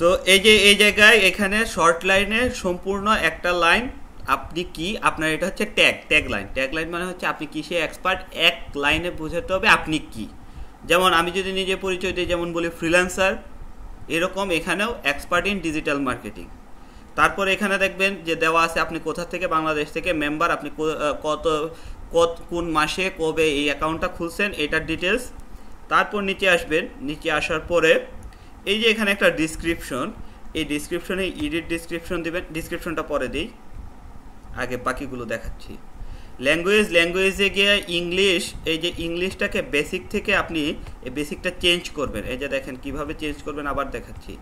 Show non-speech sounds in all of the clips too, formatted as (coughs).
তো এই যে, এই জায়গায় এখানে শর্ট লাইনে সম্পূর্ণ একটা লাইন আপনি কি, আপনার এটা হচ্ছে tag tag line tag line মানে হচ্ছে আপনি কিসে এক্সপার্ট এক লাইনে বোঝাতে হবে আপনি কি। যেমন আমি যদি নিজে পরিচয় দিই, যেমন বলি ফ্রিল্যান্সার এরকম এখানেও এক্সপার্ট ইন ডিজিটাল মার্কেটিং তারপর এখানে দেখবেন যে দেওয়া আছে, আপনি কোথা থেকে, বাংলাদেশ থেকে মেম্বার আপনি কত কত, কোন মাসে, কবে এই অ্যাকাউন্টটা খুলছেন, এটার ডিটেলস তারপর নিচে আসবেন, নিচে আসার পরে এই যে এখানে একটা ডিসক্রিপশন এই ডিসক্রিপশনে ইডিট ডিসক্রিপশন দেবেন ডিসক্রিপশনটা পরে দিই। আগে বাকিগুলো দেখাচ্ছি। ল্যাঙ্গুয়েজ ল্যাঙ্গুয়েজে গিয়ে ইংলিশ এই যে ইংলিশটাকে বেসিক থেকে আপনি এই বেসিকটা চেঞ্জ করবেন। এই যে দেখেন কীভাবে চেঞ্জ করবেন, আবার দেখাচ্ছি।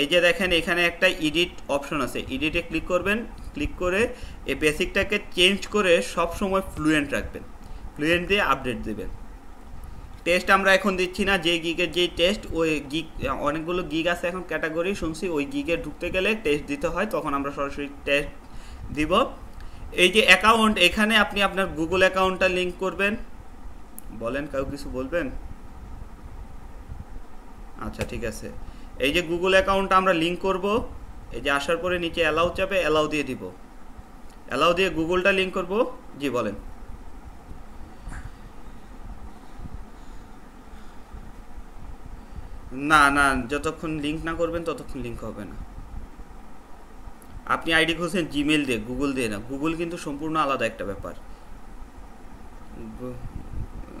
এই যে দেখেন এখানে একটা এডিট অপশন আছে। এডিটে ক্লিক করবেন ক্লিক করে এই বেসিকটাকে চেঞ্জ করে সব সময় ফ্লুয়েন্ট রাখবেন। ফ্লুয়েন্ট দিয়ে আপডেট দেবেন। টেস্ট আমরা এখন দিচ্ছি না, যে গিগের যেই টেস্ট ওই গিগ অনেকগুলো গিগ আছে এখন ক্যাটাগরি শুনছি, ওই গিগে ঢুকতে গেলে টেস্ট দিতে হয়, তখন আমরা সরাসরি টেস্ট দিব। এই যে অ্যাকাউন্ট এখানে আপনি আপনার গুগল অ্যাকাউন্টটা লিঙ্ক করবেন। বলেন, কাউ কিছু বলবেন? আচ্ছা ঠিক আছে। এই যে গুগল অ্যাকাউন্টটা আমরা লিঙ্ক করব, এই যে আসার পরে নিচে অ্যালাউ চাপে অ্যালাউ দিয়ে দিব। অ্যালাউ দিয়ে গুগলটা লিঙ্ক করব। জি, বলেন। না না, যতক্ষণ লিঙ্ক না করবেন, ততক্ষণ লিঙ্ক হবে না। আপনি আইডি খুঁজছেন জিমেল দিয়ে গুগল দিয়ে না। গুগল কিন্তু সম্পূর্ণ আলাদা একটা ব্যাপার।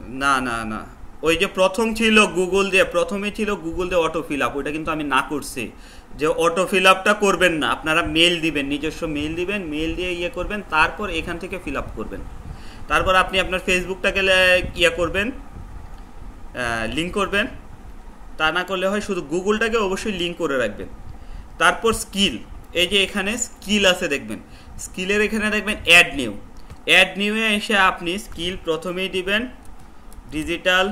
না না না। ওই যে প্রথম ছিল গুগল দিয়ে, প্রথমে ছিল গুগল দিয়ে অটো ফিল আপ ওইটা কিন্তু আমি না করছি। যে অটো ফিল আপটা করবেন না, আপনারা মেল দিবেন, নিজস্ব মেল দিবেন মেল দিয়ে ইয়ে করবেন, তারপর এখান থেকে ফিল আপ করবেন। তারপর আপনি আপনার ফেসবুকটাকে ইয়ে করবেন লিঙ্ক করবেন তা না করলে হয় শুধু গুগলটাকে অবশ্যই লিঙ্ক করে রাখবেন। তারপর স্কিল এই যে এখানে স্কিল আছে দেখবেন। স্কিলের এখানে দেখবেন অ্যাড নিউ অ্যাড নিউয়ে এসে আপনি স্কিল প্রথমেই দিবেন ডিজিটাল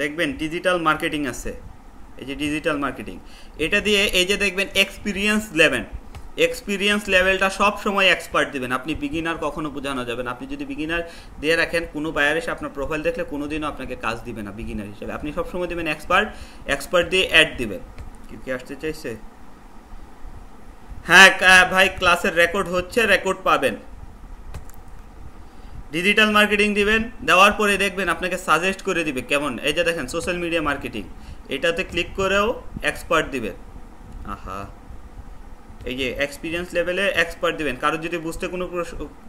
দেখবেন ডিজিটাল মার্কেটিং আছে। এই যে ডিজিটাল মার্কেটিং এটা দিয়ে এই যে দেখবেন এক্সপিরিয়েন্স লেভেল এক্সপিরিয়েন্স লেভেলটা সব সময় এক্সপার্ট দিবেন। আপনি বিগিনার কখনো বোঝানো যাবে না। আপনি যদি বিগিনার দিয়ে রাখেন, কোনো বায়ার এসে আপনার প্রোফাইল দেখলে কোনো দিনও আপনাকে কাজ দিবে না বিগিনার হিসেবে। আপনি সবসময় দেবেন এক্সপার্ট এক্সপার্ট দিয়ে অ্যাড দিবেন। কি আসতে চাইছে? হ্যাঁ ভাই ক্লাসের রেকর্ড হচ্ছে রেকর্ড পাবেন। ডিজিটাল মার্কেটিং দিবেন, দেওয়ার পরে দেখবেন আপনাকে সাজেস্ট করে দিবে কেমন। এই যে দেখেন সোশ্যাল মিডিয়া মার্কেটিং এটাতে ক্লিক করেও এক্সপার্ট দিবেন। আহা। এই যে এক্সপিরিয়েন্স লেভেলে এক্সপার্ট দেবেন কারও যদি বুঝতে কোনো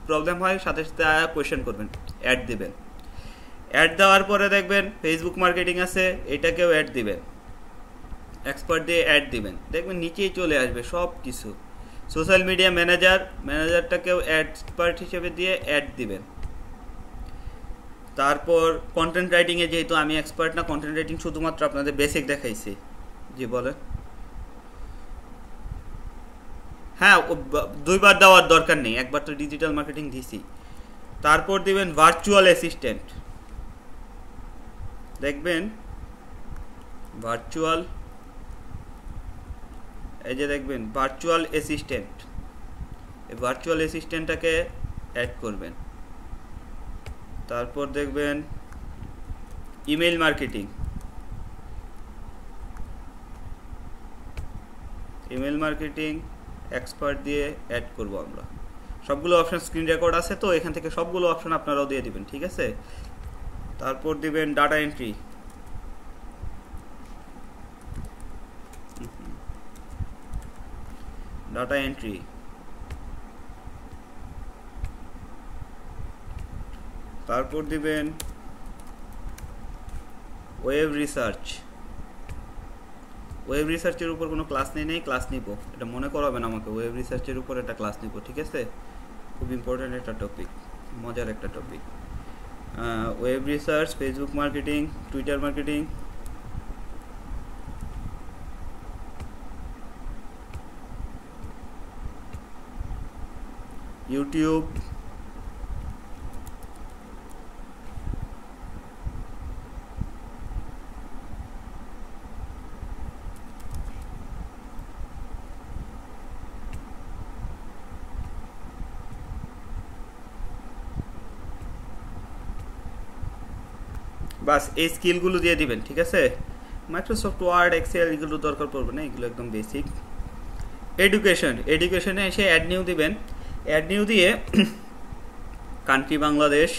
প্রবলেম হয়, সাথে সাথে কোয়েশ্চেন করবেন অ্যাড দেবেন। অ্যাড দেওয়ার পরে দেখবেন ফেসবুক মার্কেটিং আছে, এটাকেও অ্যাড দিবেন। এক্সপার্ট দিয়ে অ্যাড দিবেন। দেখবেন নিচেই চলে আসবে সব কিছু সোশ্যাল মিডিয়া ম্যানেজার ম্যানেজারটাকেও এক্সপার্ট হিসেবে দিয়ে অ্যাড দিবেন। তারপর কন্টেন্ট রাইটিংয়ে যেহেতু আমি এক্সপার্ট না কন্টেন্ট রাইটিং শুধুমাত্র আপনাদের বেসিক দেখাইছি। জি, বলেন। হ্যাঁ দুইবার দেওয়ার দরকার নেই, একবার তো ডিজিটাল মার্কেটিং দিছি। তারপর দিবেন ভার্চুয়াল অ্যাসিস্ট্যান্ট দেখবেন ভার্চুয়াল এই যে দেখবেন ভার্চুয়াল অ্যাসিস্ট্যান্ট এই ভার্চুয়াল অ্যাসিস্ট্যান্টটাকে অ্যাড করবেন। তারপর দেখবেন email marketing email marketing expert দিয়ে অ্যাড করব আমরা। সবগুলো অপশন স্ক্রিন রেকর্ড আছে তো, এখান থেকে সবগুলো অপশন আপনারাও দিয়ে দিবেন, ঠিক আছে? তারপর দিবেন ডাটা এন্ট্রি ডাটা এন্ট্রি তারপর দিবেন ওয়েব রিসার্চ ওয়েব রিসার্চের উপর কোনো ক্লাস নেই নেই ক্লাস নিব। এটা মনে করাবেন আমাকে ওয়েব রিসার্চের উপর একটা ক্লাস নিব, ঠিক আছে? খুব ইম্পর্ট্যান্ট একটা টপিক মজার একটা topic web research Facebook marketing Twitter marketing YouTube বাস, এই স্কিলগুলো দিয়ে দিবেন, ঠিক আছে? মাইক্রোসফট ওয়ার্ড এক্সেল এগুলো দরকার পড়বে না, এগুলো একদম বেসিক এডুকেশন এডুকেশনে এসে অ্যাড নিউ দিবেন। অ্যাড নিউ দিয়ে কান্ট্রি বাংলাদেশ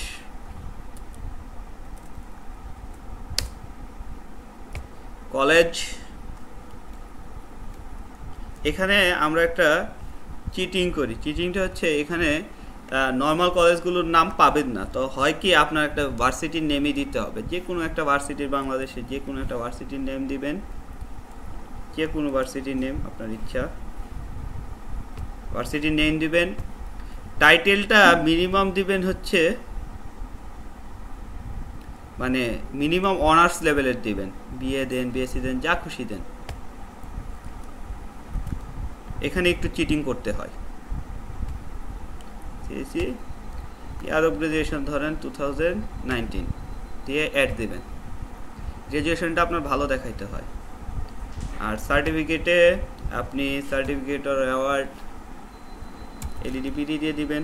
কলেজ এখানে আমরা একটা চিটিং করি। চিটিংটা হচ্ছে এখানে নর্মাল কলেজগুলোর নাম পাবেন না। তো হয় কি আপনার একটা ভার্সিটির নেমই দিতে হবে। যে কোনো একটা ভার্সিটির বাংলাদেশে যে কোনো একটা ভার্সিটির নেম দিবেন। যে কোনো ভার্সিটির নেম আপনার ইচ্ছা। ভার্সিটির নেম দিবেন। টাইটেলটা মিনিমাম দিবেন হচ্ছে মানে মিনিমাম অনার্স লেভেলের দিবেন। বিএ দেন বিএসসি দেন, যা খুশি দেন। এখানে একটু চিটিং করতে হয়। সিএসি অফ গ্রাজুয়েশন ধরেন টু থাউজেন্ড দিয়ে অ্যাড দেবেন। গ্রাজুয়েশনটা আপনার ভালো দেখাইতে হয়। আর সার্টিফিকেটে আপনি সার্টিফিকেট অর অ্যাওয়ার্ড এলইডিপিডি দিয়ে দিবেন।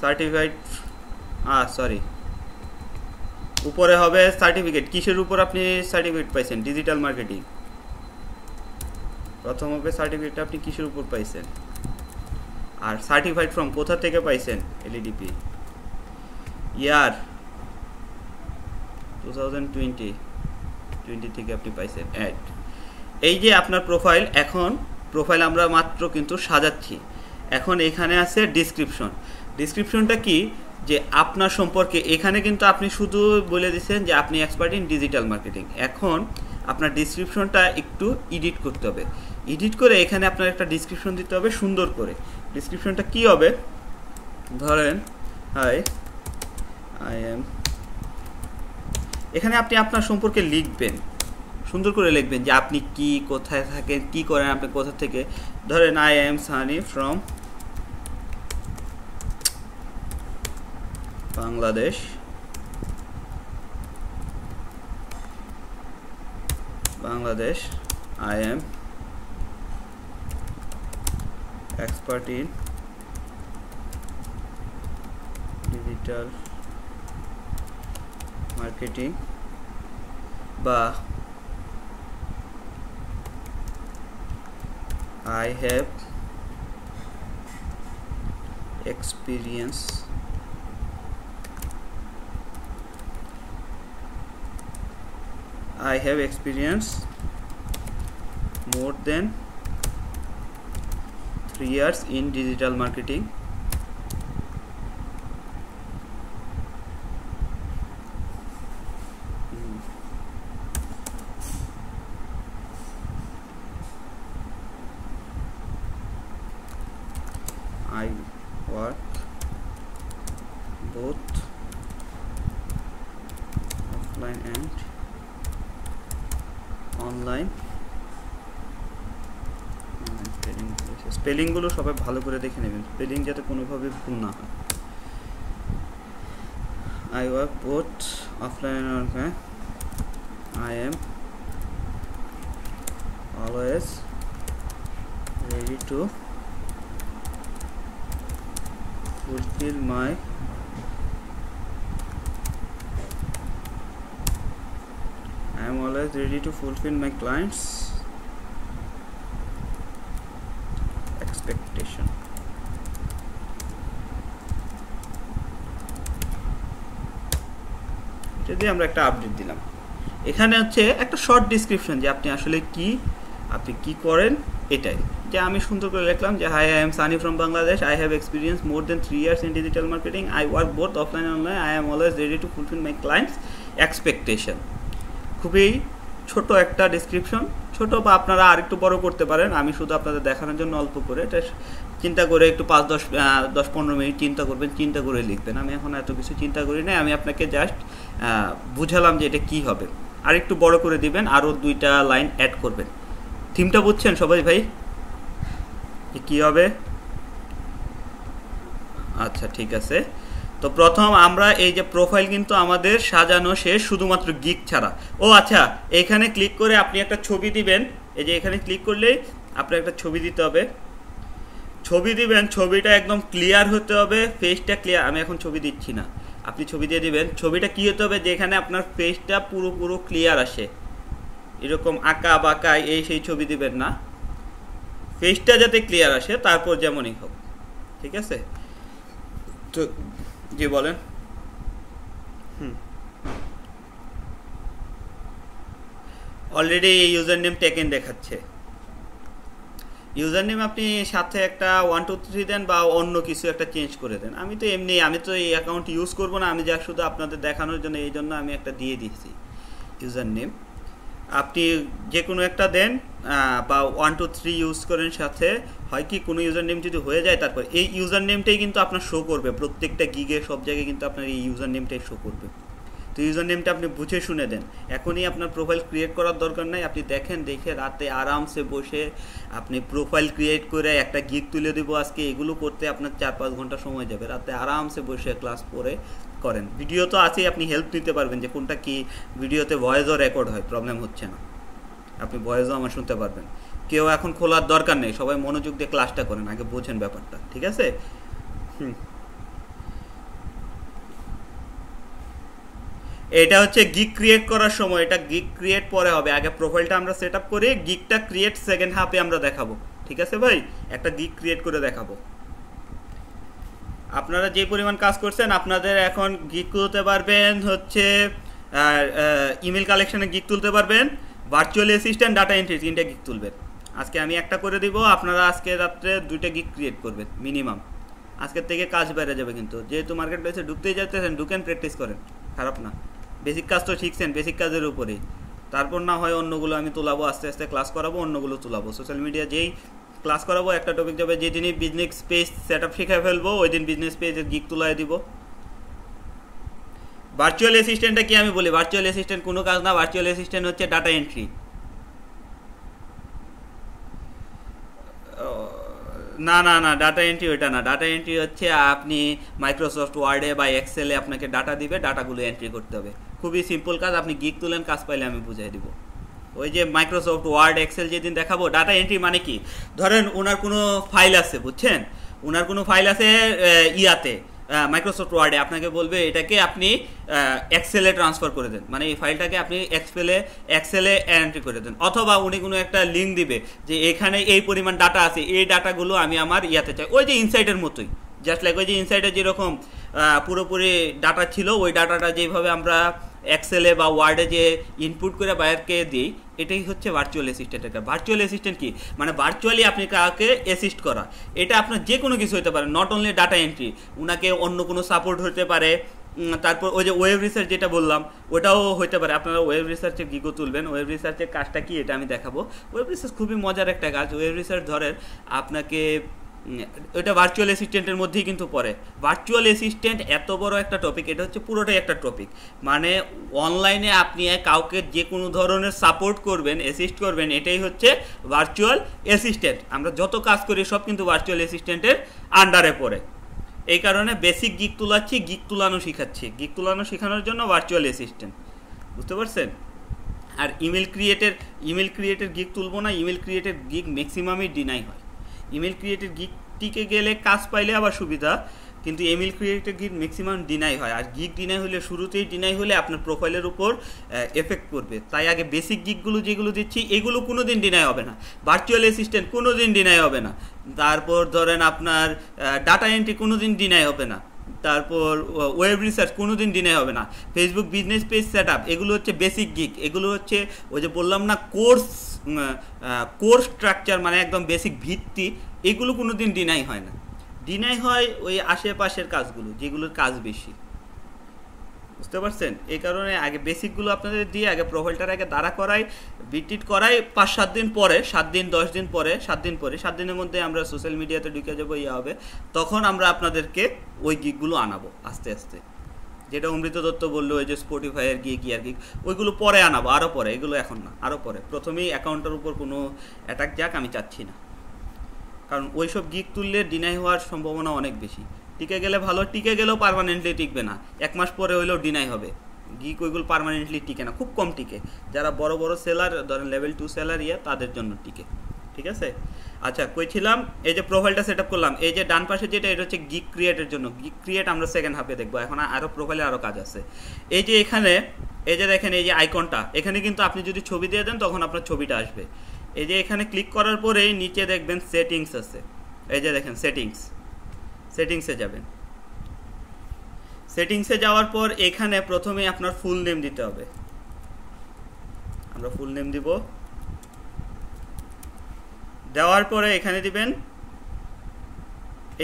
সার্টিফাইড আ সরি উপরে হবে সার্টিফিকেট কিসের উপর আপনি সার্টিফিকেট পাইছেন? ডিজিটাল মার্কেটিং প্রথম হবে সার্টিফিকেট আপনি কিসের উপর পাইছেন? আর সার্টিফাইড ফ্রম কোথা থেকে পাইছেন এলইডিপি year two thousand twenty twenty থেকে আপনি পাইছেন অ্যাড এই যে আপনার প্রোফাইল এখন প্রোফাইল আমরা মাত্র কিন্তু সাজাচ্ছি। এখন এখানে আছে ডিসক্রিপশন ডিসক্রিপশনটা কি? যে আপনার সম্পর্কে, এখানে কিন্তু আপনি শুধু বলে দিচ্ছেন যে আপনি এক্সপার্ট ইন ডিজিটাল মার্কেটিং এখন আপনার ডিসক্রিপশনটা একটু এডিট করতে হবে। এডিট করে এখানে আপনার একটা ডিসক্রিপশন দিতে হবে, সুন্দর করে। ডিসক্রিপশনটা কি হবে? ধরেন হাই আই এম এখানে আপনি আপনার সম্পর্কে লিখবেন। সুন্দর করে লিখবেন যে আপনি কি, কোথায় থাকেন, কি করেন আপনি, কোথা থেকে। ধরেন I am Sunny from Bangladesh Bangladesh I am expert in digital marketing বা I have experience I have experience more than years in digital marketing ভালো করে দেখে নেবেন। স্পেলিং যাতে কোনোভাবে ভুল না হয়। I work both offline I am always ready to fulfill my I am always ready to fulfill my clients. Expectation. যদি আমরা একটা আপডেট দিলাম। এখানে হচ্ছে একটা শর্ট ডিসক্রিপশন যে আপনি আসলে কি, আপনি কি করেন, এটাই। যে আমি সুন্দর করে লিখলাম যে hi I am Sunny from Bangladesh I have experience more than three years in digital marketing I work both offline online I am always ready to fulfill my clients expectation খুবই ছোট একটা ডিসক্রিপশন ছোট বা আপনারা আরেকটু বড় করতে পারেন। আমি শুধু আপনাদের দেখানোর জন্য অল্প করে এটা চিন্তা করে একটু পাঁচ, দশ দশ, পনেরো মিনিট চিন্তা করবেন, চিন্তা করে লিখবেন। আমি এখন এত কিছু চিন্তা করি না আমি আপনাকে জাস্ট বুঝালাম যে এটা কী হবে। আর একটু বড় করে দিবেন আরও দুইটা লাইন অ্যাড করবেন। থিমটা বুঝছেন সবাই ভাই? কী হবে? আচ্ছা ঠিক আছে। তো প্রথম আমরা এই যে প্রোফাইল কিন্তু আমাদের সাজানো শেষ, শুধুমাত্র গিক ছাড়া। ও আচ্ছা এখানে ক্লিক করে আপনি একটা ছবি দিবেন। এই যে এখানে ক্লিক করলেই আপনার একটা ছবি দিতে হবে। ছবি দিবেন, ছবিটা একদম ক্লিয়ার হতে হবে ফেসটা ক্লিয়ার আমি এখন ছবি দিচ্ছি না। আপনি ছবি দিয়ে দিবেন। ছবিটা কী হতে হবে? যেখানে আপনার ফেসটা পুরো পুরো ক্লিয়ার আসে। এরকম আঁকা বাঁকা এই সেই ছবি দিবেন না। ফেসটা যাতে ক্লিয়ার আসে, তারপর যেমনই হোক। ঠিক আছে? তো জি, বলেন। হুম। অলরেডি ইউজার নেম টেকেন দেখাচ্ছে। ইউজার নেম আপনি সাথে একটা ওয়ান টু থ্রি দেন বা অন্য কিছু একটা চেঞ্জ করে দেন। আমি তো এমনি, আমি তো এই অ্যাকাউন্ট ইউজ করব না, আমি যা শুধু আপনাদের দেখানোর জন্য, এই জন্য আমি একটা দিয়ে দিয়েছি ইউজার নেম আপনি যে কোনো একটা দেন বা ওয়ান টু থ্রি ইউজ করেন সাথে, হয় কি কোনো ইউজার নেম যদি হয়ে যায় তারপর, এই ইউজার নেমটাই কিন্তু আপনার শো করবে, প্রত্যেকটা গিগে সব জায়গায় কিন্তু আপনার এই ইউজার নেমটাই শো করবে। তো ইউজার নেমটা আপনি বুঝে শুনে দেন। এখনই আপনার প্রোফাইল ক্রিয়েট করার দরকার নাই, আপনি দেখেন, দেখে রাতে আরামসে বসে আপনি প্রোফাইল ক্রিয়েট করে একটা গিগ তুলে দেবো আজকে, এগুলো করতে আপনার চার পাঁচ ঘণ্টা সময় যাবে। রাতে আরামসে বসে ক্লাস পড়ে করেন। ভিডিও তো আছেই, আপনি হেল্প নিতে পারবেন যে কোনটা কি ভিডিওতে ভয়েসও রেকর্ড হয় প্রবলেম হচ্ছে না। আপনি ভয়েসও আমার শুনতে পারবেন। কেউ এখন খোলার দরকার নেই, সবাই মনোযোগ দিয়ে ক্লাসটা করেন, আগে বোঝেন ব্যাপারটা, ঠিক আছে? হুম। এটা হচ্ছে গিক ক্রিয়েট করার সময়, এটা গিক ক্রিয়েট পরে হবে। আগে প্রোফাইলটা আমরা সেট আপ করে গিকটা ক্রিয়েট সেকেন্ড হাফে আমরা দেখাবো, ঠিক আছে ভাই? একটা গিক ক্রিয়েট করে দেখাবো। আপনারা যে পরিমাণ কাজ করছেন, আপনাদের এখন গিক তুলতে পারবেন হচ্ছে ইমেল কালেকশানে গিক তুলতে পারবেন। ভার্চুয়াল অ্যাসিস্ট্যান্ট ডাটা এন্ট্রি তিনটা গিক তুলবেন। আজকে আমি একটা করে দিব, আপনারা আজকে রাত্রে দুইটা গিক ক্রিয়েট করবেন মিনিমাম আজকের থেকে কাজ বেড়ে যাবে কিন্তু। যেহেতু মার্কেট প্লেসে ঢুকতেই যাচ্ছেন ঢুকেন প্র্যাকটিস করেন। খারাপ না। বেসিক কাজ তো শিখছেন বেসিক কাজের উপরেই। তারপর না হয় অন্যগুলো আমি তোলাবো, আস্তে আস্তে ক্লাস করাবো, অন্যগুলো তোলাবো। সোশ্যাল মিডিয়া যেই ক্লাস করাবো, একটা টপিক যাবে যেদিনই বিজনেস পেজ সেট আপ শিখে ফেলব, ওই দিন বিজনেস পেজের গিক তুলাই দিব। ভার্চুয়াল অ্যাসিস্ট্যান্টটা কি আমি বলি? ভার্চুয়াল অ্যাসিস্ট্যান্ট কোনো কাজ না ভার্চুয়াল অ্যাসিস্ট্যান্ট হচ্ছে ডাটা এন্ট্রি না না না ডাটা এন্ট্রি ওইটা না। ডাটা এন্ট্রি হচ্ছে আপনি মাইক্রোসফট ওয়ার্ডে বা এক্সেলে আপনাকে ডাটা দিবে ডাটাগুলো এন্ট্রি করতে হবে। খুবই সিম্পল কাজ, আপনি গিক তুলেন, কাজ পাইলে আমি বুঝাই দিব। ওই যে মাইক্রোসফট ওয়ার্ড এক্সেল যেদিন দেখাবো ডাটা এন্ট্রি মানে কি? ধরেন ওনার কোনো ফাইল আছে, বুঝছেন? ওনার কোনো ফাইল আছে ইয়াতে মাইক্রোসফট ওয়ার্ডে আপনাকে বলবে, এটাকে আপনি এক্সেলে ট্রান্সফার করে দেন। মানে এই ফাইলটাকে আপনি এক্সেলে এক্সেলে এন্ট্রি করে দেন। অথবা উনি কোনো একটা লিঙ্ক দিবে, যে এখানে এই পরিমাণ ডাটা আছে, এই ডাটাগুলো আমি আমার ইয়াতে চাই। ওই যে ইনসাইটের মতোই। জাস্ট লাইক ওই যে ইনসাইডে যেরকম পুরোপুরি ডাটা ছিল, ওই ডাটাটা যেভাবে আমরা এক্সেলে বা ওয়ার্ডে যে ইনপুট করে বাইরকে দিই এটাই হচ্ছে ভার্চুয়াল অ্যাসিস্ট্যান্টের কাজ। ভার্চুয়াল অ্যাসিস্ট্যান্ট কি? মানে ভার্চুয়ালি আপনি কাউকে অ্যাসিস্ট করা। এটা আপনার যে কোনো কিছু হতে পারে নট অনলি ডাটা এন্ট্রি ওনাকে অন্য কোনো সাপোর্ট হতে পারে তারপর ওই যে ওয়েব রিসার্চ যেটা বললাম, ওটাও হতে পারে। আপনারা ওয়েব রিসার্চে গিগো তুলবেন। ওয়েব রিসার্চের কাজটা কি এটা আমি দেখাবো। ওয়েব রিসার্চ খুবই মজার একটা কাজ। ওয়েব রিসার্চ ধরেন, আপনাকে ওইটা ভার্চুয়াল অ্যাসিস্ট্যান্টের মধ্যেই কিন্তু পড়ে। ভার্চুয়াল অ্যাসিস্ট্যান্ট এত বড় একটা টপিক এটা হচ্ছে পুরোটাই একটা টপিক মানে অনলাইনে আপনি কাউকে যে কোনো ধরনের সাপোর্ট করবেন অ্যাসিস্ট করবেন, এটাই হচ্ছে ভার্চুয়াল অ্যাসিস্ট্যান্ট আমরা যত কাজ করি, সব কিন্তু ভার্চুয়াল অ্যাসিস্ট্যান্টের আন্ডারে পড়ে। এই কারণে বেসিক গিক তুলাচ্ছি গিক তুলানো শেখাচ্ছি। গিক তুলানো শেখানোর জন্য ভার্চুয়াল অ্যাসিস্ট্যান্ট বুঝতে পারছেন? আর ইমেল ক্রিয়েটের ইমেল ক্রিয়েটের গিক তুলবো না ইমেল ক্রিয়েটের গিক ম্যাক্সিমামই ডিনাই হয়। ইমেল ক্রিয়েটেড গিক টিকে গেলে কাজ পাইলে আবার সুবিধা, কিন্তু email created gig maximum deny হয়। আর গিক ডিনাই হলে, শুরুতেই ডিনাই হলে আপনার প্রোফাইলের উপর এফেক্ট করবে তাই আগে বেসিক গিকগুলো যেগুলো দিচ্ছি, এগুলো কোনো দিন ডিনাই হবে না। ভার্চুয়াল অ্যাসিস্ট্যান্ট কোনো দিন ডিনাই হবে না। তারপর ধরেন আপনার ডাটা এন্ট্রি কোনো দিন ডিনাই হবে না। তারপর ওয়েব রিসার্চ কোনো দিন ডিনাই হবে না। Facebook business page set up এগুলো হচ্ছে বেসিক গিক এগুলো হচ্ছে ওই যে বললাম না কোর্স কোর্স স্ট্রাকচার মানে একদম বেসিক ভিত্তি, এগুলো কোনো দিন ডিনাই হয় না। ডিনাই হয় ওই আশেপাশের কাজগুলো, যেগুলোর কাজ বেশি। বুঝতে পারছেন? এই কারণে আগে বেসিকগুলো আপনাদের দিয়ে আগে প্রোফাইলটার আগে দাঁড়া করাই বিটিট করাই, পাঁচ, সাত দিন পরে, সাত দিন, দশ দিন পরে, সাত দিন পরে, সাত দিনের মধ্যে আমরা সোশ্যাল মিডিয়াতে ঢুকে যাব ইয়ে হবে। তখন আমরা আপনাদেরকে ওই গিকগুলো আনাবো, আস্তে আস্তে। যেটা অমৃত দত্ত বলল ওই যে স্পটিফাইয়ের গিয়ে গিয়ার গিক ওইগুলো পরে আনাবো আরও পরে, এগুলো এখন না আরও পরে। প্রথমেই অ্যাকাউন্টের উপর কোনো অ্যাটাক যাক, আমি চাচ্ছি না। কারণ ওই সব গিক তুললে ডিনাই হওয়ার সম্ভাবনা অনেক বেশি। টিকে গেলে ভালো, টিকে গেলেও পারমানেন্টলি টিকবে না। এক মাস পরে হইলেও ডিনাই হবে। গিক ওইগুলো পারমানেন্টলি টিকে না, খুব কম টিকে। যারা বড় বড় সেলার ধরেন লেভেল টু সেলার ইয়ে তাদের জন্য টিকে। ঠিক আছে? আচ্ছা কইছিলাম এই যে প্রোফাইলটা সেট করলাম, এই যে ডান পাশে যেটা, এটা হচ্ছে গিক ক্রিয়েটের জন্য। গিক ক্রিয়েট আমরা সেকেন্ড হাফে দেখব, এখন আরও প্রোফাইলে আরও কাজ আছে। এই যে এখানে, এই যে দেখেন এই যে আইকনটা এখানে কিন্তু আপনি যদি ছবি দিয়ে দেন, তখন আপনার ছবিটা আসবে। এই যে এখানে ক্লিক করার পরেই নিচে দেখবেন সেটিংস আছে। এই যে দেখেন সেটিংস সেটিংসে যাবেন। সেটিংসে যাওয়ার পর এখানে প্রথমে আপনার ফুল নেম দিতে হবে। আমরা ফুল নেম দিব। দেওয়ার পরে এখানে দিবেন,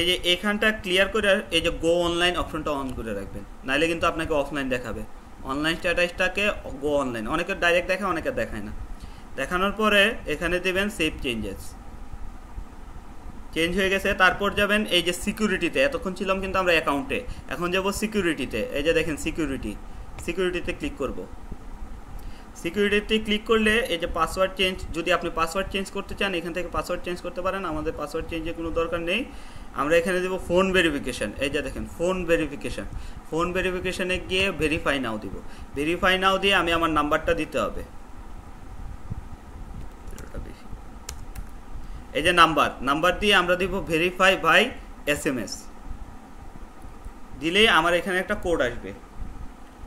এই যে এখানটা ক্লিয়ার করে, এই যে গো অনলাইন অপশনটা অন করে রাখবেন। নাইলে কিন্তু আপনাকে অফলাইন দেখাবে। অনলাইন স্ট্যাটাসটাকে গো অনলাইন অনেকে ডাইরেক্ট দেখায় অনেকে দেখায় না। দেখানোর পরে এখানে দেবেন সেভ চেঞ্জেস চেঞ্জ হয়ে গেছে। তারপর যাবেন এই যে সিকিউরিটিতে এতক্ষণ ছিলাম কিন্তু আমরা অ্যাকাউন্টে এখন যাব সিকিউরিটিতে এই যে দেখেন সিকিউরিটি সিকিউরিটিতে ক্লিক করব। সিকিউরিটিতে ক্লিক করলে এই যে পাসওয়ার্ড চেঞ্জ যদি আপনি পাসওয়ার্ড চেঞ্জ করতে চান, এখান থেকে পাসওয়ার্ড চেঞ্জ করতে পারেন, আমাদের পাসওয়ার্ড চেঞ্জের কোনো দরকার নেই। আমরা এখানে দেবো ফোন ভেরিফিকেশান এই যে দেখেন ফোন ভেরিফিকেশান ফোন ভেরিফিকেশানে গিয়ে ভেরিফাই নাও দিব। ভেরিফাই নাও দিয়ে আমি আমার নাম্বারটা দিতে হবে। এই যে নাম্বার নাম্বার দিয়ে আমরা দিব verify by S M S দিলেই আমার এখানে একটা কোড আসবে।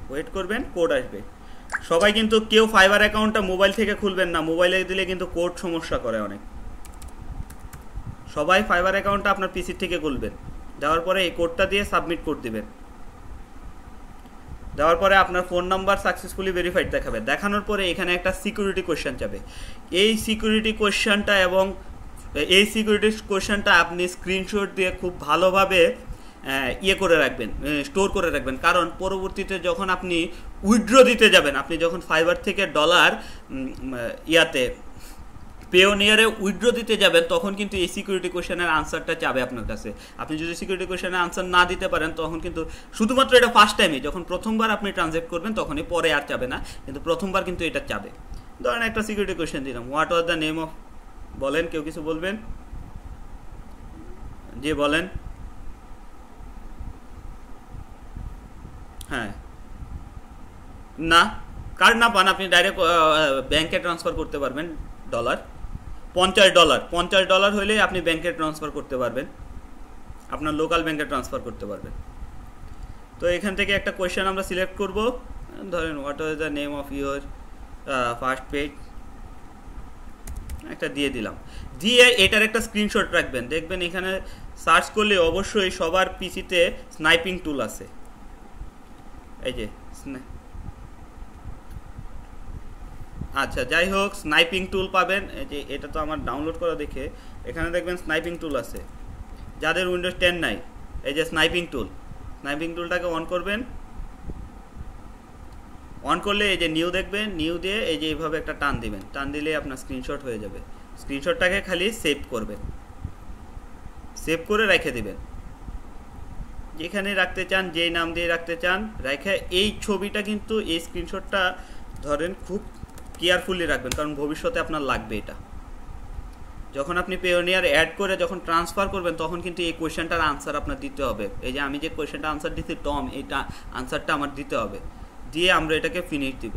ওয়েট করবেন কোড আসবে। সবাই কিন্তু কেউ ফাইবার অ্যাকাউন্টটা মোবাইল থেকে খুলবেন না। মোবাইলে দিলে কিন্তু কোড সমস্যা করে অনেক। সবাই ফাইবার অ্যাকাউন্টটা আপনার পিসি থেকে খুলবেন। দেওয়ার পরে এই কোডটা দিয়ে সাবমিট করে দিবেন। দেওয়ার পরে আপনার ফোন নাম্বার সাকসেসফুলি ভেরিফাইড দেখাবে। দেখানোর পরে এখানে একটা সিকিউরিটি কোয়েশ্চেন যাবে। এই সিকিউরিটি কোয়েশ্চেনটা এবং এই সিকিউরিটি কোয়েশ্চেনটা আপনি স্ক্রিনশট দিয়ে খুব ভালোভাবে ইয়ে করে রাখবেন স্টোর করে রাখবেন। কারণ পরবর্তীতে যখন আপনি উইথড্র দিতে যাবেন। আপনি যখন ফাইবার থেকে ডলার ইয়াতে পেওনিয়ারে উইথড্র দিতে যাবেন, তখন কিন্তু এই সিকিউরিটি কোয়েশনের আনসারটা চাবে আপনার কাছে। আপনি যদি সিকিউরিটি কোয়েশনের আনসার না দিতে পারেন, তখন কিন্তু শুধুমাত্র এটা ফার্স্ট টাইমে যখন প্রথমবার আপনি ট্রানজ্যাক্ট করবেন, তখনই পরে আর চাবে না, কিন্তু প্রথমবার কিন্তু এটা চাবে। ধরেন একটা সিকিউরিটি কোয়েশন দিলাম what was the name of বলেন, কেউ কিছু বলবেন? যে বলেন। হ্যাঁ। না কার্ড না পান আপনি ডাইরেক্ট ব্যাংকে ট্রান্সফার করতে পারবেন ডলার পঞ্চাশ ডলার পঞ্চাশ ডলার হলে আপনি ব্যাংকে ট্রান্সফার করতে পারবেন। আপনার লোকাল ব্যাংকে ট্রান্সফার করতে পারবেন। তো এখান থেকে একটা কোয়েশ্চেন আমরা সিলেক্ট করব। ধরেন what was the name of your first page একটা দিয়ে দিলাম। দিয়ে এটার একটা স্ক্রিনশট রাখবেন। দেখবেন এখানে সার্চ করলে অবশ্যই সবার পিসিতে স্নাইপিং টুল আছে। এই যে আচ্ছা যাই হোক স্নাইপিং টুল পাবেন। এই যে, এটা তো আমার ডাউনলোড করা দেখে। এখানে দেখবেন স্নাইপিং টুল আছে। যাদের উইন্ডোজ টেন নাই, এই যে স্নাইপিং টুল স্নাইপিং টুলটাকে অন করবেন। অন করলে এই যে নিউ দেখবেন নিউ দিয়ে এই যে এইভাবে একটা টান দিবেন। টান দিলে আপনার স্ক্রিনশট হয়ে যাবে। স্ক্রিনশটটাকে খালি সেভ করবেন। সেভ করে রেখে দিবেন। যেখানে রাখতে চান, যেই নাম দিয়ে রাখতে চান, রেখে এই ছবিটা কিন্তু এই স্ক্রিনশটটা ধরেন খুব কেয়ারফুলি রাখবেন, কারণ ভবিষ্যতে আপনার লাগবে এটা। যখন আপনি পেওনিয়ার অ্যাড করে যখন ট্রান্সফার করবেন, তখন কিন্তু এই কোয়েশ্চেনটার আনসার আপনার দিতে হবে। এই যে আমি যে কোয়েশ্চেনটা আনসার দিচ্ছি টম এইটা আনসারটা আমার দিতে হবে। দিয়ে আমরা এটাকে ফিনিশ দিব।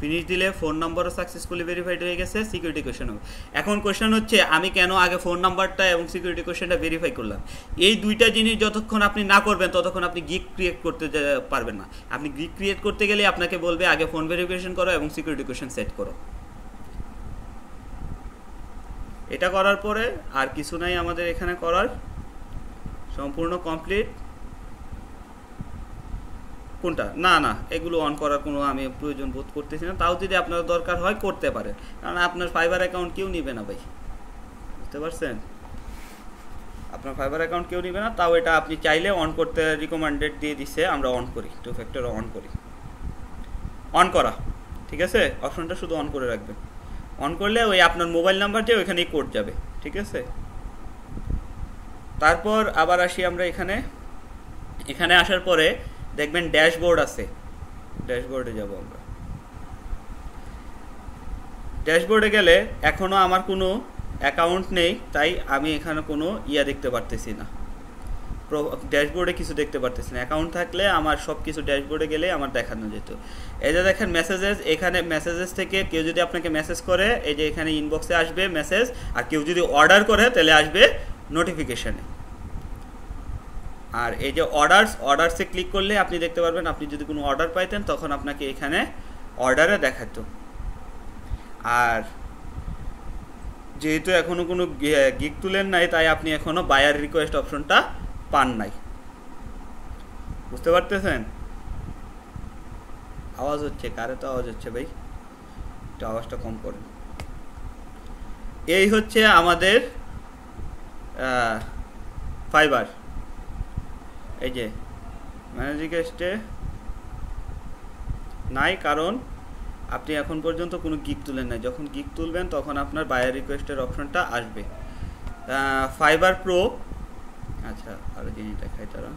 ফিনিশ দিলে ফোন নাম্বারও সাকসেসফুলি ভেরিফাইড হয়ে গেছে সিকিউরিটি কোয়েশ্চেন হবে এখন কোয়েশ্চেন হচ্ছে, আমি কেন আগে ফোন নাম্বারটা এবং সিকিউরিটি কোয়েশ্চেনটা ভেরিফাই করলাম? এই দুইটা জিনিস যতক্ষণ আপনি না করবেন, ততক্ষণ আপনি গিক ক্রিয়েট করতে পারবেন না। আপনি গিক ক্রিয়েট করতে গেলে আপনাকে বলবে, আগে ফোন ভেরিফিকেশন করো এবং সিকিউরিটি কোয়েশ্চেন সেট করো। এটা করার পরে আর কিছু নাই আমাদের এখানে করার। সম্পূর্ণ কমপ্লিট কোনটা? না না, এগুলো অন করার কোনো আমি প্রয়োজন বোধ করতেছি না। তাও যদি আপনার দরকার হয়, করতে পারে। কারণ আপনার ফাইবার অ্যাকাউন্ট কেউ নিবে না ভাই। বুঝতে পারছেন? আপনার ফাইবার অ্যাকাউন্ট কেউ নিবে না, তাও এটা আপনি চাইলে অন করতে রিকমেন্ডেড দিয়ে দিচ্ছে আমরা অন করি টু ফ্যাক্টর অন করি। অন করা, ঠিক আছে? অপশনটা শুধু অন করে রাখবেন। অন করলে ওই আপনার মোবাইল নাম্বার যে ওইখানেই কোড যাবে, ঠিক আছে? তারপর আবার আসি আমরা এখানে। এখানে আসার পরে দেখবেন ড্যাশবোর্ড আছে। ড্যাশবোর্ডে যাব আমরা। ড্যাশবোর্ডে গেলে এখনও আমার কোনো অ্যাকাউন্ট নেই, তাই আমি এখানে কোনো ইয়া দেখতে পারতেছি না। ড্যাশবোর্ডে কিছু দেখতে পারতেছি না। অ্যাকাউন্ট থাকলে আমার সব কিছু ড্যাশবোর্ডে গেলে আমার দেখানো যেত। এই যে দেখেন মেসেজেস এখানে মেসেজেস থেকে কেউ যদি আপনাকে মেসেজ করে, এই যে এখানে ইনবক্সে আসবে মেসেজ আর কেউ যদি অর্ডার করে, তাহলে আসবে নোটিফিকেশানে আর এই যে অর্ডারস অর্ডারসে ক্লিক করলে আপনি দেখতে পারবেন, আপনি যদি কোনো অর্ডার পাইতেন, তখন আপনাকে এখানে অর্ডারে দেখাতো। আর যেহেতু এখনও কোনো গিক তুলেন নাই, তাই আপনি এখনও বায়ার রিকোয়েস্ট অপশনটা পান নাই। বুঝতে পারতেছেন? আওয়াজ হচ্ছে, কারে তো আওয়াজ হচ্ছে ভাই? একটু আওয়াজটা কম করেন। এই হচ্ছে আমাদের ফাইবার এই যে ম্যানেজ রিকোয়েস্টে নাই কারণ আপনি এখন পর্যন্ত কোনো গিক তুলেন নাই। যখন গিক তুলবেন তখন আপনার বায়ার রিকোয়েস্টের অপশনটা আসবে। ফাইবার প্রো আচ্ছা আরও জিনিস দেখাই তারা।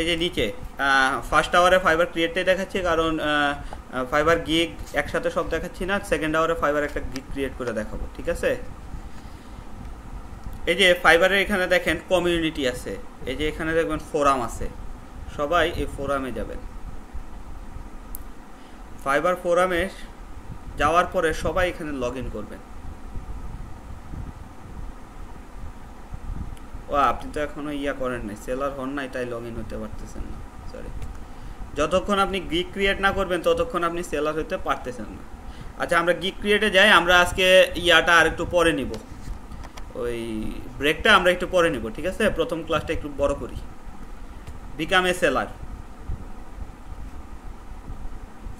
এই যে নিচে ফার্স্ট আওয়ারে ফাইবার ক্রিয়েটটাই দেখাচ্ছে কারণ ফাইবার গিগ একসাথে সব দেখাচ্ছি না সেকেন্ড আওয়ারে ফাইবার একটা গিগ ক্রিয়েট করে দেখাবো, ঠিক আছে? এই যে ফাইবারের এখানে দেখেন কমিউনিটি আছে, এই যে এখানে দেখবেন ফোরাম আছে, সবাই এই ফোরামে যাবেন। ফাইবার ফোরামে যাওয়ার পরে সবাই এখানে লগ ইন করবেন। ও, আপনি তো এখনও ইয়া করেন নাই সেলার হন নাই, তাই লগ ইন হতে পারতেছেন না। যতক্ষণ আপনি গিক ক্রিয়েট না করবেন, ততক্ষণ আপনি সেলার হতে পারতেছেন না। আচ্ছা আমরা গিক ক্রিয়েটে যাই, আমরা আজকে ইয়াটা আর একটু পরে নিব। ওই ব্রেকটা আমরা একটু পরে নিব, ঠিক আছে? প্রথম ক্লাসটা একটু বড় করি। বিকাম এ সেলার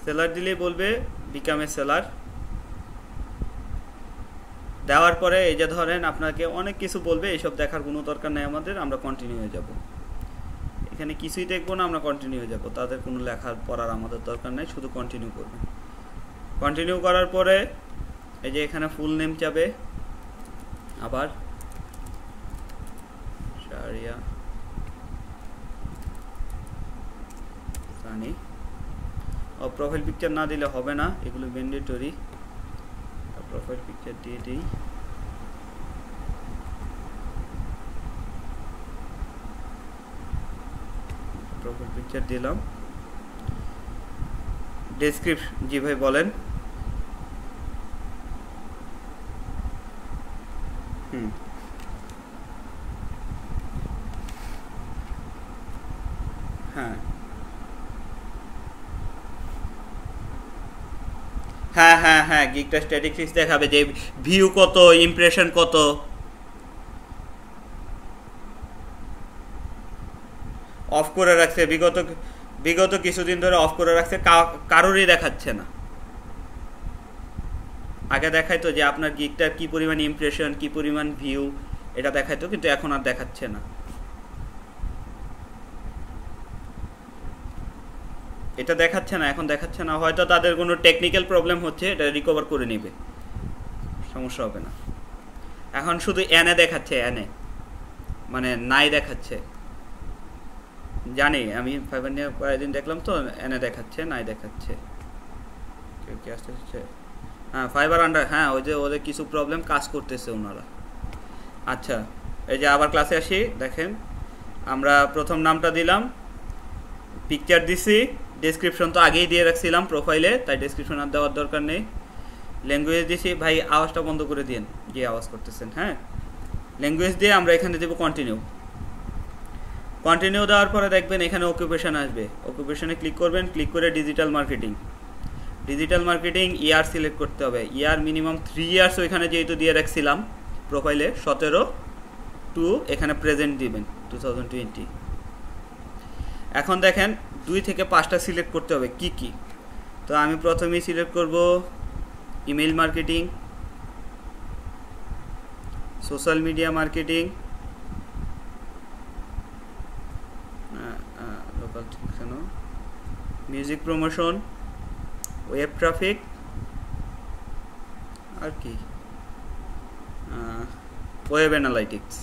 সেলার দিলেই বলবে বিকাম এ সেলার দেওয়ার পরে এই যে ধরেন, আপনাকে অনেক কিছু বলবে, এইসব দেখার কোনো দরকার নেই আমাদের, আমরা কন্টিনিউ হয়ে যাব। এখানে কিছুই দেখব না, আমরা কন্টিনিউ হয়ে যাব। তাদের কোনো লেখার পড়ার আমাদের দরকার নেই, শুধু কন্টিনিউ করবে। কন্টিনিউ করার পরে এই যে এখানে ফুল নেম চাবে আবার শারিয়া ও প্রোফাইল পিকচার না দিলে হবে না, এগুলো ম্যান্ডেটরি প্রোফাইল পিকচার দিয়ে দিই। প্রোফাইল পিকচার দিলাম। ডেসক্রিপশন জি ভাই, বলেন। হ্যাঁ। হ্যাঁ হ্যাঁ হ্যাঁ গিকটা স্ট্যাটিস্টিক্স দেখাবে যে ভিউ কত ইমপ্রেশন কত অফ করে রাখছে, বিগত বিগত কিছুদিন ধরে অফ করে রাখছে কারোরই দেখাচ্ছে না। আগে দেখাইতো যে আপনার গিকটার কি পরিমাণ ইমপ্রেশন কি পরিমাণ ভিউ এটা দেখাইতো, কিন্তু এখন আর দেখাচ্ছে না। এটা দেখাচ্ছে না, এখন দেখাচ্ছে না, হয়তো তাদের কোনো টেকনিক্যাল প্রবলেম হচ্ছে, এটা রিকভার করে নেবে। সমস্যা হবে না। এখন শুধু এনে দেখাচ্ছে এনে মানে নাই দেখাচ্ছে। জানি, আমি ফাইবার নিয়ে কয়েকদিন দেখলাম তো, এনে দেখাচ্ছে, নাই দেখাচ্ছে। কেউ কি আসতে হচ্ছে হ্যাঁ ফাইবার আন্ডার হ্যাঁ ওই যে ওদের কিছু প্রবলেম কাজ করতেছে ওনারা আচ্ছা এই যে আবার ক্লাসে আসি, দেখেন। আমরা প্রথম নামটা দিলাম পিকচার দিছি ডেসক্রিপশন তো আগেই দিয়ে রাখছিলাম প্রোফাইলে তাই ডেসক্রিপশন আর দেওয়ার দরকার নেই। ল্যাঙ্গুয়েজ দিছি, ভাই, আওয়াজটা বন্ধ করে দিন যে আওয়াজ করতেছেন হ্যাঁ? ল্যাঙ্গুয়েজ দিয়ে আমরা এখানে দেবো কন্টিনিউ কন্টিনিউ দেওয়ার পরে দেখবেন এখানে অকুপেশান আসবে। অকুপেশানে ক্লিক করবেন ক্লিক করে digital marketing digital marketing year select করতে হবে। ইয়ার মিনিমাম থ্রি ইয়ার্স ওইখানে যেহেতু দিয়ে রাখছিলাম প্রোফাইলে সতেরো টু এখানে প্রেজেন্ট দিবেন টু থাউজেন্ড টোয়েন্টি এখন দেখেন দুই থেকে পাঁচটা সিলেক্ট করতে হবে, কি কি? তো আমি প্রথমেই সিলেক্ট করব email marketing social media marketing local কেন মিউজিক প্রমোশন ওয়েব ট্রাফিক আর কি? ওয়েব অ্যানালাইটিক্স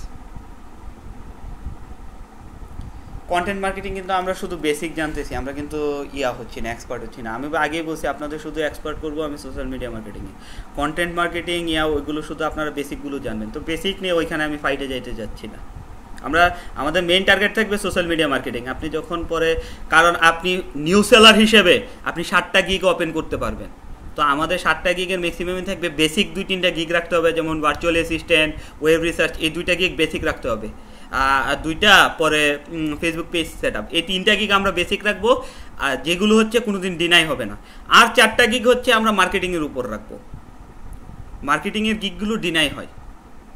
কন্টেন্ট মার্কেটিং কিন্তু আমরা শুধু বেসিক জানতেছি, আমরা কিন্তু ইয়া হচ্ছি না এক্সপার্ট হচ্ছি না। আমি আগেই বলছি, আপনাদের শুধু এক্সপার্ট করব আমি সোশ্যাল মিডিয়া মার্কেটিংয়ে কন্টেন্ট মার্কেটিং ইয়া, ওইগুলো শুধু আপনারা বেসিকগুলো জানবেন। তো বেসিক নিয়ে ওইখানে আমি ফাইটে যাইতে যাচ্ছি না। আমরা, আমাদের মেইন টার্গেট থাকবে সোশ্যাল মিডিয়া মার্কেটিং আপনি যখন পরে, কারণ আপনি নিউ সেলার হিসেবে আপনি ষাটটা গিগ ওপেন করতে পারবেন। তো আমাদের সাতটা গিগের ম্যাক্সিমামই থাকবে বেসিক দুই, তিনটা গিগ রাখতে হবে, যেমন ভার্চুয়াল অ্যাসিস্ট্যান্ট ওয়েব রিসার্চ এই দুইটা গিগ বেসিক রাখতে হবে। আর দুইটা পরে ফেসবুক পেজ সেট আপ এই তিনটা গিগ আমরা বেসিক রাখব, আর যেগুলো হচ্ছে কোনোদিন ডিনাই হবে না। আর চারটা গিগ হচ্ছে আমরা মার্কেটিংয়ের উপর রাখব। মার্কেটিংয়ের গিগগুলো ডিনাই হয়।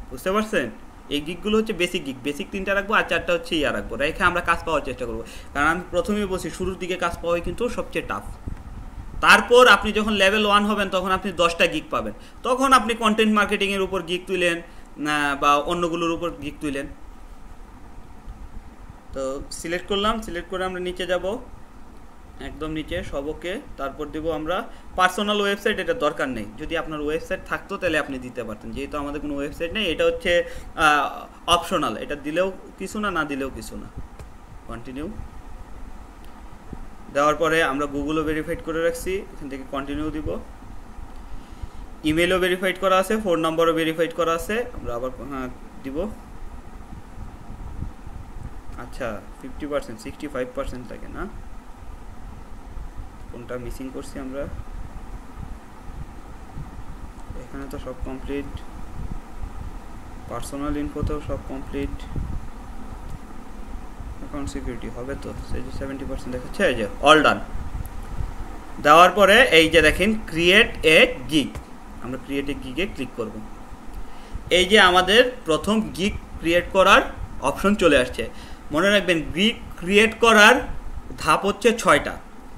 বুঝতে পারছেন? এই গিকগুলো হচ্ছে বেসিক গিক বেসিক তিনটা রাখব আর চারটা হচ্ছে ইয়া রাখব। রেখে আমরা কাজ পাওয়ার চেষ্টা করব। কারণ আমি প্রথমেই বলছি, শুরুর দিকে কাজ পাওয়াই কিন্তু সবচেয়ে টাফ তারপর আপনি যখন লেভেল ওয়ান হবেন, তখন আপনি দশটা গিক পাবেন। তখন আপনি কন্টেন্ট মার্কেটিংয়ের উপর গিক তুলেন বা অন্যগুলোর উপর গিক তুলেন। তো সিলেক্ট করলাম সিলেক্ট করে আমরা নিচে যাব। একদম নিচে সবকে তারপর দেবো আমরা পার্সোনাল ওয়েবসাইট এটা দরকার নেই। যদি আপনার ওয়েবসাইট থাকতো, তাহলে আপনি দিতে পারতেন। যেহেতু আমাদের কোনো ওয়েবসাইট নেই, এটা হচ্ছে অপশনাল এটা দিলেও কিছু না না দিলেও কিছু না। কন্টিনিউ দেওয়ার পরে আমরা গুগলও ভেরিফাইড করে রাখছি। এখান থেকে কন্টিনিউ দিব। ইমেলও ভেরিফাইড করা আছে ফোন নম্বরও ভেরিফাইড করা আছে। আমরা আবার হ্যাঁ দিব। আচ্ছা fifty percent sixty five percent থাকে না। কোনটা মিসিং করছি আমরা? এখানে তো সব কমপ্লিট পার্সোনাল ইনফোতেও সব কমপ্লিট অ্যাকাউন্ট সিকিউরিটি হবে তো? সেই যে সেভেন্টি পার্সেন্ট দেখাচ্ছে এই যে অল ডান দেওয়ার পরে এই যে দেখেন ক্রিয়েট এ গিগ আমরা ক্রিয়েট এ গিগে ক্লিক করব। এই যে আমাদের প্রথম গিগ ক্রিয়েট করার অপশন চলে আসছে। মনে রাখবেন গিগ ক্রিয়েট করার ধাপ হচ্ছে ছয়টা।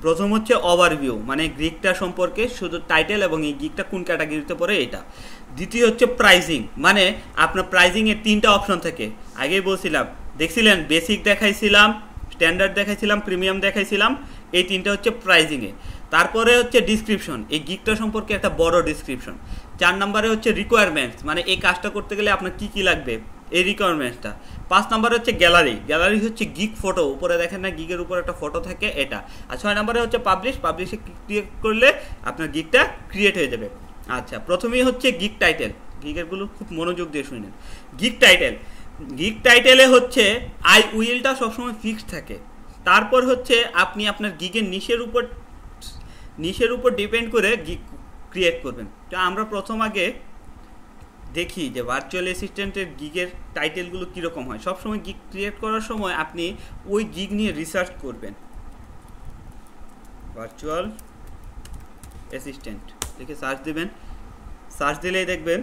প্রথম হচ্ছে ওভারভিউ মানে গ্রিকটা সম্পর্কে শুধু টাইটেল এবং এই গিকটা কোন ক্যাটাগরিতে পড়ে এটা। দ্বিতীয় হচ্ছে প্রাইজিং মানে আপনার প্রাইজিংয়ের তিনটা অপশন থাকে। আগেই বলছিলাম, দেখছিলেন? বেসিক দেখাইছিলাম স্ট্যান্ডার্ড দেখাইছিলাম প্রিমিয়াম দেখাইছিলাম, এই তিনটা হচ্ছে প্রাইজিংয়ে তারপরে হচ্ছে ডিসক্রিপশন এই গিকটা সম্পর্কে একটা বড় ডিসক্রিপশন চার নম্বরে হচ্ছে রিকোয়ারমেন্টস মানে এই কাজটা করতে গেলে আপনার কী কী লাগবে? এই রিকোয়ারমেন্টসটা পাঁচ নাম্বার হচ্ছে গ্যালারি। গ্যালারি হচ্ছে গিক ফটো উপরে দেখেন না গিকের উপর একটা ফটো থাকে, এটা। আর ছয় নম্বরে হচ্ছে পাবলিশ পাবলিশে ক্রিয়েট করলে আপনার গিকটা ক্রিয়েট হয়ে যাবে। আচ্ছা প্রথমেই হচ্ছে গিক টাইটেল গিকেরগুলো খুব মনোযোগ দিয়ে শুনেন। গিক টাইটেল গিক টাইটেলে হচ্ছে আই উইলটা সবসময় ফিক্সড থাকে। তারপর হচ্ছে আপনি আপনার গিকের নিশের উপর নিশের উপর ডিপেন্ড করে গিক ক্রিয়েট করবেন। তো আমরা প্রথম আগে দেখি যে ভার্চুয়াল অ্যাসিস্ট্যান্টের গিগের টাইটেলগুলো কীরকম হয়। সবসময় গিগ ক্রিয়েট করার সময় আপনি ওই গিগ নিয়ে রিসার্চ করবেন। ভার্চুয়াল অ্যাসিস্ট্যান্ট লিখে সার্চ দেবেন। সার্চ দিলেই দেখবেন,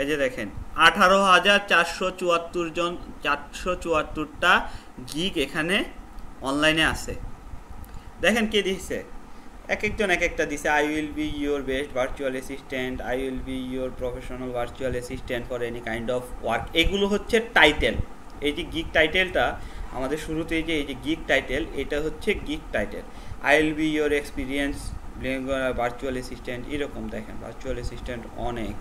এই যে দেখেন, আঠারো হাজার চারশো চুয়াত্তর জন, চারশো চুয়াত্তরটা গিগ এখানে অনলাইনে আছে। দেখেন কে দিচ্ছে এক একজন এক একটা দিছে I will be your best virtual assistant I will be your professional virtual assistant for any kind of work এগুলো হচ্ছে টাইটেল এই যে গিক টাইটেলটা আমাদের শুরুতেই যে এই যে গিক টাইটেল এটা হচ্ছে gig title I will be your experience virtual assistant এরকম দেখেন ভার্চুয়াল অ্যাসিস্ট্যান্ট অনেক।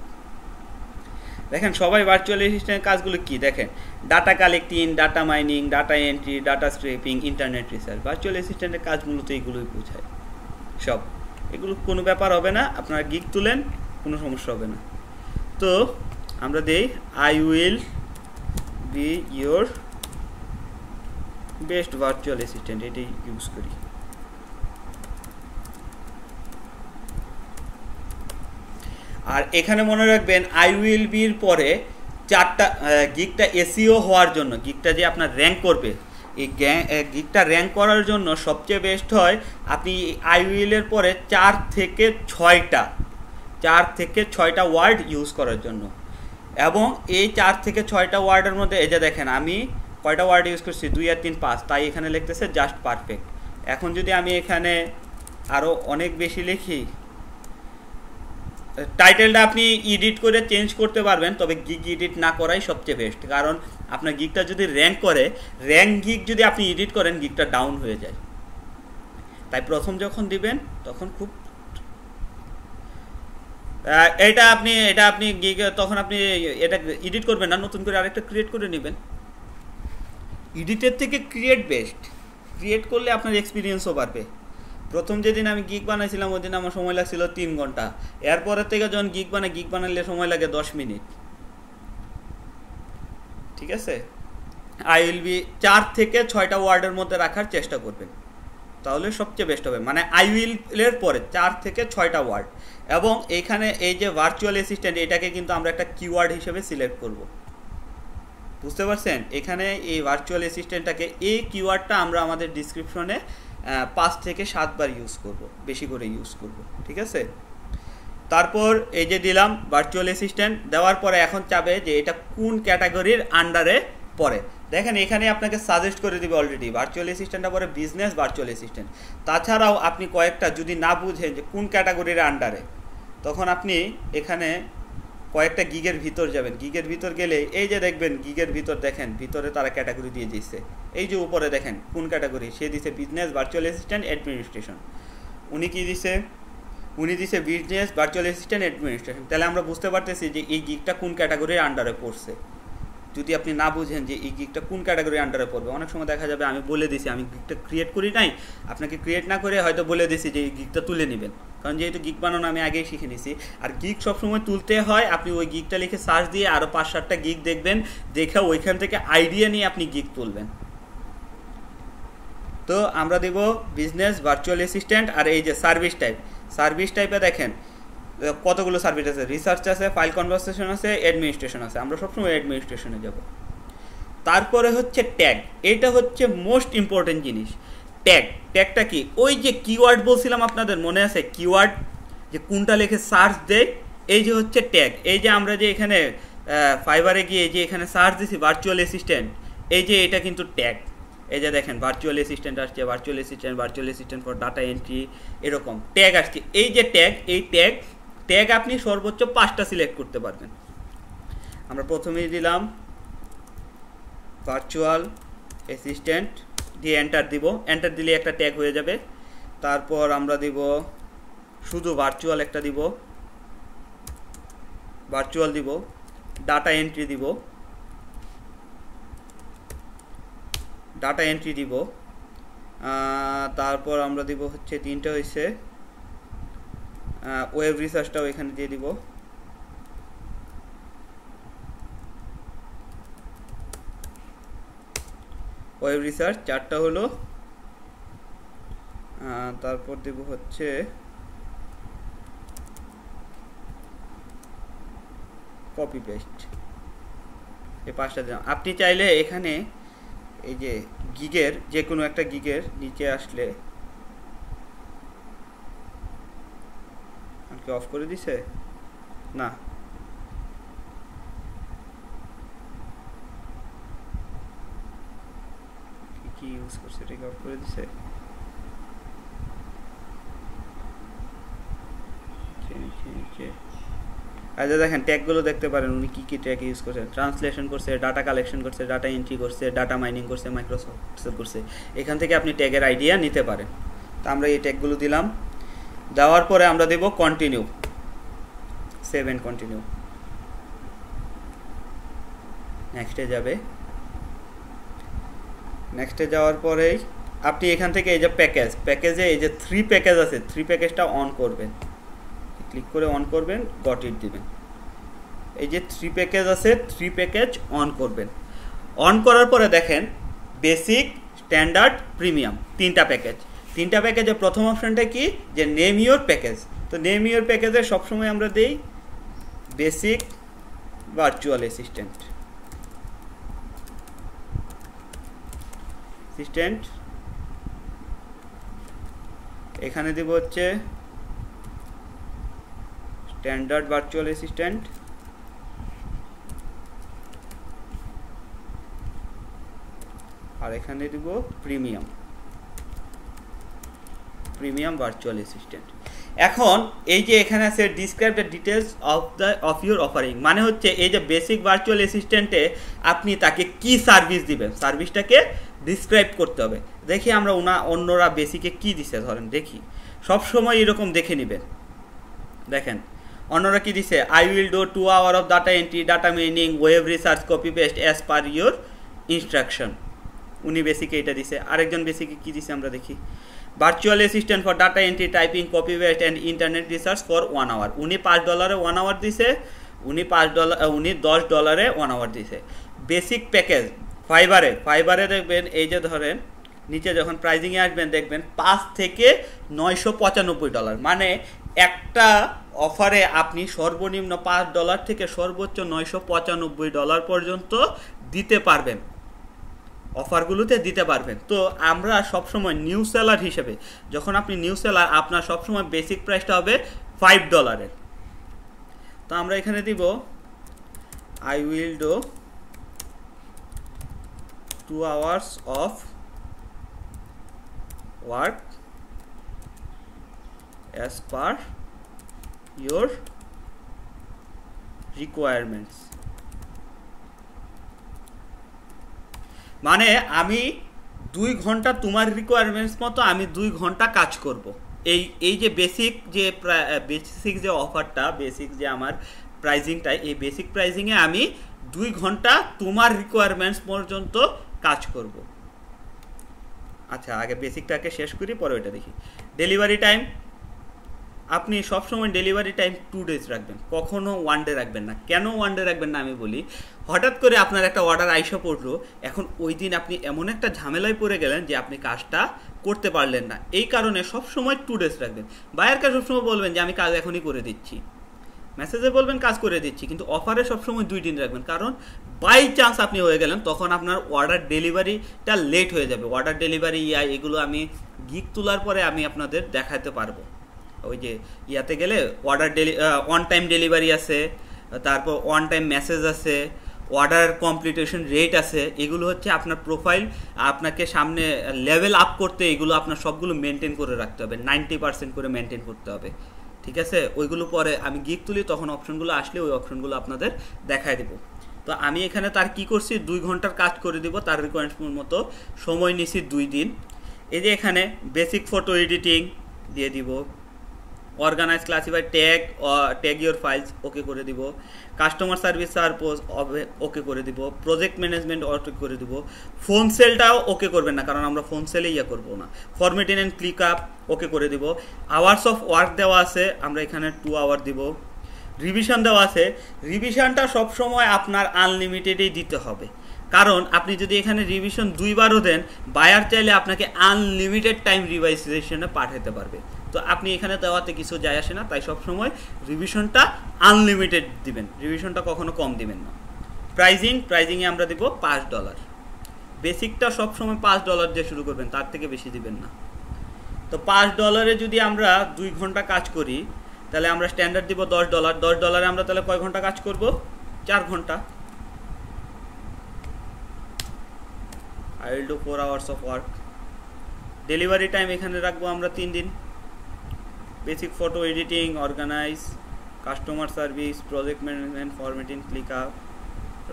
দেখেন, সবাই ভার্চুয়াল অ্যাসিস্ট্যান্ট কাজগুলো কি? দেখেন data collecting data mining data entry data scraping internet research virtual অ্যাসিস্ট্যান্টের কাজগুলো তো এইগুলোই বোঝায়। সব। এগুলো কোনো ব্যাপার হবে না, আপনারা গিক তুলেন, কোনো সমস্যা হবে না। তো আমরা দেই I will be your best virtual assistant এটাই ইউজ করি। আর এখানে মনে রাখবেন আই উইল বির পরে চারটা গিকটা এসিও হওয়ার জন্য গিকটা যে আপনার র্যাঙ্ক করবে এই গিকটা র্যাঙ্ক করার জন্য সবচেয়ে বেস্ট হয় আপনি আই উইলের পরে চার থেকে ছয়টা, চার থেকে ছয়টা ওয়ার্ড ইউজ করার জন্য। এবং এই চার থেকে ছয়টা ওয়ার্ডের মধ্যে, এই যে দেখেন, আমি কয়টা ওয়ার্ড ইউজ করছি? দুই আর তিন পাঁচ, তাই এখানে লিখতেছে জাস্ট পারফেক্ট এখন যদি আমি এখানে আরও অনেক বেশি লিখি টাইটেলটা আপনি এডিট করে চেঞ্জ করতে পারবেন, তবে গিগ এডিট না করাই সবচেয়ে বেস্ট কারণ আপনার গিগটা যদি র্যাঙ্ক করে র্যাঙ্ক গিগ যদি আপনি এডিট করেন গিগটা ডাউন হয়ে যায়। তাই প্রথম যখন দিবেন, তখন খুব এটা আপনি এটা আপনি গিগ তখন আপনি এটা এডিট করবেন না, নতুন করে আরেকটা ক্রিয়েট করে নেবেন। এডিটের থেকে ক্রিয়েট বেস্ট ক্রিয়েট করলে আপনার এক্সপিরিয়েন্সও বাড়বে। প্রথম যেদিন আমি গিগ বানাইছিলাম ওই দিন আমার সময় লাগছিল তিন ঘণ্টা। এরপরের থেকে যখন গিগ বানাই গিগ বানাইলে সময় লাগে দশ মিনিট। ঠিক আছে? আই উইল বি চার থেকে ছয়টা ওয়ার্ডের মধ্যে রাখার চেষ্টা করবেন। তাহলে সবচেয়ে বেস্ট হবে। মানে আই উইলের পরে চার থেকে ছয়টা ওয়ার্ড। এবং এইখানে এই যে ভার্চুয়াল অ্যাসিস্ট্যান্ট এটাকে কিন্তু আমরা একটা কিওয়ার্ড হিসেবে সিলেক্ট করব। বুঝতে পারছেন? এখানে এই ভার্চুয়াল অ্যাসিস্ট্যান্টটাকে এই কিওয়ার্ডটা আমরা আমাদের ডিসক্রিপশনে পাঁচ থেকে সাতবার ইউজ করব। বেশি করে ইউজ করব। ঠিক আছে? তারপর এই যে দিলাম ভার্চুয়াল অ্যাসিস্ট্যান্ট দেওয়ার পরে এখন চাবে যে এটা কোন ক্যাটাগরির আন্ডারে পড়ে। দেখেন, এখানে আপনাকে সাজেস্ট করে দিবে অলরেডি ভার্চুয়াল অ্যাসিস্ট্যান্টটা পরে বিজনেস ভার্চুয়াল অ্যাসিস্ট্যান্ট তাছাড়াও আপনি কয়েকটা যদি না বুঝেন যে কোন ক্যাটাগরির আন্ডারে তখন আপনি এখানে কয়েকটা গিগের ভিতর যাবেন। গিগের ভিতর গেলে এই যে দেখবেন গিগের ভিতর দেখেন, ভিতরে তারা ক্যাটাগরি দিয়ে দিচ্ছে এই যে উপরে দেখেন, কোন ক্যাটাগরি সে দিছে বিজনেস ভার্চুয়াল অ্যাসিস্ট্যান্ট অ্যাডমিনিস্ট্রেশন উনি কি দিছে? উনি দিছে বিজনেস ভার্চুয়াল অ্যাসিস্ট্যান্ট অ্যাডমিনিস্ট্রেশন তাহলে আমরা বুঝতে পারতেছি যে এই গিগটা কোন ক্যাটাগরির আন্ডারে পড়ছে। যদি আপনি না বুঝেন যে এই গিকটা কোন ক্যাটাগরির আন্ডারে পড়বে, অনেক সময় দেখা যাবে আমি বলে দিছি, আমি গিকটা ক্রিয়েট করি নাই, আপনাকে ক্রিয়েট না করে হয়তো বলে দিছি যে এই গিকটা তুলে নেবেন। কারণ যেহেতু গিক বানানো আমি আগেই শিখে নিছি। আর গিক সবসময় তুলতে হয়, আপনি ওই গিকটা লিখে সার্চ দিয়ে আরও পাঁচ সাতটা গিক দেখবেন, দেখে ওইখান থেকে আইডিয়া নিয়ে আপনি গিক তুলবেন। তো আমরা দেব বিজনেস ভার্চুয়াল অ্যাসিস্ট্যান্ট আর এই যে সার্ভিস টাইপ সার্ভিস টাইপে দেখেন কতগুলো সার্ভিস আছে? রিসার্চ আছে, ফাইল কনভারসেশন আছে, অ্যাডমিনিস্ট্রেশন আছে। আমরা সবসময় অ্যাডমিনিস্ট্রেশনে যাব। তারপরে হচ্ছে ট্যাগ। এটা হচ্ছে মোস্ট ইম্পর্টেন্ট জিনিস। ট্যাগ। ট্যাগটা কি? ওই যে কিওয়ার্ড বলছিলাম আপনাদের, মনে আছে? কিওয়ার্ড? যে কোনটা লিখে সার্চ দেয়? এই যে হচ্ছে ট্যাগ। এই যে আমরা যে এখানে ফাইবারে গিয়ে যে এখানে সার্চ দিছি ভার্চুয়াল অ্যাসিস্ট্যান্ট এই যে এটা কিন্তু ট্যাগ। এই যে দেখেন ভার্চুয়াল অ্যাসিস্ট্যান্ট আসছে virtual assistant virtual assistant for data entry এরকম ট্যাগ আসছে। এই যে ট্যাগ এই ট্যাগ ট্যাগ আপনি সর্বোচ্চ পাঁচটা সিলেক্ট করতে পারবেন। আমরা প্রথমেই দিলাম ভার্চুয়াল অ্যাসিস্ট্যান্ট দিয়ে এন্টার দিব। এন্টার দিলে একটা ট্যাগ হয়ে যাবে। তারপর আমরা দিব, শুধু ভার্চুয়াল একটা দিব। ভার্চুয়াল দিব ডাটা এন্ট্রি দিব। ডাটা এন্ট্রি দিব। তারপর আমরা দিব হচ্ছে তিনটা হয়েছে ওয়েব রিসার্চটাও এখানে দিয়ে দিব। ওয়েব রিসার্চ চারটা হলো তারপর দেব হচ্ছে কপি পেস্ট এই পাঁচটা দিলাম। আপনি চাইলে এখানে এই যে গিগের, যে কোনো একটা গিগের নিচে আসলে কি অফ করে দিছে? না। কি ইউজ করছে? এটাকে অফ করে দিছে? আচ্ছা দেখেন ট্যাগগুলো দেখতে পারেন উনি কী কী ট্যাগ ইউজ করছে। ট্রান্সলেশন করছে ডাটা কালেকশন করছে ডাটা এন্ট্রি করছে ডাটা মাইনিং করছে মাইক্রোসফট করছে। এখান থেকে আপনি ট্যাগের আইডিয়া নিতে পারেন। তা আমরা এই ট্যাগগুলো দিলাম। দেওয়ার পরে আমরা দেব কন্টিনিউ সেভ এন্ড কন্টিনিউ নেক্সটে যাবে। নেক্সটে যাওয়ার পরেই আপনি এখান থেকে এই যে প্যাকেজ প্যাকেজে এই যে থ্রি প্যাকেজ আছে থ্রি প্যাকেজটা অন করবেন। ক্লিক করে অন করবেন, গট দিবেন। এই যে থ্রি প্যাকেজ আছে থ্রি প্যাকেজ অন করবেন। অন করার পরে দেখেন বেসিক স্ট্যান্ডার্ড প্রিমিয়াম তিনটা প্যাকেজ তিনটা প্যাকেজের প্রথম অপশানটা কি? যে নেম ইউর প্যাকেজ তো নেম ইউর প্যাকেজে সবসময় আমরা দিই বেসিক ভার্চুয়াল অ্যাসিস্ট্যান্ট অ্যাসিস্ট্যান্ট এখানে দেব হচ্ছে স্ট্যান্ডার্ড ভার্চুয়াল অ্যাসিস্ট্যান্ট আর এখানে দিব প্রিমিয়াম প্রিমিয়াম ভার্চুয়াল অ্যাসিস্ট্যান্ট এখন এই যে এখানে আছে describe the details of the of your offering মানে হচ্ছে এই যে বেসিক ভার্চুয়াল অ্যাসিস্ট্যান্টে আপনি তাকে কি সার্ভিস দিবেন? সার্ভিসটাকে ডিসক্রাইব করতে হবে। দেখি আমরা ওনা অন্যরা বেসিকে কি দিছে, ধরেন দেখি। সব সময় এরকম দেখে নেবেন। দেখেন অন্যরা কি দিছে? I will do two hour of data entry data mining web research copy paste as per your instruction উনি বেসিকে এটা দিছে। আরেকজন বেসিকে কি দিছে আমরা দেখি? Virtual assistant for data entry typing copy paste and internet research for one hour উনি পাঁচ ডলারে ওয়ান আওয়ার দিছে, উনি পাঁচ ডলার উনি দশ ডলারে ওয়ান আওয়ার দিছে। বেসিক প্যাকেজ ফাইবারে ফাইবারে দেখবেন, এই যে ধরেন, নিচে যখন প্রাইজিংয়ে আসবেন, দেখবেন পাঁচ থেকে নয়শো পঁচানব্বই ডলার মানে একটা অফারে আপনি সর্বনিম্ন পাঁচ ডলার থেকে সর্বোচ্চ নয়শো পঁচানব্বই ডলার পর্যন্ত দিতে পারবেন। অফারগুলোতে দিতে পারবেন। তো আমরা সবসময় নিউ সেলার হিসেবে, যখন আপনি নিউ সেলার আপনার সবসময় বেসিক প্রাইসটা হবে ফাইভ ডলারের তো আমরা এখানে দিব I will do two hours of work as per your requirements. মানে আমি দুই ঘণ্টা তোমার রিকোয়ারমেন্টস মতো আমি দুই ঘণ্টা কাজ করব। এই এই যে বেসিক যে বেসিক যে অফারটা বেসিক যে আমার প্রাইজিংটা এই বেসিক প্রাইজিংয়ে আমি দুই ঘণ্টা তোমার রিকোয়ারমেন্টস পর্যন্ত কাজ করব। আচ্ছা আগে বেসিকটাকে শেষ করি, পরে ওইটা দেখি। ডেলিভারি টাইম আপনি সবসময় ডেলিভারি টাইম টু ডেজ রাখবেন কখনও ওয়ান ডে রাখবেন না। কেন ওয়ান ডে রাখবেন না আমি বলি, হঠাৎ করে আপনার একটা অর্ডার আইসা পড়ল, এখন ওই দিন আপনি এমন একটা ঝামেলায় পড়ে গেলেন যে আপনি কাজটা করতে পারলেন না। এই কারণে সবসময় টু ডেজ রাখবেন। বায়ারকে সবসময় বলবেন যে, আমি কাজ এখনই করে দিচ্ছি। মেসেজে বলবেন, কাজ করে দিচ্ছি। কিন্তু অফারে সবসময় দুই দিন রাখবেন। কারণ বাই চান্স আপনি হয়ে গেলেন, তখন আপনার অর্ডার ডেলিভারিটা লেট হয়ে যাবে। অর্ডার ডেলিভারি ইয়া, এগুলো আমি গিক তোলার পরে আমি আপনাদের দেখাতে পারব। ওই যে ইয়াতে গেলে অর্ডার ডেলি অন টাইম ডেলিভারি আছে, তারপর অন টাইম মেসেজ আছে অর্ডার কমপ্লিটেশন রেট আছে, এগুলো হচ্ছে আপনার প্রোফাইল আপনাকে সামনে লেভেল আপ করতে এগুলো আপনার সবগুলো মেনটেন করে রাখতে হবে নাইনটি পার্সেন্ট করে মেনটেন করতে হবে, ঠিক আছে? ওইগুলো পরে আমি গিক তুলি, তখন অপশনগুলো আসলে ওই অপশনগুলো আপনাদের দেখায় দেবো। তো আমি এখানে তার কি করছি, দুই ঘণ্টার কাজ করে দিব, তার রিকোয়ারমেন্ট মতো সময় নিছি দুই দিন। এই যে এখানে বেসিক ফটো এডিটিং দিয়ে দিব। Organise classify tag tag your files okay করে দিব। কাস্টমার সার্ভিস সার্পোজ ওকে করে দিব। প্রজেক্ট ম্যানেজমেন্ট ওকে করে দিব। ফোন সেলটাও ওকে করবেন না, কারণ আমরা ফোন সেলে ইয়ে করব না। Formatting and click up okay করে দিব। আওয়ার্স অফ ওয়ার্ক দেওয়া আছে, আমরা এখানে টু আওয়ার দিব। রিভিশন দেওয়া আছে। রিভিশনটা সবসময় আপনার আনলিমিটেডেই দিতে হবে। কারণ আপনি যদি এখানে রিভিশন দুইবারও দেন বায়ার চাইলে আপনাকে আনলিমিটেড টাইম রিভাইজেশনে পাঠাতে পারবে। তো আপনি এখানে দেওয়াতে কিছু যায় আসে না, তাই সবসময় রিভিশনটা আনলিমিটেড দিবেন। রিভিশনটা কখনো কম দিবেন না। প্রাইজিং প্রাইজিংয়ে আমরা দেবো পাঁচ ডলার বেসিকটা সবসময় পাঁচ ডলার দিয়ে শুরু করবেন, তার থেকে বেশি দিবেন না। তো পাঁচ ডলারে যদি আমরা দুই ঘণ্টা কাজ করি, তাহলে আমরা স্ট্যান্ডার্ড দিব দশ ডলার দশ ডলারে আমরা তাহলে কয় ঘণ্টা কাজ করব? চার ঘণ্টা। I will do four hours of work delivery time এখানে রাখব আমরা তিন দিন। Basic photo editing organise customer service project management formatting click up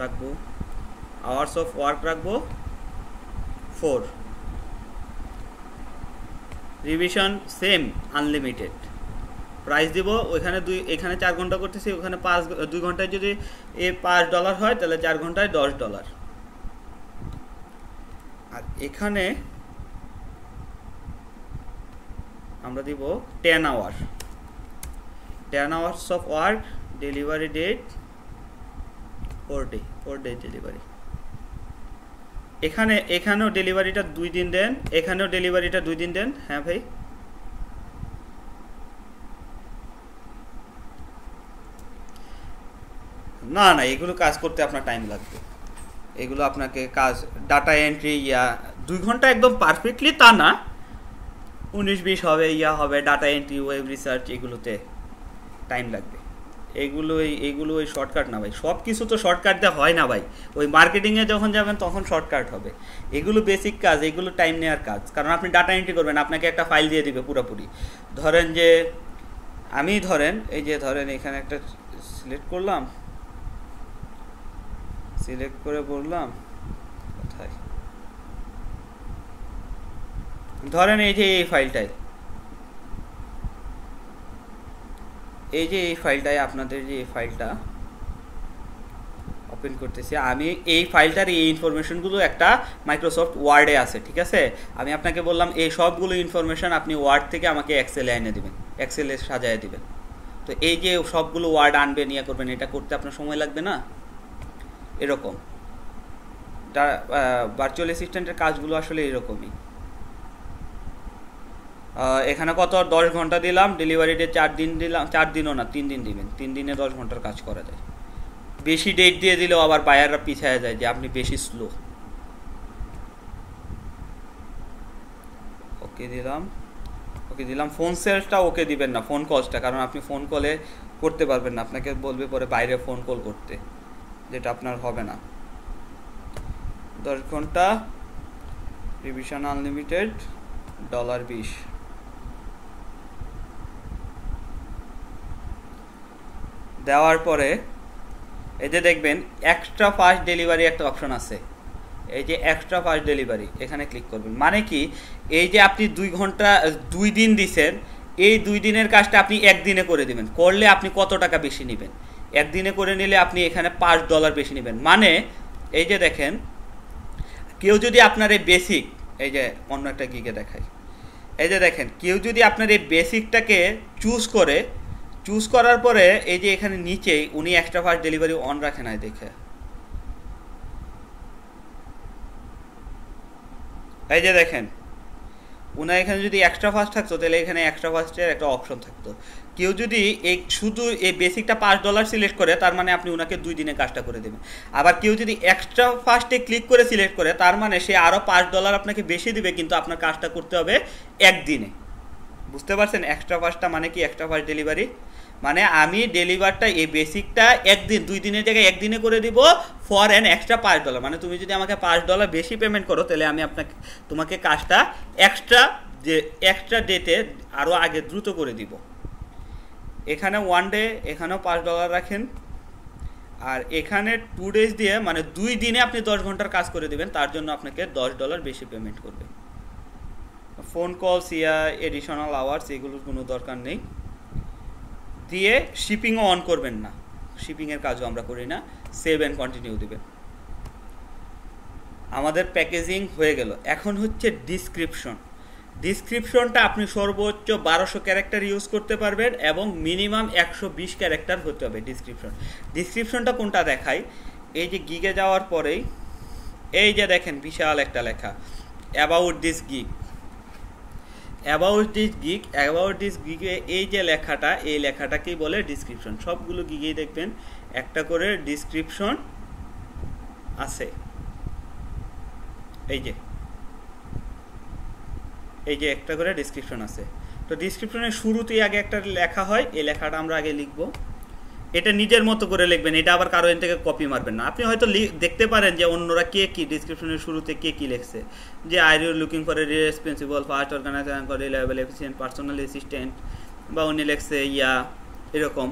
রাখব। আওয়ার্স অফ ওয়ার্ক রাখব। Four revision same unlimited price দিব, ওইখানে দুই, এখানে চার ঘণ্টা করতেছি, ওখানে পাঁচ, দুই ঘন্টায় যদি এ পাঁচ ডলার হয়, তাহলে চার ঘন্টায় দশ ডলার আর এখানে আমরা দিব ten hour ten hours of work delivery date four day four day delivery এখানে, এখানেও ডেলিভারিটা দুই দিন দেন, এখানেও ডেলিভারিটা দুই দিন দেন হ্যাঁ ভাই? না না, এগুলো কাজ করতে আপনার টাইম লাগবে। এগুলো আপনাকে কাজ ডাটা এন্ট্রি ইয়া, দুই ঘণ্টা একদম পারফেক্টলি তা না। উনিশ, বিশ হবে, ইয়া হবে ডাটা এন্ট্রি ওয়েব রিসার্চ এগুলোতে টাইম লাগবে। এগুলো এগুলো ওই শর্টকাট না ভাই। সব কিছু তো শর্টকাট দিয়ে হয় না ভাই। ওই মার্কেটিংয়ে যখন যাবেন, তখন শর্টকাট হবে। এগুলো বেসিক কাজ, এগুলো টাইম নেওয়ার কাজ। কারণ আপনি ডাটা এন্ট্রি করবেন, আপনাকে একটা ফাইল দিয়ে দিবে পুরোপুরি। ধরেন যে, আমি ধরেন, এই যে ধরেন এখানে একটা সিলেক্ট করলাম। সিলেক্ট করে বললাম কোথায় ধরেন এই যে এই ফাইলটায়। এই যে এই ফাইলটায় আপনাদের যে ফাইলটা ওপেন করতেছি, আমি এই ফাইলটার এই ইনফরমেশনগুলো একটা মাইক্রোসফট ওয়ার্ডে আছে, ঠিক আছে? আমি আপনাকে বললাম, এই সবগুলো ইনফরমেশন আপনি ওয়ার্ড থেকে আমাকে এক্সেলে এনে দিবেন এক্সেলে সাজায় দিবেন। তো এই যে সবগুলো ওয়ার্ড আনবেন ইয়ে করবেন, এটা করতে আপনার সময় লাগবে না? এরকম। ভার্চুয়াল অ্যাসিস্ট্যান্টের কাজগুলো আসলে এরকমই। এখানে কত? দশ ঘণ্টা দিলাম ডেলিভারি ডে চার দিন দিলাম, চার দিনও না, তিন দিন দিবেন। তিন দিনে দশ ঘণ্টার কাজ করা যায়। বেশি ডেট দিয়ে দিলেও আবার বায়াররা পিছিয়ে যায় যে আপনি বেশি স্লো ওকে দিলাম ওকে দিলাম। ফোন সেলসটা ওকে দিবেন না ফোন কলসটা কারণ আপনি ফোন কলে করতে পারবেন না। আপনাকে বলবে পরে বাইরে ফোন কল করতে, যেটা আপনার হবে না। দশ ঘণ্টা রিভিশন আনলিমিটেড ডলার বিশ। দেওয়ার পরে এই যে দেখবেন এক্সট্রা ফাস্ট ডেলিভারি একটা অপশন আছে। এই যে এক্সট্রা ফাস্ট ডেলিভারি এখানে ক্লিক করবেন। মানে কি? এই যে আপনি দুই ঘণ্টা, দুই দিন দিছেন, এই দুই দিনের কাজটা আপনি একদিনে করে দিবেন। করলে আপনি কত টাকা বেশি নেবেন? একদিনে করে নিলে আপনি এখানে পাঁচ ডলার বেশি নেবেন। মানে এই যে দেখেন, কেউ যদি আপনার এই বেসিক এই যে অন্য একটা গিগে দেখায় এই যে দেখেন, কেউ যদি আপনার এই বেসিকটাকে চুজ করে চুজ করার পরে এই যে এখানে নিচেই উনি এক্সট্রা ফার্স্ট ডেলিভারি অন রাখে নাই দেখে। এই যে দেখেন, উনার এখানে যদি এক্সট্রা ফাস্ট থাকতো, তাহলে এখানে এক্সট্রা ফাস্টের একটা অপশন থাকতো। কেউ যদি এই শুধু এই বেসিকটা পাঁচ ডলার সিলেক্ট করে, তার মানে আপনি ওনাকে দুই দিনে কাজটা করে দেবেন। আবার কেউ যদি এক্সট্রা ফাস্টে ক্লিক করে সিলেক্ট করে, তার মানে সে আরও পাঁচ ডলার আপনাকে বেশি দিবে, কিন্তু আপনার কাজটা করতে হবে একদিনে। বুঝতে পারছেন? এক্সট্রা ফাস্টটা মানে কি? এক্সট্রা ফাস্ট ডেলিভারি মানে আমি ডেলিভারটা এই বেসিকটা একদিন, দুই দিনের জায়গায় একদিনে করে দিব ফর অ্যান এক্সট্রা পাঁচ ডলার মানে তুমি যদি আমাকে পাঁচ ডলার বেশি পেমেন্ট করো, তাহলে আমি আপনাকে, তোমাকে কাজটা এক্সট্রা যে এক্সট্রা ডেটে আরও আগে দ্রুত করে দিব। এখানে ওয়ান ডে এখানেও পাঁচ ডলার রাখেন। আর এখানে টু ডেজ দিয়ে মানে দুই দিনে আপনি দশ ঘণ্টার কাজ করে দেবেন, তার জন্য আপনাকে দশ ডলার বেশি পেমেন্ট করবে। ফোন কলস ইয়া এডিশনাল আওয়ার্স এগুলোর কোনো দরকার নেই। দিয়ে শিপিংও অন করবেন না। শিপিংয়ের কাজও আমরা করি না। সেভ অ্যান্ড কন্টিনিউ দেবেন আমাদের প্যাকেজিং হয়ে গেল। এখন হচ্ছে ডিসক্রিপশন ডিসক্রিপশনটা আপনি সর্বোচ্চ বারোশো ক্যারেক্টার ইউজ করতে পারবেন এবং মিনিমাম একশো বিশ ক্যারেক্টার হতে হবে ডিসক্রিপশন ডিসক্রিপশনটা কোনটা দেখায়? এই যে গিগে যাওয়ার পরেই, এই যে দেখেন বিশাল একটা লেখা। About this gig about this gig about this গিকে এই যে লেখাটা, এই লেখাটাকেই বলে ডিসক্রিপশন সবগুলো গিকেই দেখবেন, একটা করে ডিসক্রিপশন আছে। এই যে। এই যে একটা করে ডিসক্রিপশন আছে। তো ডিসক্রিপশনের শুরুতেই আগে একটা লেখা হয়, এই লেখাটা আমরা আগে লিখব। এটা নিজের মতো করে লিখবেন, এটা আবার কারও থেকে কপি মারবেন না। আপনি হয়তো দেখতে পারেন যে অন্যরা কে কি ডিসক্রিপশনের শুরুতে কে কি লিখছে। যে I you looking for a responsible fast organisation for reliable efficient personal assistant বা উনি লিখছে, ইয়া এরকম।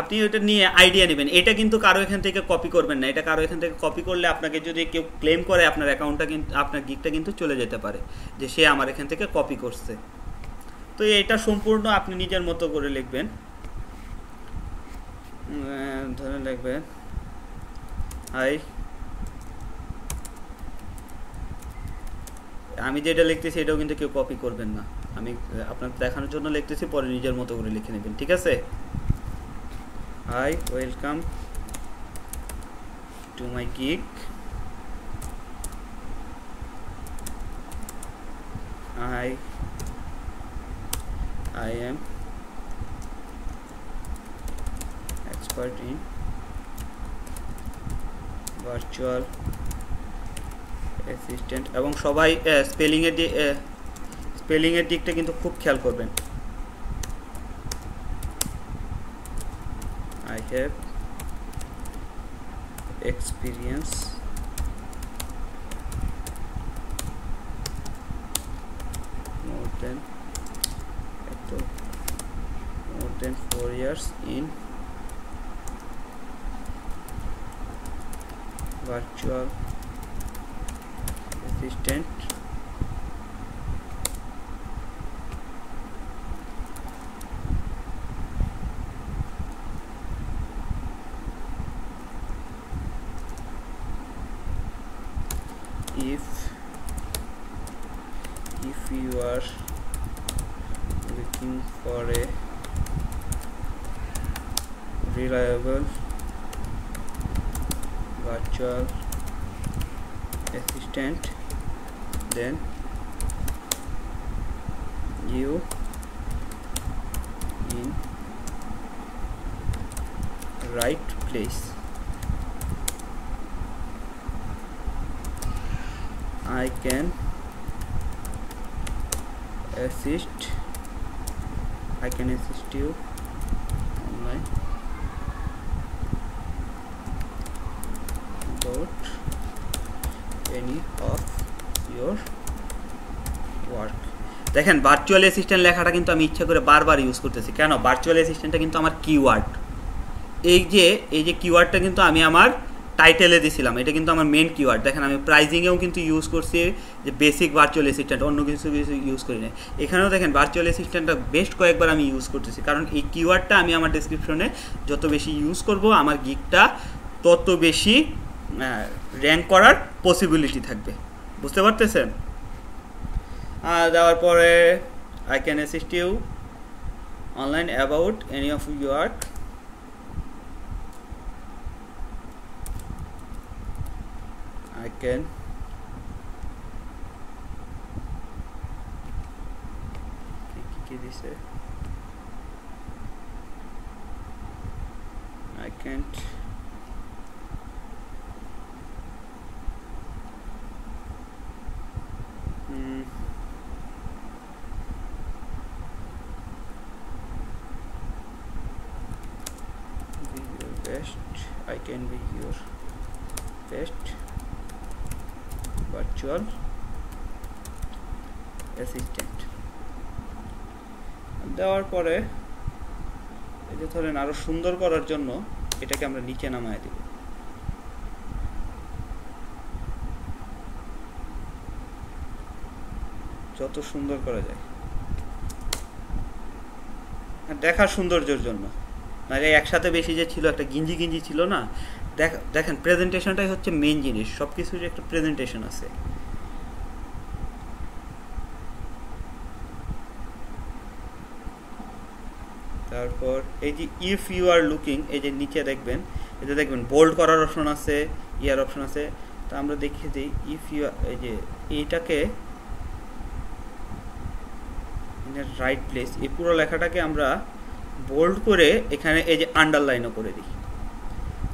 আপনি ওটা নিয়ে আইডিয়া নেবেন। এটা কিন্তু কারও এখান থেকে কপি করবেন না। এটা কারও এখান থেকে কপি করলে আপনাকে যদি কেউ ক্লেম করে, আপনার অ্যাকাউন্টটা কিন্তু আপনার গিকটা কিন্তু চলে যেতে পারে যে সে আমার এখান থেকে কপি করছে। তো এটা সম্পূর্ণ আপনি নিজের মতো করে লিখবেন। ধরে লিখবেন হাই আমি যেটা লিখতেছি এটাও কিন্তু কেউ কপি করবেন না। আমি আপনার দেখানোর জন্য লিখতেছি, পরে নিজের মতো করে লিখে নেবেন, ঠিক আছে? Hi, welcome to my gig. I I am property virtual assistant. এবং সবাই স্পেলিং এর স্পেলিং এর দিকটা কিন্তু খুব খেয়াল করবেন। I have experience more than more than four years in virtual assistant দেখেন ভার্চুয়াল অ্যাসিস্ট্যান্ট লেখাটা কিন্তু আমি ইচ্ছা করে বারবার ইউজ করতেছি। কেন? ভার্চুয়াল অ্যাসিস্ট্যান্টটা কিন্তু আমার কিওয়ার্ড এই যে এই যে কিওয়ার্ডটা কিন্তু আমি আমার টাইটেলে দিছিলাম, এটা কিন্তু আমার মেন কিওয়ার্ড দেখেন, আমি প্রাইজিংয়েও কিন্তু ইউজ করছি, যে বেসিক ভার্চুয়াল অ্যাসিস্ট্যান্ট অন্য কিছু কিছু ইউজ করি না এখানেও দেখেন ভার্চুয়াল অ্যাসিস্ট্যান্টটা বেস্ট কয়েকবার আমি ইউজ করতেছি, কারণ এই কিওয়ার্ডটা আমি আমার ডিসক্রিপশনে যত বেশি ইউজ করব, আমার গিকটা তত বেশি র্যাঙ্ক করার পসিবিলিটি থাকবে। বুঝতে পারতেছেন? দেওয়ার পরে I can assist you online about any of your I can কি দিছে I can't Hmm. Be your best. I can be your best. Virtual assistant পরে এই যে ধরেন আরও সুন্দর করার জন্য এটাকে আমরা নিচে নামায় দিব। যত সুন্দর করা যায়। দেখার সৌন্দর্যের জন্য। মানে একসাথে বেশি যে ছিল, একটা গিঞ্জি গিঞ্জি ছিল না, দেখ দেখেন প্রেজেন্টেশনটাই হচ্ছে মেন জিনিস সব কিছুর একটা প্রেজেন্টেশন আছে। তারপর এই যে ইফ ইউ আর লুকিং এই যে নিচে দেখবেন এতে দেখবেন বোল্ড করার অপশন আছে, ইয়ার অপশন আছে। তো আমরা দেখি যে ইফ ইউ এই যে এইটাকে রাইট প্লেস এই পুরো লেখাটাকে আমরা বোল্ড করে এখানে এই যে আন্ডারলাইনও করে দিই।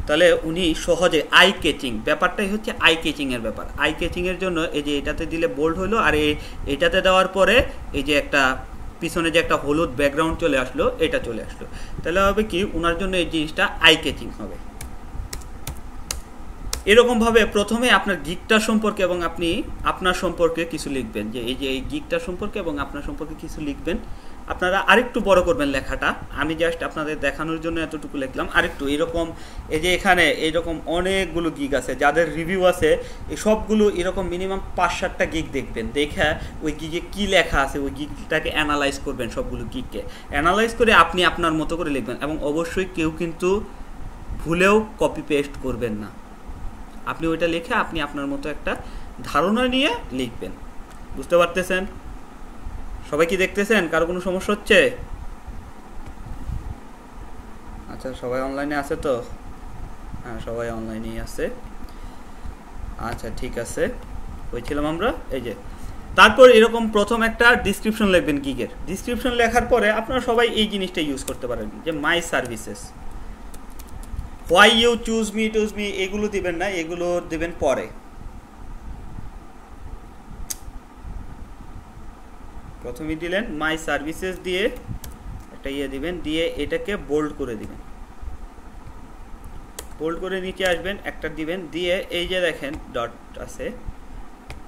তাহলে উনি সহজে আই কেচিং ব্যাপারটাই হচ্ছে আই কেচিংয়ের ব্যাপার। আই কেচিংয়ের জন্য এই যে এটাতে দিলে বোল্ড হলো, আর এই, এটাতে দেওয়ার পরে এই যে একটা পিছনে যে একটা হলুদ ব্যাকগ্রাউন্ড চলে আসলো, এটা চলে আসলো। তাহলে হবে কি ওনার জন্য এই জিনিসটা আই ক্যাচিং হবে। এরকমভাবে প্রথমে আপনার গিকটার সম্পর্কে এবং আপনি আপনার সম্পর্কে কিছু লিখবেন। যে এই যে এই গিকটার সম্পর্কে এবং আপনার সম্পর্কে কিছু লিখবেন। আপনারা আরেকটু বড় করবেন লেখাটা। আমি জাস্ট আপনাদের দেখানোর জন্য এতটুকু লিখলাম। আরেকটু এরকম এই যে এখানে এইরকম অনেকগুলো গিগ আছে, যাদের রিভিউ আছে, এই সবগুলো এরকম মিনিমাম পাঁচ সাতটা গিগ দেখবেন। দেখে ওই গিগে কী লেখা আছে, ওই গিগটাকে অ্যানালাইজ করবেন সবগুলো গিগকে অ্যানালাইজ করে আপনি আপনার মতো করে লিখবেন এবং অবশ্যই কেউ কিন্তু ভুলেও কপি পেস্ট করবেন না। আপনি ওইটা লিখে আপনি আপনার মতো একটা ধারণা নিয়ে লিখবেন। বুঝতে পারতেছেন? সবাই কি দেখতেছেন? কারও কোনো সমস্যা হচ্ছে? আচ্ছা সবাই অনলাইনে আছে তো? হ্যাঁ সবাই অনলাইনেই আছে। আচ্ছা ঠিক আছে। হয়েছিলাম আমরা, এই যে। তারপর এরকম প্রথম একটা ডিসক্রিপশন লিখবেন গিগের ডিসক্রিপশন লেখার পরে আপনারা সবাই এই জিনিসটা ইউজ করতে পারেন, যে my services why you choose me choose me এগুলো দিবেন না, এগুলো দিবেন পরে। প্রথমে দিলেন মাই সার্ভিসেস দিয়ে একটা ইয়ে দিবেন, দিয়ে এটাকে বোল্ড করে দিবেন। বোল্ড করে নিচে আসবেন, একটা দিবেন, দিয়ে এই যে দেখেন ডট আছে,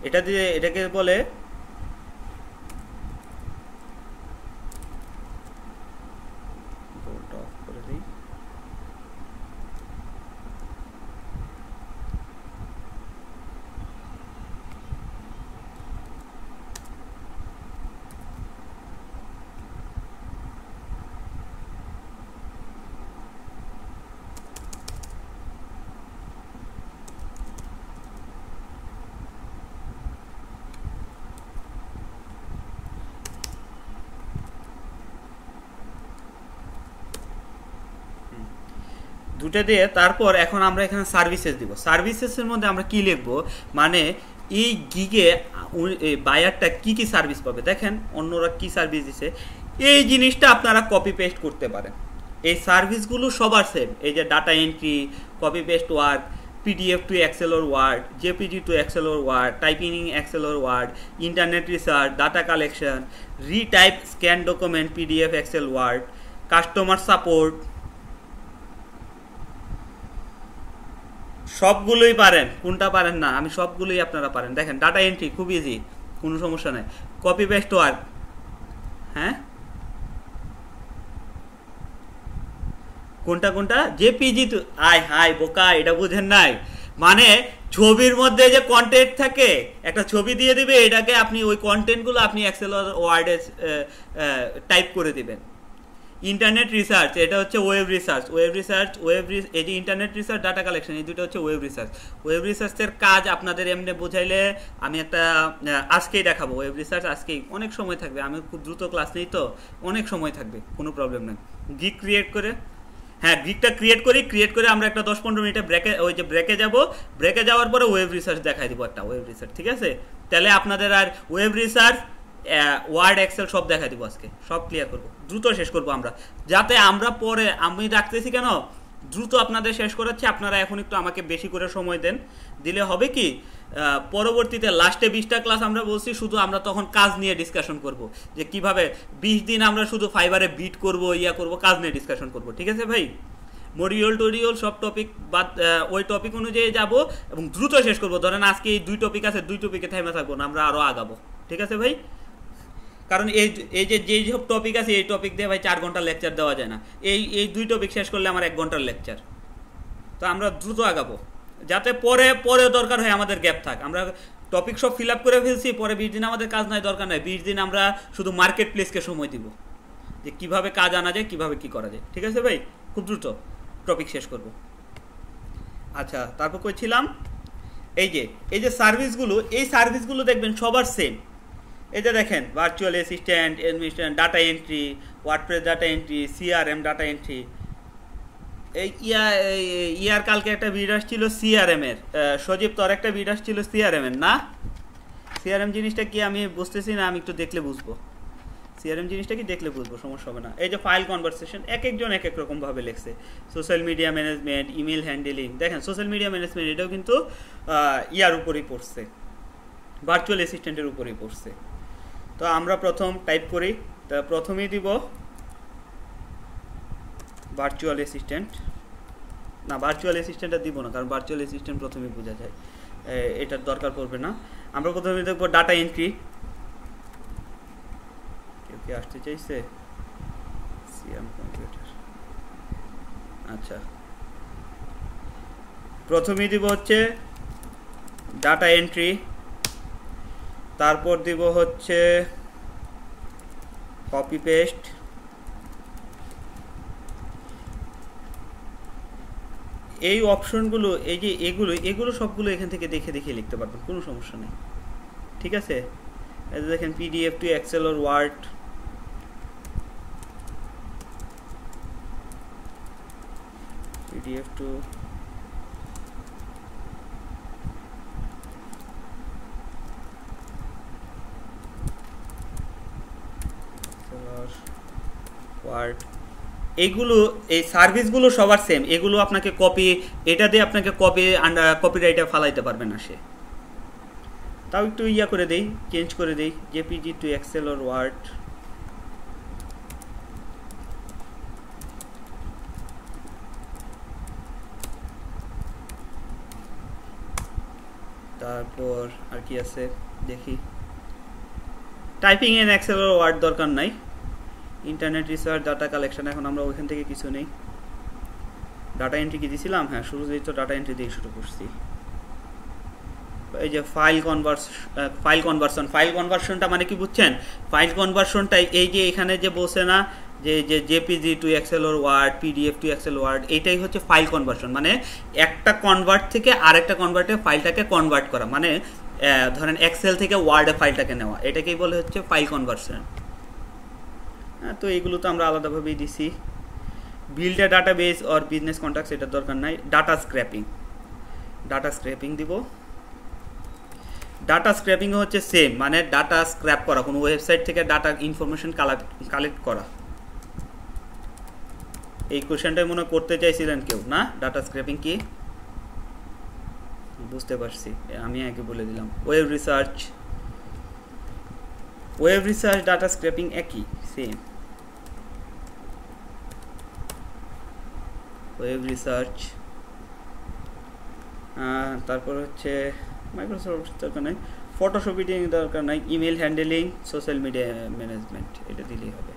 এটা দিয়ে এটাকে বলে দুটো দিয়ে তারপর এখন আমরা এখানে সার্ভিসেস দিব। সার্ভিসেসের মধ্যে আমরা কি লিখব? মানে এই গিগে বায়ারটা কি কি সার্ভিস পাবে? দেখেন, অন্যরা কি সার্ভিস দিছে। এই জিনিসটা আপনারা কপি পেস্ট করতে পারেন। এই সার্ভিসগুলো সবার সেম এই যে data entry copy paste work PDF to Excel or Word JPG to Excel or Word typing Excel or Word internet research data collection retype scan document PDF Excel Word customer support সবগুলোই পারেন, কোনটা পারেন না, আমি সবগুলোই আপনারা পারেন। দেখেন ডাটা এন্ট্রি খুব ইজি কোনো সমস্যা নেই। কপি পেস্ট ওয়ার্ক হ্যাঁ? কোনটা কোনটা? জেপিজি তো আয় হাই বোকা, এটা বুঝেন নাই। মানে ছবির মধ্যে যে কন্টেন্ট থাকে, একটা ছবি দিয়ে দিবে, এটাকে আপনি ওই কন্টেন্টগুলো আপনি এক্সেল ওয়ার্ডে টাইপ করে দিবেন। ইন্টারনেট রিসার্চ এটা হচ্ছে web research web research web এই যে ইন্টারনেট রিসার্চ ডাটা কালেকশন এই দুটো হচ্ছে ওয়েব রিসার্চ ওয়েব রিসার্চের কাজ আপনাদের এমনি বোঝাইলে আমি একটা আজকেই দেখাবো। ওয়েব রিসার্চ আজকেই, অনেক সময় থাকবে। আমি খুব দ্রুত ক্লাস নেই তো, অনেক সময় থাকবে, কোনো প্রবলেম নেই। গিক ক্রিয়েট করে হ্যাঁ গিকটা ক্রিয়েট করি ক্রিয়েট করে আমরা একটা দশ পনেরো মিনিটে ব্রেকে ওই যে ব্রেকে যাব। ব্রেকে যাওয়ার পরে ওয়েব রিসার্চ দেখাই দিব একটা ওয়েব রিসার্চ ঠিক আছে? তাহলে আপনাদের আর ওয়েব রিসার্চ ওয়ার্ড এক্সেল সব দেখা দিব আজকে। সব ক্লিয়ার করব। দ্রুত শেষ করব আমরা। যাতে আমরা পরে, আমি রাখতেছি কেন? দ্রুত আপনাদের শেষ করাচ্ছি। আপনারা এখন একটু আমাকে বেশি করে সময় দেন। দিলে হবে কি পরবর্তীতে লাস্টে বিশটা ক্লাস আমরা বলছি, শুধু আমরা তখন কাজ নিয়ে ডিসকাশন করব। যে কীভাবে বিশ দিন আমরা শুধু ফাইবারে বিট করব, ইয়া করব, কাজ নিয়ে ডিসকাশন করব। ঠিক আছে ভাই? মরিওল টরিওল সব টপিক বাদ ওই টপিক অনুযায়ী যাব এবং দ্রুত শেষ করব। ধরেন আজকে এই দুই টপিক আছে, দুই টপিকে থেমে থাকব না, আমরা আরও আগাবো। ঠিক আছে ভাই? কারণ এই এই যে যেই সব টপিক আছে, এই টপিক দিয়ে ভাই চার ঘণ্টার লেকচার দেওয়া যায় না। এই এই দুই টপিক শেষ করলে আমার এক ঘণ্টার লেকচার তো আমরা দ্রুত আগাবো। যাতে পরে পরে দরকার হয় আমাদের গ্যাপ থাক। আমরা টপিক সব ফিল আপ করে ফেলছি, পরে বিশ দিন আমাদের কাজ নাই, দরকার নাই। বিশ দিন আমরা শুধু মার্কেট প্লেসকে সময় দিব। যে কীভাবে কাজ আনা যায়, কীভাবে কি করা যায়। ঠিক আছে ভাই? খুব দ্রুত টপিক শেষ করব। আচ্ছা তারপর কইছিলাম, এই যে এই যে সার্ভিসগুলো এই সার্ভিসগুলো দেখবেন সবার সেম এই যে দেখেন virtual assistant administration data entry WordPress data entry CRM data entry এই ইয়া ইয়ার কালকে একটা ভিড আসছিল সিআরএম এর। সজীব, তোর একটা ভিড আসছিল সিআরএম এর, না? সিআরএম জিনিসটা কি আমি বুঝতেছি না, আমি একটু দেখলে বুঝব। সিআরএম জিনিসটা কি দেখলে বুঝব, সমস্যা হবে না। এই যে ফাইল কনভারসেশন এক একজন এক এক রকম ভাবে লেখছে। Social media management email handling দেখেন সোশ্যাল মিডিয়া ম্যানেজমেন্ট এটাও কিন্তু ইয়ার উপরেই পড়ছে। ভার্চুয়াল অ্যাসিস্ট্যান্টের উপরেই পড়ছে। তো আমরা প্রথম টাইপ করি। তা প্রথমেই দিব ভার্চুয়াল অ্যাসিস্ট্যান্ট না ভার্চুয়াল অ্যাসিস্ট্যান্টটা দিব না, কারণ ভার্চুয়াল অ্যাসিস্ট্যান্ট প্রথমেই বোঝা যায়। এটার দরকার পড়বে না। আমরা প্রথমে দেখব ডাটা এন্ট্রি কেউ কি আসতে চাইছে? সিএম কম্পিউটার আচ্ছা। প্রথমেই দিব হচ্ছে ডাটা এন্ট্রি তারপর দিব হচ্ছে কপি পেস্ট এই অপশনগুলো, এই যে এগুলো এগুলো সবগুলো এখান থেকে দেখে দেখে লিখতে পারবেন, কোনো সমস্যা নেই। ঠিক আছে? দেখেন PDF to Excel or Word PDF to Word এগুলো, এই সার্ভিসগুলো সবার সেম এগুলো আপনাকে কপি এটা দিয়ে আপনাকে কপি কপিরাইটে ফালাইতে পারবে না সে। তাও একটু ইয়া করে দেই চেঞ্জ করে দেই। JPG to Excel or Word তারপর আর কি আছে? দেখি। টাইপিং এন এক্সেল ওয়ার্ড দরকার নাই। ইন্টারনেট রিসার্চ ডাটা কালেকশন এখন আমরা ওইখান থেকে কিছু নেই। ডাটা এন্ট্রি কি দিয়েছিলাম হ্যাঁ শুরু তো ডাটা এন্ট্রি দিয়ে শুরু করছি। এই যে file converse file conversion file কনভার্সনটা মানে কি বুঝছেন? ফাইল কনভার্সনটা এই যে এখানে যে বসে না, যে যে JPG to Excel or Word PDF to Excel Word এইটাই হচ্ছে ফাইল কনভার্সন মানে একটা কনভার্ট থেকে আরেকটা কনভার্টে ফাইলটাকে কনভার্ট করা। মানে ধরেন এক্সেল থেকে ওয়ার্ডে ফাইলটাকে নেওয়া। এটাকেই বলে হচ্ছে ফাইল কনভার্সন তো এইগুলো তো আমরা আলাদাভাবেই দিছি। Build a database or business contact সেটার দরকার নাই। ডাটা স্ক্র্যাপিং ডাটা স্ক্র্যাপিং দিব। ডাটা স্ক্র্যাপিং হচ্ছে সেম মানে ডাটা স্ক্র্যাপ করা। কোনো ওয়েবসাইট থেকে ডাটা ইনফরমেশন কালেক্ট করা। এই কোশ্চেনটাই মনে করতে চাইছিলেন কেউ, না? ডাটা স্ক্র্যাপিং কি? বুঝতে পারছি। আমি আগে বলে দিলাম। Web research web research data scraping একই সেম ওয়েব রিসার্চ তারপর হচ্ছে মাইক্রোসফট দরকার নাই। ফটোশপ এডিটিং দরকার নাই email handling social media management এটা দিলেই হবে।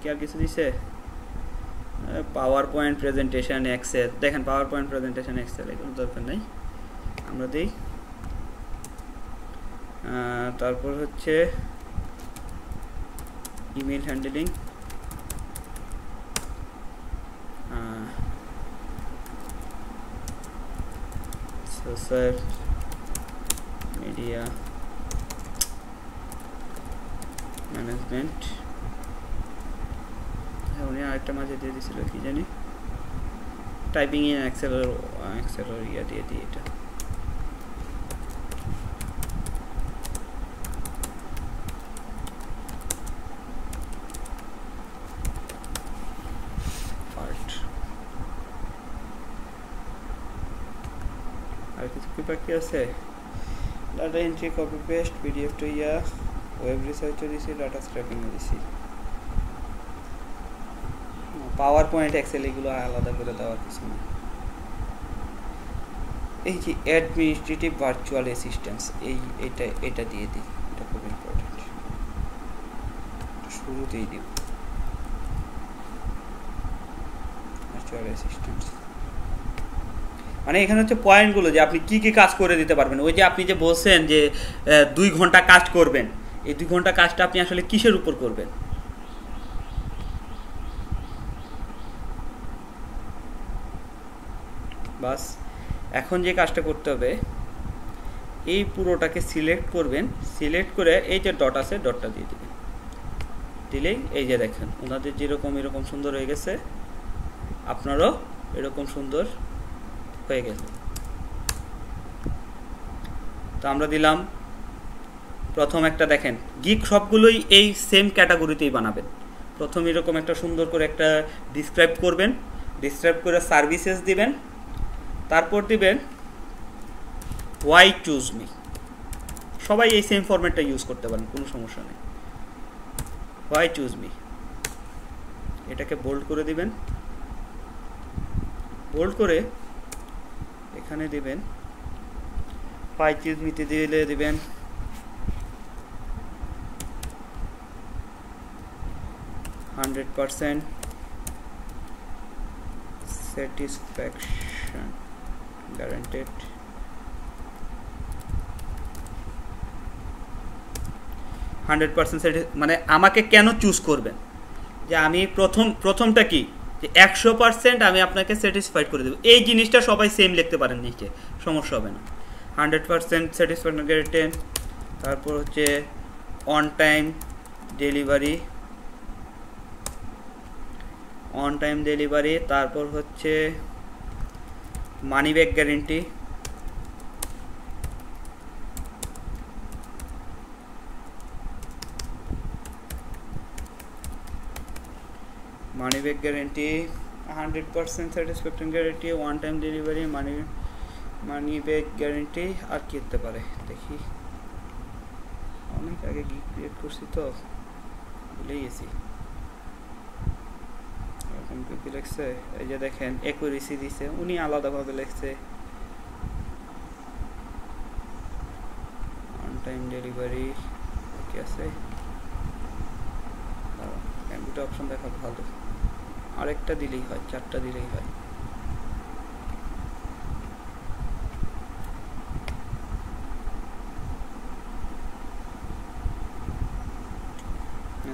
কি আর কিছু দিছে? পাওয়ার পয়েন্ট প্রেজেন্টেশন এক্সেল দেখেন পাওয়ার পয়েন্ট প্রেজেন্টেশন এক্সেল এগুলো দরকার নেই। আমরা দিই। তারপর হচ্ছে email handling social media management উনি আরেকটা মাঝে দিয়ে দিয়েছিল, কি জানি? টাইপিং ইন এক্সেলের এক্সেলের ইয়া দিয়ে দিই এটা আর কিছু কি বাকি আছে? Data entry copy paste PDF to yeah web রিসার্চও দিছি ডাটা স্ক্র্যাপিংও দিছি। পাওয়ার পয়েন্ট এক্সেল এগুলো আলাদা করে দেওয়ার কিছু না এই যে অ্যাডমিনিস্ট্রেটিভ ভার্চুয়াল অ্যাসিস্ট্যান্স এই এটা এটা দিয়ে দিই। এটা খুব ইম্পর্টেন্ট শুরুতেই দিব। ভার্চুয়াল অ্যাসিস্ট্যান্স মানে এখানে হচ্ছে পয়েন্টগুলো যে আপনি কি কি কাজ করে দিতে পারবেন। ওই যে আপনি যে বলছেন যে দুই ঘণ্টা কাজ করবেন, এই দুই ঘণ্টা কাজটা আপনি আসলে কিসের উপর করবেন? বাস, এখন যে কাজটা করতে হবে, এই পুরোটাকে সিলেক্ট করবেন সিলেক্ট করে এই যে ডট আছে ডটটা দিয়ে দেবেন। দিলেই এই যে দেখেন, ওনাদের যেরকম এরকম সুন্দর হয়ে গেছে, আপনারও এরকম সুন্দর হয়ে গেছে। তো আমরা দিলাম, প্রথম একটা দেখেন গিক সবগুলোই এই সেম ক্যাটাগরিতেই বানাবেন। প্রথম এরকম একটা সুন্দর করে একটা ডিসক্রাইব করবেন ডিসক্রাইব করে সার্ভিসেস দিবেন, তারপর দিবেন ওয়াই চুজ মি সবাই এই সেম ফরম্যাটটা ইউজ করতে পারেন, কোনো সমস্যা নেই। ওয়াই চুজ মি এটাকে বোল্ড করে দিবেন। বোল্ড করে এখানে দিবেন। চুজ মিতে দিলে দিবেন। Hundred percent satisfaction guaranteed hundred percent মানে আমাকে কেন চুজ করবেন? যে আমি প্রথম প্রথমটা কি? যে একশো পার্সেন্ট আমি আপনাকে স্যাটিসফাইড করে দেবো। এই জিনিসটা সবাই সেম লিখতে পারেন নিচে, সমস্যা হবে না। হান্ড্রেড পার্সেন্ট স্যাটিসফাইড গ্যারেন্টেড তারপর হচ্ছে on time delivery on time delivery তারপর হচ্ছে money back guarantee money back guarantee hundred percent satisfaction guarantee one time delivery money back guarantee আর কি হতে পারে? দেখি। অনেক আগে গিক ক্রিয়েট করছি তো, ভুলেই গেছি। এরকম কি কি এই যে দেখেন একুরেসি দিছে, উনি আলাদাভাবে লিখছে। অন টাইম ডেলিভারি কি আছে? দুটো অপশন দেখা ভালো আরেকটা দিলেই হয়, চারটা দিলেই হয়।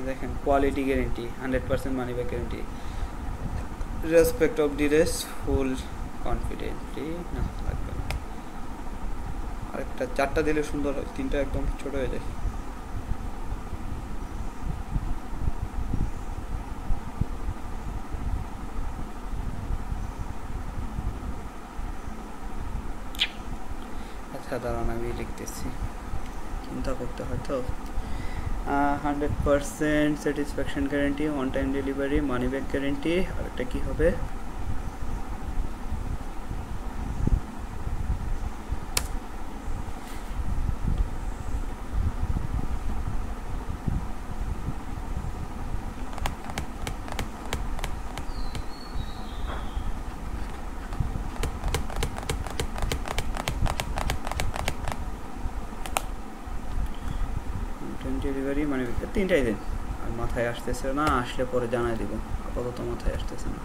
দেখেন quality guarantee hundred percent money back guarantee respect of ডিরেস full confidently না, লাগবে না। আরেকটা, চারটা দিলে সুন্দর হয়, তিনটা একদম ছোট হয়ে যায়। দাঁড়ান, আমি লিখতেছি। চিন্তা করতে হয় তো। Hundred percent satisfaction guarantee on time delivery money back guarantee আর এটা কী হবে ডেলিভারি মানে তিনটাই দিন। আর মাথায় আসতেছে না, আসলে পরে জানাই দিব। আপাতত মাথায় আসতেছে না।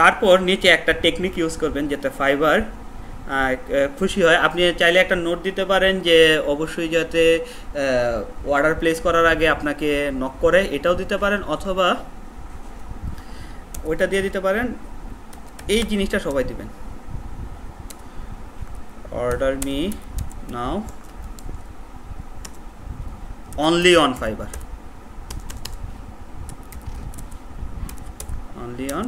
তারপর নিচে একটা টেকনিক ইউজ করবেন যাতে ফাইবার খুশি হয়। আপনি চাইলে একটা নোট দিতে পারেন যে, অবশ্যই যাতে অর্ডার প্লেস করার আগে আপনাকে নক করে এটাও দিতে পারেন, অথবা ওইটা দিয়ে দিতে পারেন। এই জিনিসটা সবাই দিবেন। Order me now only on fiber. Only on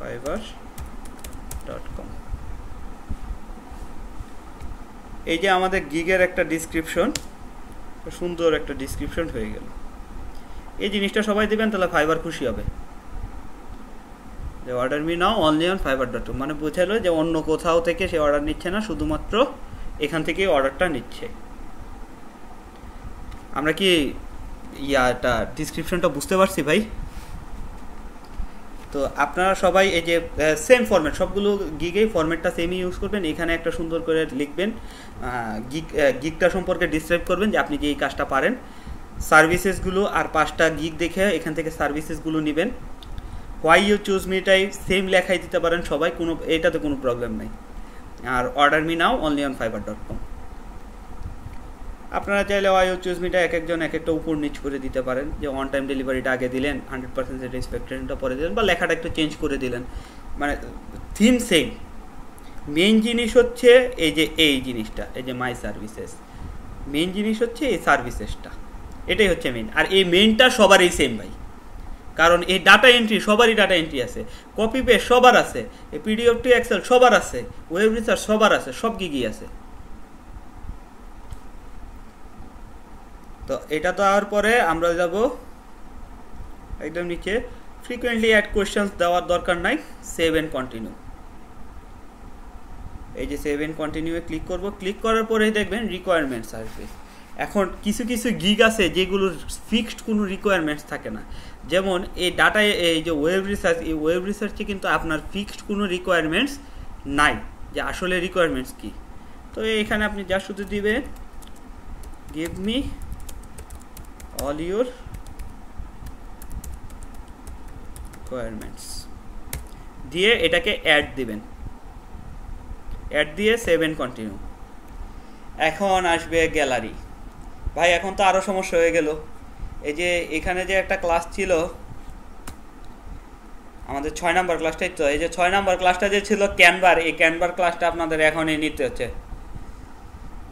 fiverr.com এই যে আমাদের গিগের একটা ডিসক্রিপশন সুন্দর একটা ডিসক্রিপশন হয়ে গেল। এই জিনিসটা সবাই দিবেন, তাহলে ফাইবার খুশি হবে। যে order me now only on Fiverr dot মানে বোঝালো যে অন্য কোথাও থেকে সে অর্ডার নিচ্ছে না, শুধুমাত্র এখান থেকেই অর্ডারটা নিচ্ছে। আমরা কি ইয়াটা ডিসক্রিপশনটা বুঝতে পারছি ভাই? তো আপনারা সবাই এই যে সেম ফরম্যাট সবগুলো গিগেই ফরম্যাটটা সেমই ইউজ করবেন। এখানে একটা সুন্দর করে লিখবেন গিগ গিগটা সম্পর্কে ডিসক্রাইব করবেন যে আপনি যে এই কাজটা পারেন। সার্ভিসেসগুলো আর পাঁচটা গিগ দেখে এখান থেকে সার্ভিসেসগুলো নেবেন। হোয়াই ইউ চুজ মিটাই সেম লেখাই দিতে পারেন সবাই, কোনো, এটাতে কোনো প্রবলেম নেই। আর order me now only on Fiverr dot com আপনারা চাইলে ওয়াইও চুজ মিটা এক একজন এক একটা উপর নিচ করে দিতে পারেন। যে অন টাইম ডেলিভারিটা আগে দিলেন হান্ড্রেড পার্সেন্ট স্যাটিসফ্যাকশনটা পরে দিলেন বা লেখাটা একটু চেঞ্জ করে দিলেন। মানে থিম সেম মেন জিনিস হচ্ছে এই যে এই জিনিসটা, এই যে মাই সার্ভিসেস মেন জিনিস হচ্ছে এই সার্ভিসেসটা এটাই হচ্ছে মেন আর এই মেইনটা সবারই সেম ভাই। কারণ এই ডাটা এন্ট্রি সবারই ডাটা এন্ট্রি আছে। কপি পে সবার আছে, এই পিডিএফ টু এক্সেল সবার আছে ওয়েব রিসার্চ সবার আছে, সব গিগি আছে। তো এটা তো দেওয়ার পরে আমরা যাব একদম নিচে। ফ্রিকুয়েন্টলি অ্যাড কোয়েশ্চেন্স দেওয়ার দরকার নাই সেভ এন্ড কন্টিনিউ এই যে সেভ এন্ড কন্টিনিউয়ে ক্লিক করব ক্লিক করার পরে দেখবেন রিকোয়ারমেন্টস আসবে। এখন কিছু কিছু গিগ আছে যেগুলোর ফিক্সড কোনো রিকোয়ারমেন্টস থাকে না। যেমন এই ডাটা এই যে ওয়েব রিসার্চ এই ওয়েব রিসার্চে কিন্তু আপনার ফিক্সড কোনো রিকোয়ারমেন্টস নাই যে আসলে রিকোয়ারমেন্টস কি। তো এখানে আপনি যা শুধু দিবেন give me all your requirements দিয়ে এটাকে অ্যাড দিবেন। অ্যাড দিয়ে সেভেন কন্টিনিউ এখন আসবে গ্যালারি ভাই, এখন তো আরও সমস্যা হয়ে গেল। এই যে এখানে যে একটা ক্লাস ছিল, আমাদের ছয় নাম্বার ক্লাসটাই তো, এই যে ছয় নাম্বার ক্লাসটা যে ছিল ক্যানভার এই ক্যানভার ক্লাসটা আপনাদের এখনই নিতে হচ্ছে।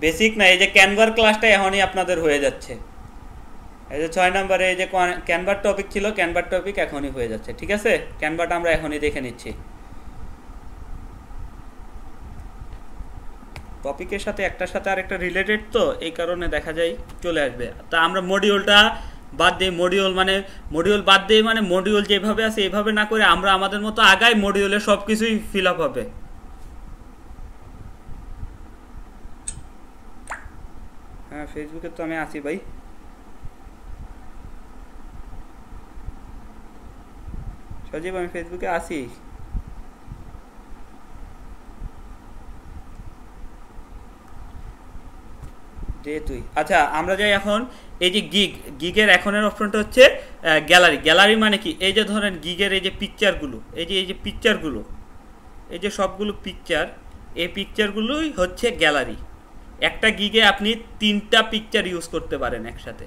বেসিক না, এই যে ক্যানভার ক্লাসটা এখনই আপনাদের হয়ে যাচ্ছে। এই যে ছয় নাম্বারে এই যে ক্যানভার টপিক ছিল ক্যানভার টপিক এখনই হয়ে যাচ্ছে, ঠিক আছে? ক্যানভারটা আমরা এখনই দেখে নিচ্ছি। টপিকের সাথে একটার সাথে আরেকটা রিলেটেড তো, এই কারণে দেখা যায় চলে আসবে। তা আমরা মডিউলটা বাদ দিই মডিউল মানে মডিউল বাদ দিই মানে মডিউল যেভাবে আছে এভাবে না করে আমরা আমাদের মতো আগাই মডিউলে সব কিছুই ফিল আপ হবে। হ্যাঁ ফেসবুকে তো আমি আছি ভাই। সজীব, আমি ফেসবুকে আছি। দে তুই আচ্ছা আমরা যাই এখন, এই যে গিগ গিগের এখনের অপশনটা হচ্ছে গ্যালারি গ্যালারি মানে কি? এই যে ধরেন গিগের এই যে পিকচারগুলো এই যে এই যে পিকচারগুলো এই যে সবগুলো পিকচার এই পিকচারগুলোই হচ্ছে গ্যালারি একটা গিগে আপনি তিনটা পিকচার ইউজ করতে পারেন একসাথে।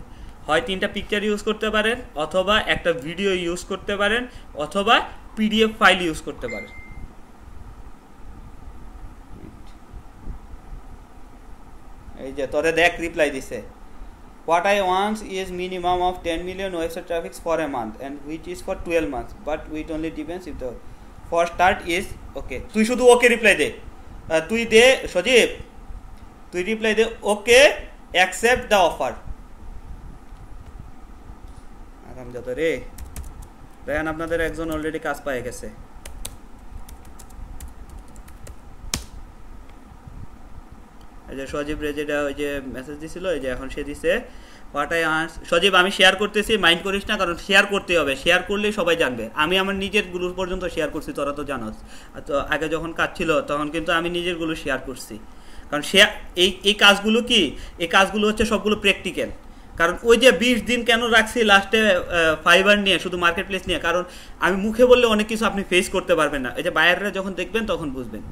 হয় তিনটা পিকচার ইউজ করতে পারেন, অথবা একটা ভিডিও ইউজ করতে পারেন, অথবা পিডিএফ ফাইল ইউজ করতে পারেন। এই যে তোরে দেখ রিপ্লাই দিছে what I want is minimum of 10 million website traffic for a month and which is for 12 months but it only depends if the for start is okay তুই শুধু okay reply দে তুই দে সজীব তুই রিপ্লাই দে okay accept the offer আরাম যত রে দেখেন আপনাদের একজন অলরেডি কাজ পেয়ে গেছে এই যে সজীব রে যেটা ওই যে মেসেজ দিছিল, এই যে এখন সে দিছে পাটাই সজীব, আমি শেয়ার করতেছি মাইন্ড করিস না, কারণ শেয়ার করতে হবে শেয়ার করলেই সবাই জানবে। আমি আমার নিজেরগুলো পর্যন্ত শেয়ার করছি, তোরা তো জানোস। তো আগে যখন কাজ ছিল তখন কিন্তু আমি নিজেরগুলো শেয়ার করছি। কারণ শেয়ার এই এই কাজগুলো কি? এই কাজগুলো হচ্ছে সবগুলো প্র্যাকটিক্যাল কারণ ওই যে বিশ দিন কেন রাখছি লাস্টে ফাইবার নিয়ে, শুধু মার্কেট প্লেস নিয়ে? কারণ আমি মুখে বললে অনেক কিছু আপনি ফেস করতে পারবেন না। এই যে বায়াররা যখন দেখবেন, তখন বুঝবেন।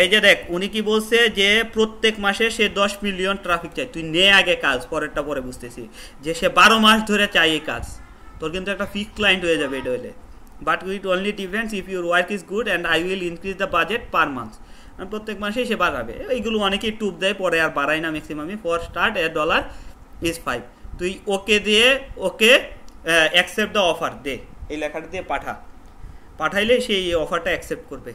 এই যে দেখ, উনি কি বলছে যে প্রত্যেক মাসে সে দশ মিলিয়ন ট্রাফিক চাই তুই নে আগে কাজ, পরেরটা পরে বুঝতেছি। যে সে বারো মাস ধরে চাই এই কাজ। তোর কিন্তু একটা ফিক্স ক্লায়েন্ট হয়ে যাবে এটা হলে। But it only depends if your work is good and I will increase the budget per month প্রত্যেক মাসেই সে বাড়াবে। এইগুলো অনেকেই টুপ দেয়, পরে আর বাড়ায় না ম্যাক্সিমামই for start a dollar is five তুই ওকে দিয়ে, ওকে অ্যাকসেপ্ট দ্য অফার দে। এই লেখাটা দিয়ে পাঠা। পাঠাইলে সেই অফারটা অ্যাকসেপ্ট করবে।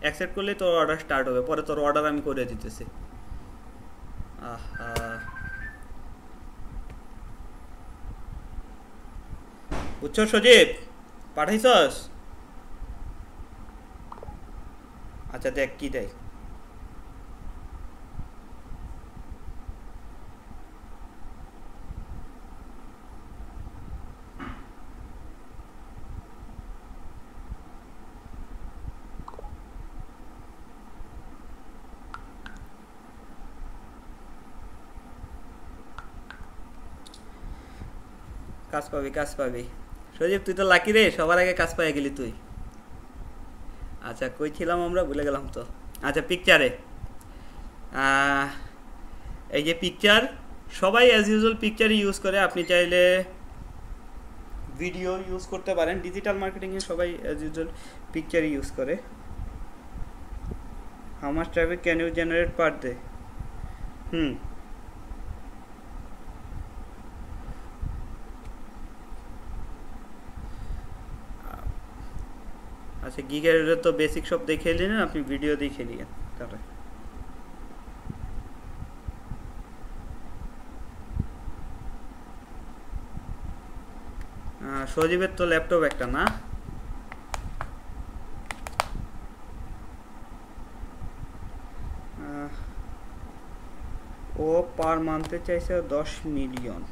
অ্যাকসেপ্ট করলে তোর অর্ডার স্টার্ট হবে। পরে তোর অর্ডার আমি করে দিতেছি। আহা। বুঝছ সজীব? পাঠাইছস? আচ্ছা দেখ, কি দেয়? কাজ পাবি কাজ পাবি। সজীব, তুই তো লাকি রে, সবার আগে কাজ পাই গেলি তুই। আচ্ছা কই ছিলাম আমরা, ভুলে গেলাম তো। আচ্ছা পিকচারে এই যে পিকচার সবাই অ্যাজ ইউজুয়াল পিকচারই ইউজ করে। আপনি চাইলে ভিডিও ইউজ করতে পারেন। ডিজিটাল মার্কেটিংয়ে সবাই অ্যাজ ইউজুয়াল পিকচারই ইউজ করে। How much traffic can you generate per day hmm আচ্ছা গিগের তো বেসিক সব দেখে নিলেন, আপনি ভিডিও দেখে নিন তাহলে। সজীবের তো ল্যাপটপ একটা না? ও পার মান্থে চাইছে দশ মিলিয়ন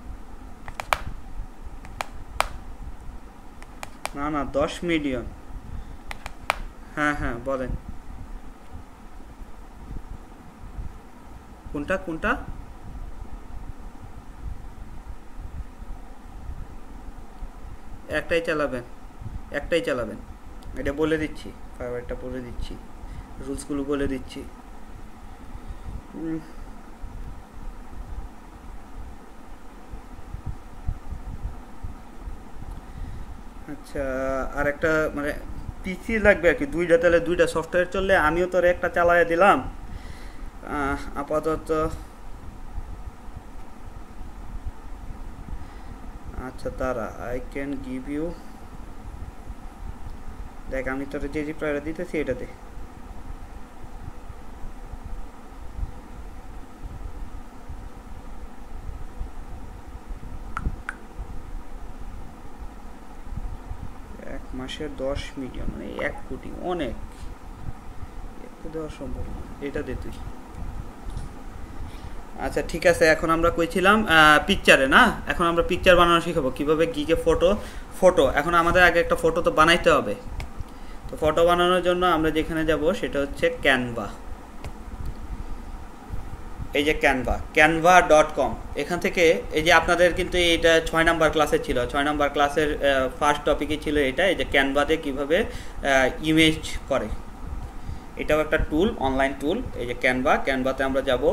না না, দশ মিলিয়ন হ্যাঁ হ্যাঁ বলেন। কোনটা কোনটা? একটাই চালাবেন একটাই চালাবেন। এটা বলে দিচ্ছি, ফাইবারটা বলে দিচ্ছি, রুলসগুলো বলে দিচ্ছি। আচ্ছা আর একটা মানে পিসি লাগবে আর কি। দুইটা তাহলে দুইটা সফটওয়্যার চললে আমিও তোর একটা চালাই দিলাম। আপাতত আচ্ছা তারা আই ক্যান গিভ ইউ দেখ, আমি তোর যে রিপ্লাইটা দিতেছি এটাতে মাসে দশ মিলিয়ন মানে এক কোটি, অনেক। দেওয়া সম্ভব এটা দে তুই। আচ্ছা ঠিক আছে, এখন আমরা কইছিলাম পিকচারে না? এখন আমরা পিকচার বানানো শিখাবো, কীভাবে গিগে ফটো ফটো এখন আমাদের আগে একটা ফটো তো বানাইতে হবে। তো ফটো বানানোর জন্য আমরা যেখানে যাব, সেটা হচ্ছে ক্যানভা এই যে ক্যানভা ক্যানভা ডট কম এখান থেকে এই যে আপনাদের কিন্তু এটা ছয় নাম্বার ক্লাসে ছিল। ছয় নাম্বার ক্লাসের ফার্স্ট টপিকই ছিল এটা, এই যে ক্যানভাতে কীভাবে ইমেজ করে। এটাও একটা টুল অনলাইন টুল এই যে ক্যানভা ক্যানভাতে আমরা যাব।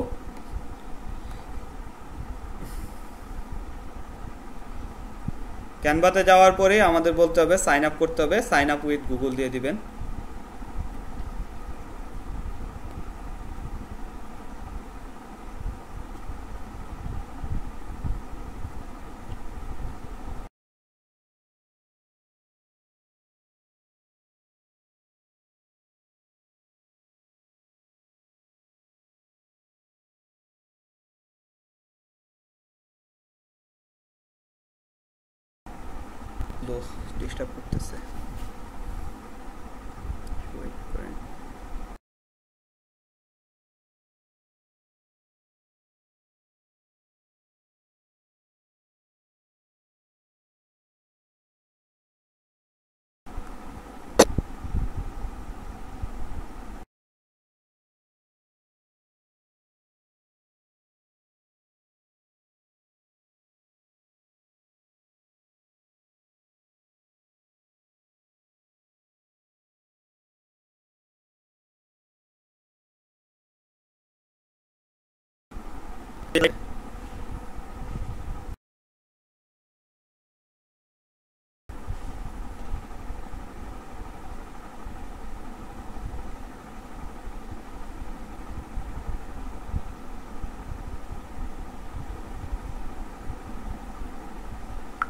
ক্যানভাতে যাওয়ার পরে আমাদের বলতে হবে সাইন আপ করতে হবে। সাইন আপ উইথ গুগল দিয়ে দিবেন ডিস্টার্ব করতেছে ওয়েট করেন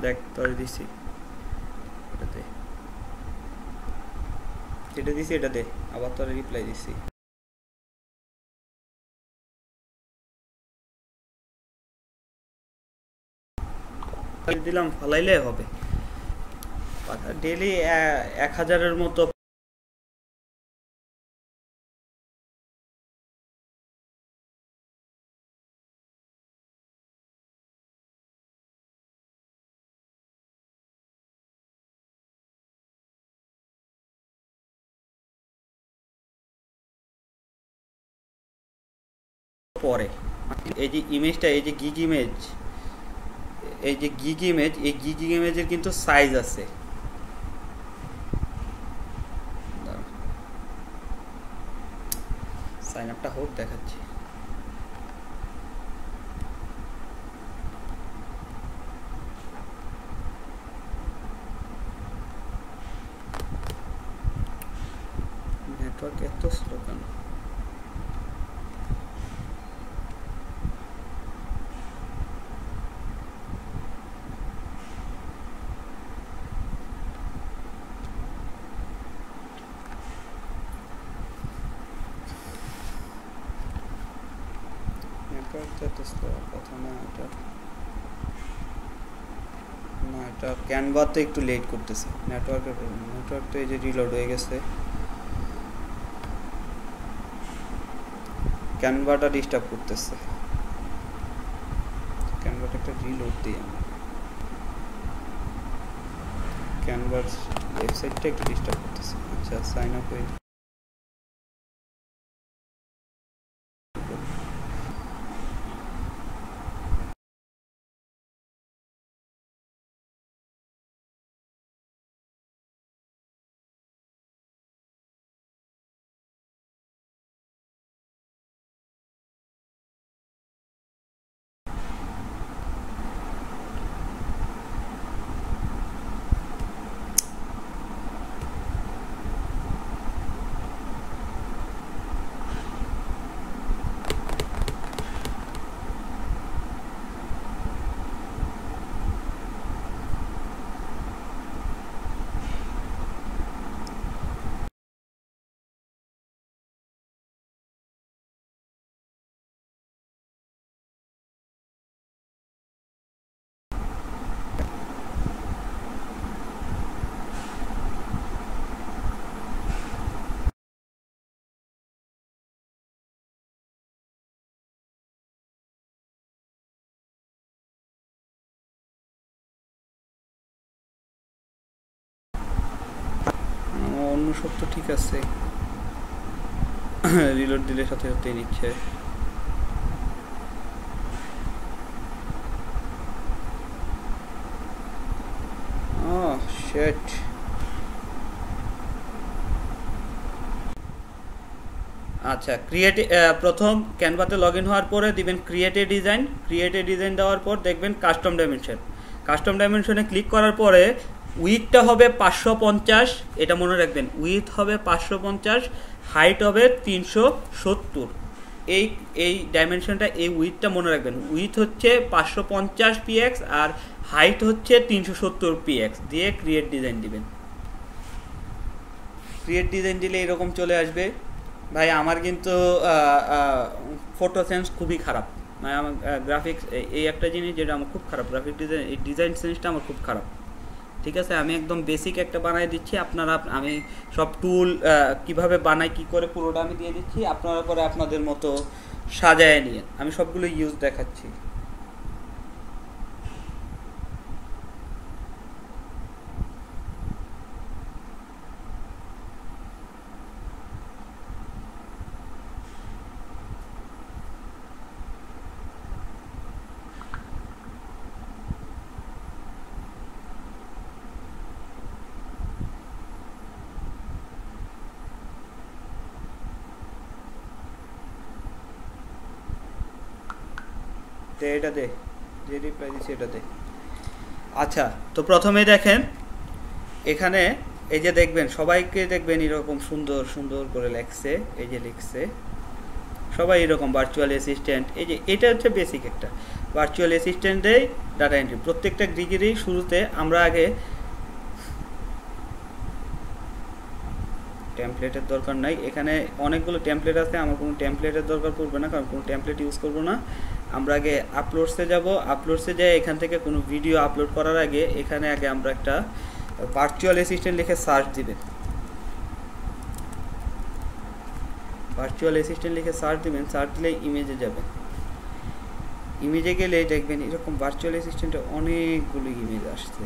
দেখ তোর দিছি এটা দে এটা দিছি এটা দে আবার তোর রিপ্লাই দিছি দিলাম ফলাইলে হবে। ডেলি এক হাজারের মতো পরে এই যে ইমেজটা এই যে গিগ ইমেজ এই যে গিগ ইমেজ এই গিগ ইমেজের কিন্তু সাইজ আছে। সাইন আপটা হোক, দেখাচ্ছি। নেটওয়ার্ক এত স্লো কেন নেটওয়ার্কটা তো স্লো কথা না এটা না এটা ক্যানভাতে একটু লেট করতেছে। নেটওয়ার্কের নেটওয়ার্ক তো এই যে রিলোড হয়ে গেছে। ক্যানভাটা ডিস্টার্ব করতেছে। ক্যানভাটা একটা রিলোড দিই আমি ক্যানভার ওয়েবসাইটটা একটু ডিস্টার্ব করতেছে। আচ্ছা সাইন আপ হয়ে অন্য সব তো ঠিক আছে। (coughs) রিলোড দিলে সাথে সাথে নিচ্ছে। আচ্ছা ক্রিয়েট প্রথম ক্যানভাতে লগ ইন হওয়ার পরে দিবেন ক্রিয়েট ডিজাইন ক্রিয়েট ডিজাইন দেওয়ার পর দেখবেন কাস্টম ডাইমেনশন কাস্টম ডাইমেনশনে ক্লিক করার পরে উইথটা হবে পাঁচশো পঞ্চাশ, এটা মনে রাখবেন উইথ হবে পাঁচশো পঞ্চাশ হাইট হবে তিনশো সত্তর। এই এই ডাইমেনশনটা এই উইথটা মনে রাখবেন উইথ হচ্ছে পাঁচশো পঞ্চাশ পিএক্স আর হাইট হচ্ছে তিনশো সত্তর পিএক্স দিয়ে ক্রিয়েট ডিজাইন দিবেন। ক্রিয়েট ডিজাইন দিলে এরকম চলে আসবে। ভাই, আমার কিন্তু ফটো সেন্স খুবই খারাপ। মানে আমার গ্রাফিক্স এই একটা জিনিস যেটা আমার খুব খারাপ গ্রাফিক ডিজাইন এই ডিজাইন সেন্সটা আমার খুব খারাপ। ঠিক আছে? আমি একদম বেসিক একটা বানাই দিচ্ছি। আপনারা, আমি সব টুল কীভাবে বানাই, কি করে পুরোটা আমি দিয়ে দিচ্ছি। আপনারা পরে আপনাদের মতো সাজায় নিয়ে। আমি সবগুলো ইউজ দেখাচ্ছি দে এটা দে যে রিপ্লাই দিচ্ছি এটা দে আচ্ছা তো প্রথমে দেখেন, এখানে এই যে দেখবেন, সবাইকে দেখবেন এরকম সুন্দর সুন্দর করে লেখছে, এই যে লিখছে। সবাই এরকম ভার্চুয়াল অ্যাসিস্ট্যান্ট এই যে এটা হচ্ছে বেসিক একটা। ভার্চুয়াল অ্যাসিস্ট্যান্টেই ডাটা এন্ট্রি প্রত্যেকটা ডিগ্রির শুরুতে আমরা আগে টেমপ্লেটের দরকার নাই। এখানে অনেকগুলো টেমপ্লেট আছে, আমার কোনো টেমপ্লেটের দরকার পড়বে না, কারণ কোনো টেমপ্লেট ইউজ করব না। আমরা আগে আপলোডসে যাব। আপলোডসে যাই এখান থেকে কোনো ভিডিও আপলোড করার আগে এখানে আগে আমরা একটা ভার্চুয়াল অ্যাসিস্ট্যান্ট লিখে সার্চ দিবেন। ভার্চুয়াল অ্যাসিস্ট্যান্ট লিখে সার্চ দিবেন। সার্চ দিলে ইমেজে যাবেন ইমেজে গেলে দেখবেন এরকম ভার্চুয়াল অ্যাসিস্ট্যান্টে অনেকগুলো ইমেজ আসছে।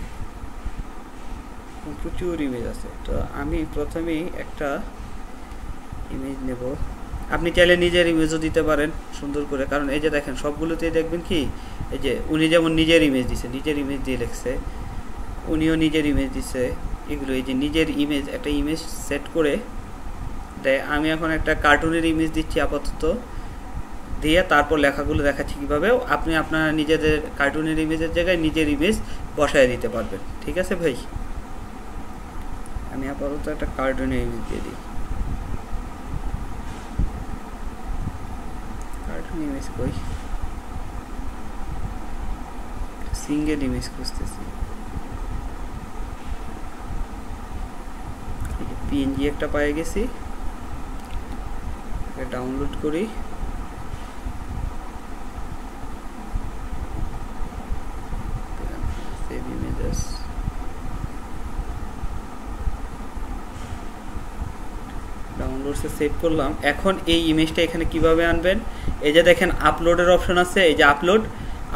প্রচুর ইমেজ আছে। তো আমি প্রথমেই একটা ইমেজ নেব। আপনি চাইলে নিজের ইমেজও দিতে পারেন সুন্দর করে। কারণ এই যে দেখেন, সবগুলোতেই দেখবেন কি, এই যে উনি যেমন নিজের ইমেজ দিছে, নিজের ইমেজ দিয়ে লিখছে, উনিও নিজের ইমেজ দিছে, এগুলো এই যে নিজের ইমেজ একটা ইমেজ সেট করে দেয়। আমি এখন একটা কার্টুনের ইমেজ দিচ্ছি আপাতত, দিয়ে তারপর লেখাগুলো দেখাচ্ছি কীভাবে। আপনি আপনার নিজেদের কার্টুনের ইমেজের জায়গায় নিজের ইমেজ বসায় দিতে পারবেন। ঠিক আছে ভাই? আমি আপাতত একটা কার্টুনের ইমেজ দিয়ে দিই। ইমেজ কই সিঙ্গেল ইমেজ খুঁজতেছি পিএনজি একটা পায়ে গেছি। ডাউনলোড করি। সেভ ইমেজেস ডাউনলোডসে সেভ করলাম। এখন এই ইমেজটা এখানে কীভাবে আনবেন? এই যে দেখেন আপলোডের অপশন আছে, এই যে আপলোড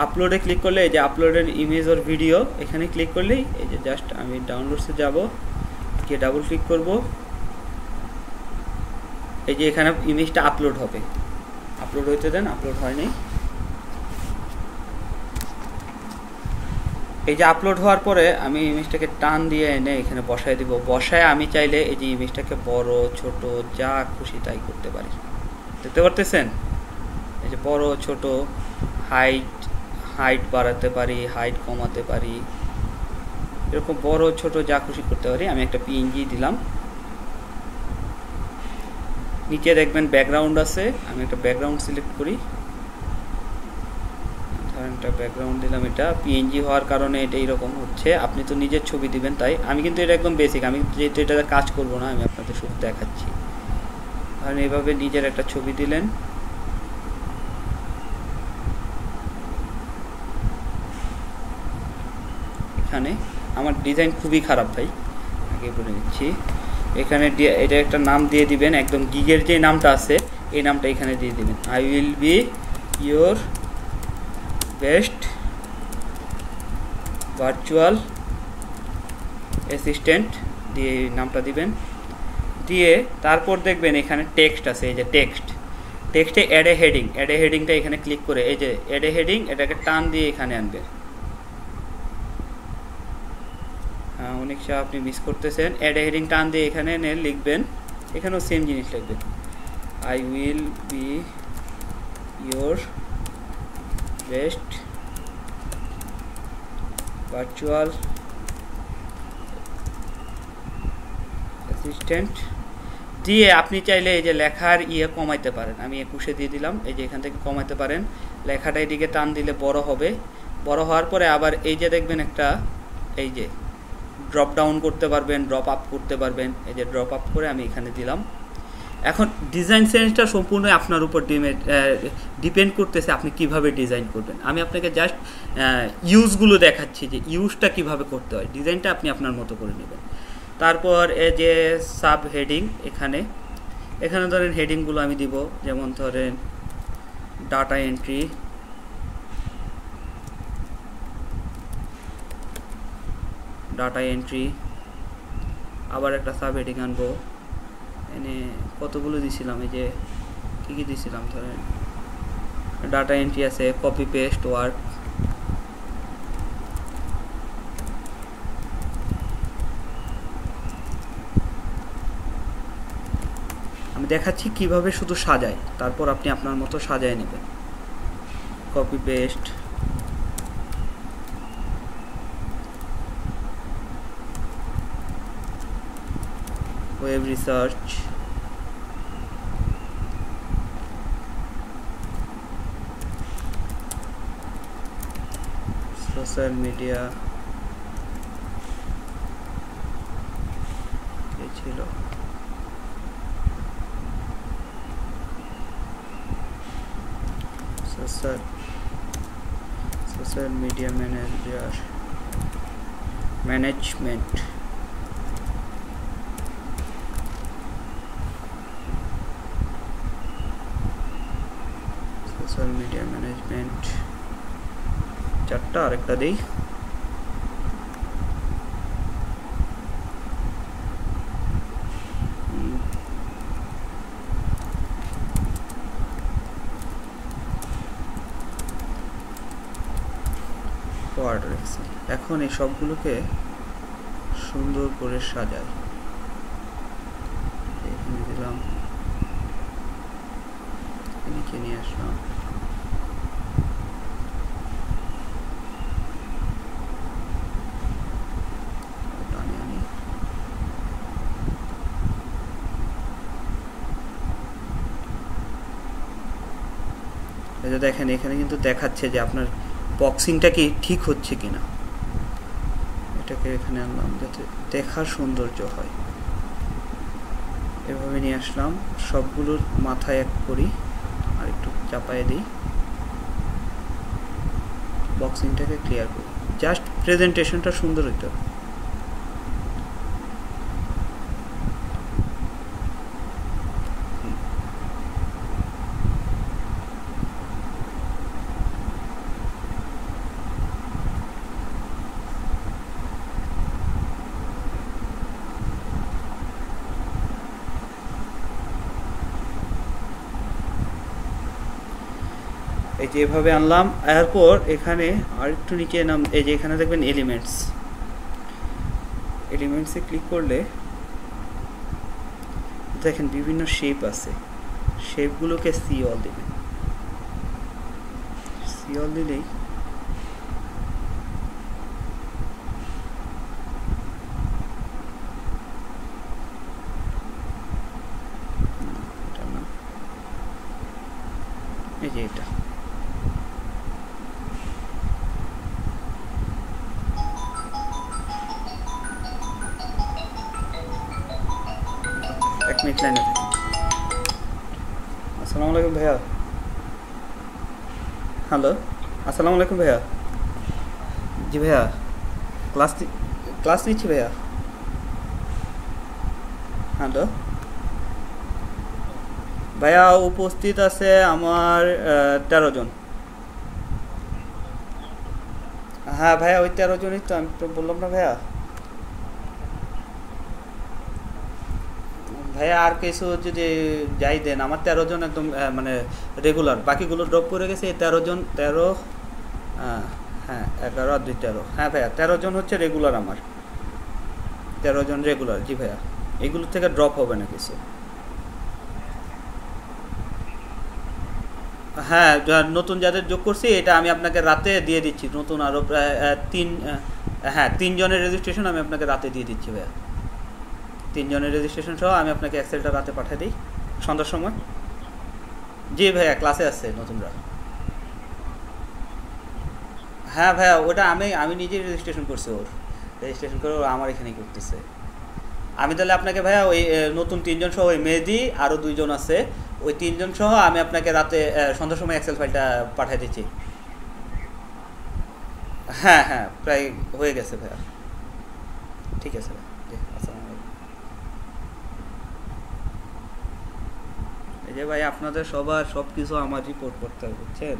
আপলোডে ক্লিক করলে এই যে আপলোডের ইমেজ ওর ভিডিও এখানে ক্লিক করলেই এই যে জাস্ট আমি ডাউনলোডসে যাব, গিয়ে ডাবল ক্লিক করব। এই যে এখানে ইমেজটা আপলোড হবে। আপলোড হইতে দেন আপলোড হয়নি। এই যে আপলোড হওয়ার পরে আমি ইমেজটাকে টান দিয়ে এনে এখানে বসায় দিব। বসায় আমি চাইলে এই যে ইমেজটাকে বড়, ছোট, যা খুশি তাই করতে পারি। দেখতে পারতেছেন? এই যে বড়, ছোট হাইট হাইট বাড়াতে পারি হাইট কমাতে পারি। এরকম বড়, ছোট যা খুশি করতে পারি। আমি একটা পিএনজি দিলাম। নিচে দেখবেন ব্যাকগ্রাউন্ড আছে। আমি একটা ব্যাকগ্রাউন্ড সিলেক্ট করি। একটা ব্যাকগ্রাউন্ড দিলাম এটা। পিএনজি হওয়ার কারণে এটা এইরকম হচ্ছে। আপনি তো নিজের ছবি দিবেন, তাই আমি কিন্তু এটা একদম বেসিক আমি যেহেতু এটাতে কাজ করব না, আমি আপনাদের শুধু দেখাচ্ছি। ধরেন এভাবে নিজের একটা ছবি দিলেন। এখানে আমার ডিজাইন খুবই খারাপ ভাই। আগে বলে দিচ্ছি। এখানে এটা একটা নাম দিয়ে দিবেন, একদম গিগের যে নামটা আছে, এই নামটা এখানে দিয়ে দিবেন। I will be your best virtual assistant দিয়ে নামটা দিবেন। দিয়ে তারপর দেখবেন এখানে টেক্সট আছে, এই যে টেক্সট টেক্সটে অ্যাডে হেডিং অ্যাডে হেডিংটা এখানে ক্লিক করে, এই যে অ্যাডে হেডিং এটাকে টান দিয়ে এখানে আনবে। হ্যাঁ অনেক সব আপনি মিস করতেছেন। অ্যাডে হেডিং টান দিয়ে এখানে এনে লিখবেন। এখানেও সেম জিনিস লিখবেন। I will be your best virtual assistant দিয়ে আপনি চাইলে এই যে লেখার ইয়ে কমাইতে পারেন। আমি একুশে দিয়ে দিলাম, এই যে এখান থেকে কমাইতে পারেন। লেখাটা এদিকে টান দিলে বড় হবে। বড় হওয়ার পরে আবার এই যে দেখবেন একটা, এই যে ড্রপ ডাউন করতে পারবেন ড্রপ আপ করতে পারবেন। এই যে ড্রপ আপ করে আমি এখানে দিলাম। এখন ডিজাইন সেন্সটা সম্পূর্ণ আপনার উপর ডিপেন্ড করতেছে আপনি কীভাবে ডিজাইন করবেন। আমি আপনাকে জাস্ট ইউজগুলো দেখাচ্ছি যে ইউজটা কীভাবে করতে হয়। ডিজাইনটা আপনি আপনার মতো করে নেবেন। তারপর এ যে সাব হেডিং এখানে এখানে ধরেন হেডিংগুলো আমি দিব, যেমন ধরেন ডাটা এন্ট্রি ডাটা এন্ট্রি আবার একটা সাব হেডিং আনব। এনে কতগুলো দিছিলাম? এই যে কী কী দিছিলাম? ধরেন ডাটা এন্ট্রি আছে কপি পেস্ট ওয়ার্ক আমি দেখাচ্ছি কীভাবে শুধু সাজায়, তারপর আপনি আপনার মতো সাজায় নেবেন। Copy paste web research social media কে ছিল social social media manager management social media management চারটা আরেকটা দিই। এখন এই সবগুলোকে সুন্দর করে সাজাই। এখানে দিলাম। নিয়ে আসলাম টানে আনি এই যে দেখেন, এখানে কিন্তু দেখাচ্ছে যে আপনার বক্সিংটা কি ঠিক হচ্ছে কিনা। এটাকে এখানে আনলাম যাতে দেখার সৌন্দর্য হয়। এভাবে নিয়ে আসলাম। সবগুলোর মাথায় এক করি, আর একটু চাপায় দিই। বক্সিংটাকে ক্লিয়ার করি। জাস্ট প্রেজেন্টেশনটা সুন্দর হইতে। হবে যে এভাবে আনলাম, এরপর এখানে আর একটু নিচে নাম, এই যে এখানে দেখবেন এলিমেন্টস এলিমেন্টসে ক্লিক করলে দেখেন বিভিন্ন শেপ আছে। শেপগুলোকে সি অল দেবেন। সি অল দিলেই ক্লাস ক্লাস নিচ্ছি ভাইয়া। হ্যালো। ভাইয়া উপস্থিত আছে আমার তেরো জন। হ্যাঁ ভাইয়া ওই তেরো জনই তো আমি তো বললাম না ভাইয়া। ভাইয়া আর কিছু যদি যাই দেন আমার তেরো জন একদম মানে রেগুলার বাকিগুলো ড্রপ করে গেছে তেরো জন তেরো আহ, হ্যাঁ এগারো আর দুই, তেরো। হ্যাঁ ভাইয়া, তেরো জন হচ্ছে রেগুলার আমার। তেরো জন রেগুলার জি ভাইয়া। এগুলো থেকে ড্রপ হবে না কিছু। হ্যাঁ নতুন যাদের যোগ করছি, এটা আমি আপনাকে রাতে দিয়ে দিচ্ছি। নতুন আরও প্রায় তিন হ্যাঁ তিনজনের রেজিস্ট্রেশন আমি আপনাকে রাতে দিয়ে দিচ্ছি ভাইয়া। তিনজনের রেজিস্ট্রেশন সহ আমি আপনাকে এক্সেলটা রাতে পাঠিয়ে দিই। সন্ধ্যার সময়। জি ভাইয়া ক্লাসে আছে নতুনরা। হ্যাঁ ভাইয়া, ওটা আমি আমি নিজেই রেজিস্ট্রেশন করছি ওর। রেজিস্ট্রেশন করে আমার এখানেই করতেছে। আমি তাহলে আপনাকে ভাইয়া ওই নতুন তিনজন সহ ওই মেহেদি আরও দুইজন আছে। ওই তিনজন সহ আমি আপনাকে রাতে সন্ধ্যার সময় এক্সেল ফাইলটা পাঠিয়ে দিচ্ছি। হ্যাঁ হ্যাঁ প্রায় হয়ে গেছে ভাইয়া। ঠিক আছে এই যে ভাই, আপনাদের সবার সব কিছু আমার রিপোর্ট করতে হবে, বুঝছেন?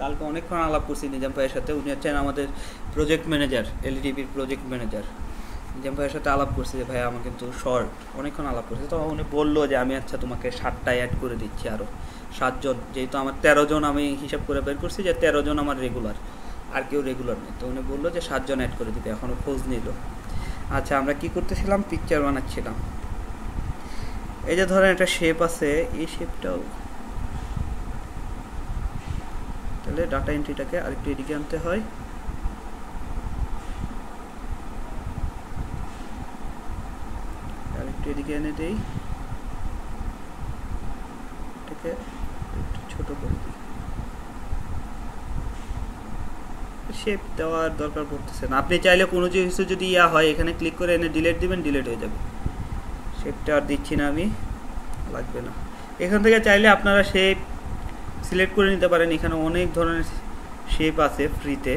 কালকে অনেকক্ষণ আলাপ করছি নিজাম ভাইয়ের সাথে। উনি হচ্ছেন আমাদের প্রজেক্ট ম্যানেজার এলইডিবির প্রজেক্ট ম্যানেজার নিজাম ভাইয়ের সাথে আলাপ করছি যে ভাই আমার কিন্তু শর্ট অনেকক্ষণ আলাপ করছি। তো উনি বলল যে, আমি আচ্ছা তোমাকে সাতটায় অ্যাড করে দিচ্ছি আরও সাতজন, যেহেতু আমার তেরো জন আমি হিসাব করে বের করছি যে, তেরো জন আমার রেগুলার আর কেউ রেগুলার নেই। তো উনি বলল যে, সাতজন অ্যাড করে দিতে। এখনও খোঁজ নিল। আচ্ছা আমরা কি করতেছিলাম? পিকচার বানাচ্ছিলাম। এই যে ধরেন একটা শেপ আছে, এই শেপটাও তাহলে ডাটা এন্ট্রিটাকে আরেকটু এদিকে আনতে হয়। আরেকটু এদিকে এনে দেই। এটাকে ছোট করে দিই। শেপ দেওয়ার দরকার পড়তেছে না। আপনি চাইলে কোনো কিছু যদি ইয়া হয়, এখানে ক্লিক করে এনে ডিলেট দিবেন ডিলেট হয়ে যাবে। শেপটা আর দিচ্ছি না আমি, লাগবে না। এখান থেকে চাইলে আপনারা শেপ সিলেক্ট করে নিতে পারেন। এখানে অনেক ধরনের শেপ আছে ফ্রিতে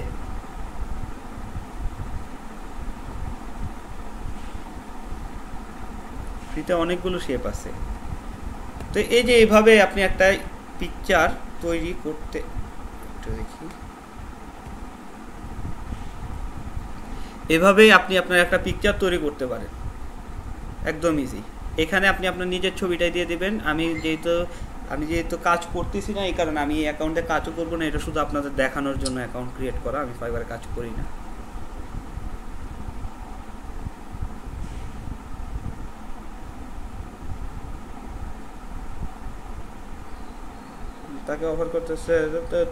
ফ্রিতে অনেকগুলো শেপ আছে। তো এই যে এইভাবে আপনি একটা পিকচার তৈরি করতে দেখি। এভাবেই আপনি আপনার একটা পিকচার তৈরি করতে পারেন। একদম ইজি এখানে আপনি আপনার নিজের ছবিটাই দিয়ে দিবেন। আমি যেহেতু আমি যেহেতু কাজ করতেছি না, এই কারণে আমি এই অ্যাকাউন্টে কাজও করব না, এটা শুধু আপনাদের দেখানোর জন্য অ্যাকাউন্ট ক্রিয়েট করা, আমি ফাইবারে কাজ করি না। তাকে অফার করতেছে,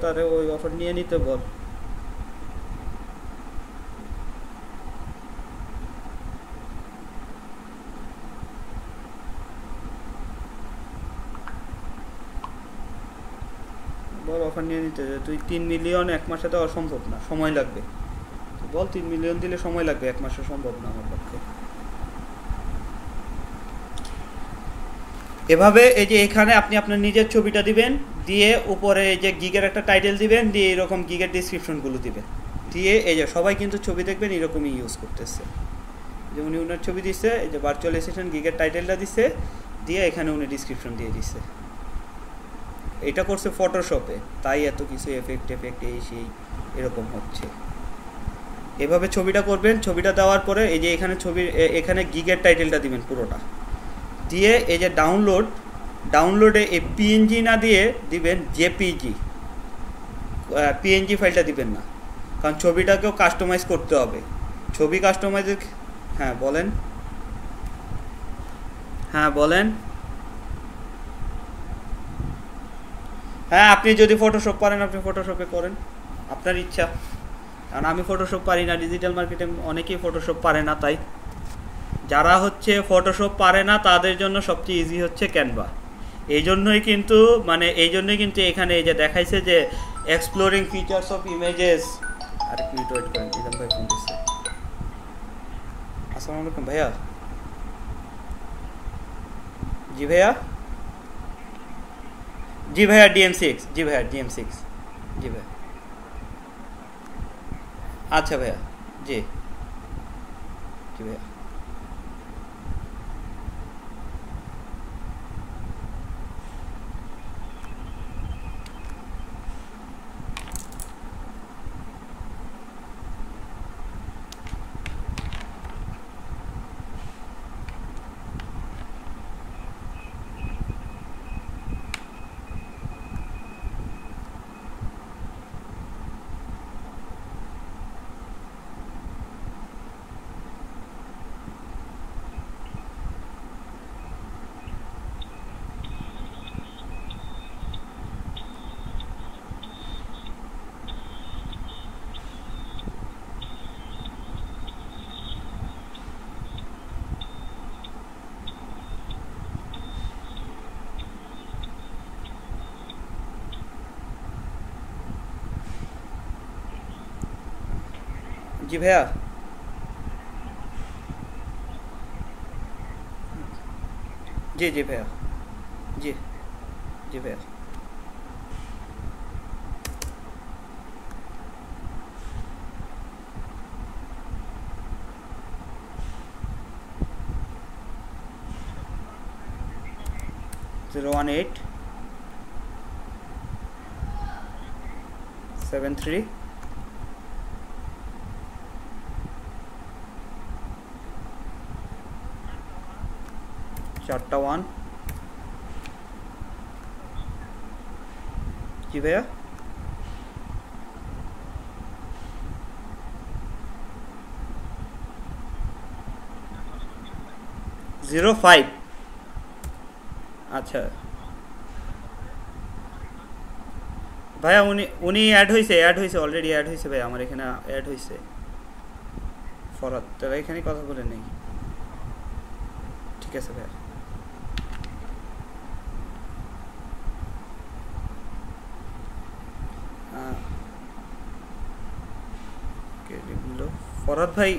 তারে ওই অফার নিয়ে নিতে বল। বল অফার নিয়ে নিতে যে তুই তিন মিলিয়ন এক মাসে দেওয়া সম্ভব না, সময় লাগবে। বল তিন মিলিয়ন দিলে সময় লাগবে, এক মাসে সম্ভব না আমার পক্ষে। এভাবে এই যে এখানে আপনি আপনার নিজের ছবিটা দিবেন, দিয়ে উপরে এই যে গিগের একটা টাইটেল দিবেন, দিয়ে এরকম গিগের ডিসক্রিপশনগুলো দিবেন। দিয়ে এই যে সবাই কিন্তু ছবি দেখবেন, এরকমই ইউজ করতেছে। যেমন উনার ছবি দিচ্ছে এই যে ভার্চুয়াল অ্যাসিস্ট্যান্ট গিগের টাইটেলটা দিচ্ছে দিয়ে এখানে উনি ডিসক্রিপশন দিয়ে দিচ্ছে এটা করছে ফটোশপে তাই এত কিছু এফেক্ট এফেক্ট এই সেই, এরকম হচ্ছে। এভাবে ছবিটা করবেন, ছবিটা দেওয়ার পরে এই যে এখানে ছবির এখানে গিগের টাইটেলটা দিবেন পুরোটা। দিয়ে এই যে ডাউনলোড ডাউনলোডে এই পিএনজি না দিয়ে দিবেন জেপিজি পিএনজি ফাইলটা দিবেন না। কারণ ছবিটাকেও কাস্টমাইজ করতে হবে। ছবি কাস্টমাইজ হ্যাঁ বলেন। হ্যাঁ বলেন। হ্যাঁ আপনি যদি ফটোশপ পারেন, আপনি ফটোশপে করেন। আপনার ইচ্ছা। কারণ আমি ফটোশপ পারি না ডিজিটাল মার্কেটে অনেকেই ফটোশপ পারে না, তাই। যারা হচ্ছে ফটোশপ পারে না, তাদের জন্য সবচেয়ে ইজি হচ্ছে ক্যানভা এই জন্যই কিন্তু মানে এই জন্যই কিন্তু এখানে এই যে দেখাইছে যে এক্সপ্লোরিং ফিচার্স অফ ইমেজেস আরেক মিনিট ওয়েট করেন ভাই ফোন দিচ্ছে। আসসালামু আলাইকুম ভাইয়া। জি ভাইয়া? জি ভাইয়া ডিএম সিক্স জি ভাইয়া ডিএম সিক্স জি ভাইয়া। আচ্ছা ভাইয়া, জি। জি ভাইয়া। जी भैया जी जी भैया जी जी भैया zero one eight seven three চারটা ওয়ান কি ভাইয়া জিরো ফাইভ আচ্ছা। ভাইয়া, উনি উনি অ্যাড হয়েছে অ্যাড হয়েছে অলরেডি অ্যাড হয়েছে ভাই আমার এখানে অ্যাড হয়েছে ফরাত তারা এখানে কথা বলে নেই। ঠিক আছে ভাইয়া। ফরহাদ ভাই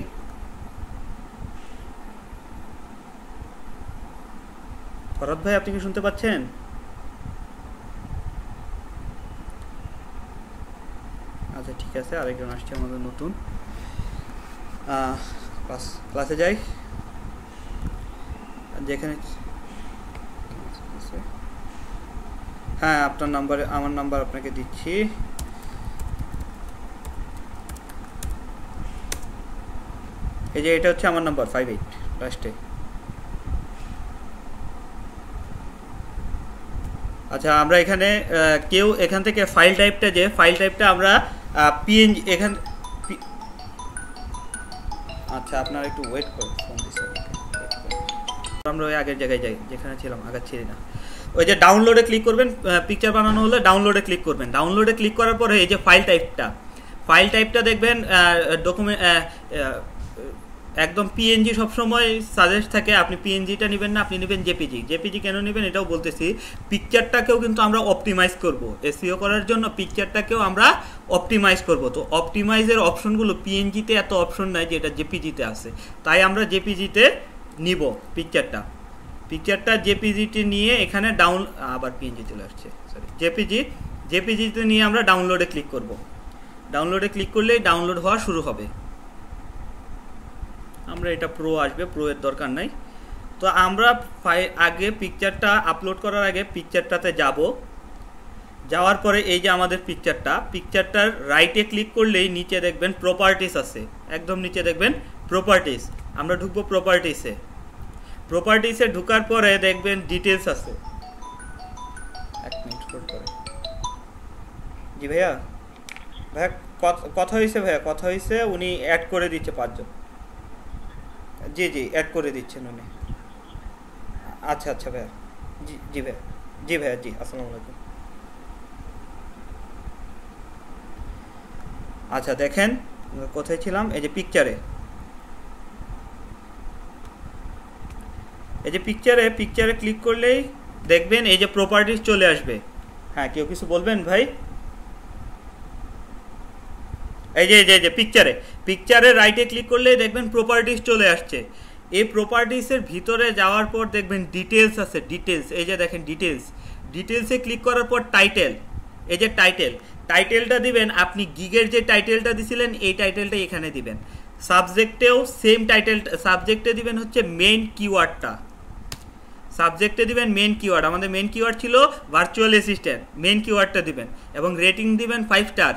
ফরহাদ ভাই আপনি কি শুনতে পাচ্ছেন? আচ্ছা ঠিক আছে, আরেকজন আসছে আমাদের নতুন। ক্লাস, ক্লাসে যাই। যেখানে হ্যাঁ আপনার নাম্বারে আমার নাম্বার আপনাকে দিচ্ছি। এই যে এটা হচ্ছে আমার নাম্বার ফাইভ এইট লাস্টে আচ্ছা আমরা এখানে কেউ এখান থেকে ফাইল টাইপটা যে ফাইল টাইপটা আমরা পিএনজি এখান আচ্ছা আপনারা একটু ওয়েট করুন ফোন। আমরা ওই আগের জায়গায় যাই, যেখানে ছিলাম আগাচ্ছি না। ওই যে ডাউনলোডে ক্লিক করবেন পিকচার বানানো হলে ডাউনলোডে ক্লিক করবেন। ডাউনলোডে ক্লিক করার পরে এই যে ফাইল টাইপটা ফাইল টাইপটা দেখবেন ডকুমেন্ট একদম পিএনজি সবসময় সাজেস্ট থাকে, আপনি পিএনজিটা নেবেন না, আপনি নেবেন জেপিজি জেপিজি কেন নেবেন এটাও বলতেছি পিকচারটাকেও কিন্তু আমরা অপটিমাইজ করব। এসিও করার জন্য পিকচারটাকেও আমরা অপটিমাইজ করব। তো অপটিমাইজের অপশনগুলো পিএনজিতে এত অপশন নাই যেটা জেপিজিতে আছে। তাই আমরা জেপিজিতে নিব পিকচারটা পিকচারটা জেপিজিটি নিয়ে এখানে ডাউন আবার পিএনজি চলে আসছে সরি জেপিজি জেপিজিতে নিয়ে আমরা ডাউনলোডে ক্লিক করব। ডাউনলোডে ক্লিক করলেই ডাউনলোড হওয়া শুরু হবে। আমরা এটা প্রো আসবে প্রো এর দরকার নাই। তো আমরা আগে পিকচারটা আপলোড করার আগে পিকচারটাতে যাব। যাওয়ার পরে এই যে আমাদের পিকচারটা পিকচারটার রাইটে ক্লিক করলেই নিচে দেখবেন প্রপার্টিস আছে। একদম নিচে দেখবেন প্রপার্টিস আমরা ঢুকবো প্রপার্টিসে প্রপার্টিসে ঢুকার পরে দেখবেন ডিটেলস আছে। এক মিনিট hold করে। জি ভাইয়া? ভাইয়া, কথা হয়েছে ভাইয়া, কথা হয়েছে, উনি অ্যাড করে দিচ্ছে পাঁচজন। জি জি অ্যাড করে দিচ্ছেন উনি। আচ্ছা আচ্ছা ভাইয়া। জি জি ভাইয়া। জি ভাইয়া, জি, আসসালামু আলাইকুম। আচ্ছা দেখেন, কোথায় ছিলাম? এই যে পিকচারে এই যে পিকচারে পিকচারে ক্লিক করলেই দেখবেন এই যে প্রপার্টিস চলে আসবে। হ্যাঁ কেউ কিছু বলবেন ভাই? এই যে এই যে পিকচারে পিকচারে রাইটে ক্লিক করলেই দেখবেন প্রপার্টিস চলে আসছে। এই প্রপার্টিসের ভিতরে যাওয়ার পর দেখবেন ডিটেলস আছে ডিটেলস এই যে দেখেন ডিটেলস ডিটেলসে ক্লিক করার পর টাইটেল এই যে টাইটেল টাইটেলটা দিবেন, আপনি গিগের যে টাইটেলটা দিছিলেন, এই টাইটেলটা এখানে দিবেন। সাবজেক্টেও সেম টাইটেল সাবজেক্টে দিবেন হচ্ছে মেইন কিওয়ার্ডটা সাবজেক্টে দিবেন মেন কিওয়ার্ড আমাদের মেন কিওয়ার্ড ছিল ভার্চুয়াল অ্যাসিস্ট্যান্ট মেন কিওয়ার্ডটা দিবেন। এবং রেটিং দিবেন ফাইভ স্টার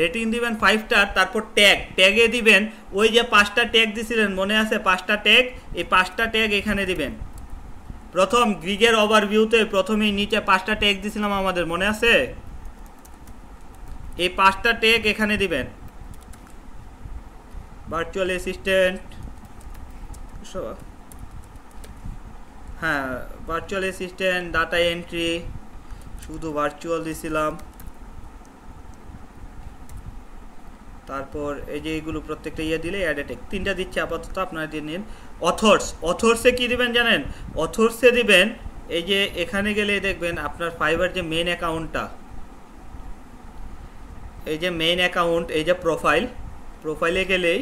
রেটিং দিবেন ফাইভ স্টার তারপর ট্যাগ ট্যাগে দিবেন, ওই যে পাঁচটা ট্যাগ দিছিলেন, মনে আছে পাঁচটা ট্যাগ এই পাঁচটা ট্যাগ এখানে দিবেন। প্রথম গ্রিগের ওভারভিউতে প্রথমেই নিচে পাঁচটা ট্যাগ দিছিলাম আমাদের, মনে আছে? এই পাঁচটা ট্যাগ এখানে দিবেন। ভার্চুয়াল অ্যাসিস্ট্যান্ট হ্যাঁ ভার্চুয়াল অ্যাসিস্ট্যান্ট ডাটা এন্ট্রি শুধু ভার্চুয়াল দিছিলাম। তারপর এই যে এইগুলো প্রত্যেকটা ইয়ে দিলে অ্যাডেটেক তিনটা দিচ্ছে আপাতত, আপনারা দিয়ে নিন। অথর্স অথর্সে কি দিবেন জানেন? অথর্সে দিবেন, এই যে এখানে গেলে দেখবেন আপনার ফাইবার যে মেন অ্যাকাউন্টটা এই যে মেইন অ্যাকাউন্ট এই যে প্রোফাইল প্রোফাইলে গেলেই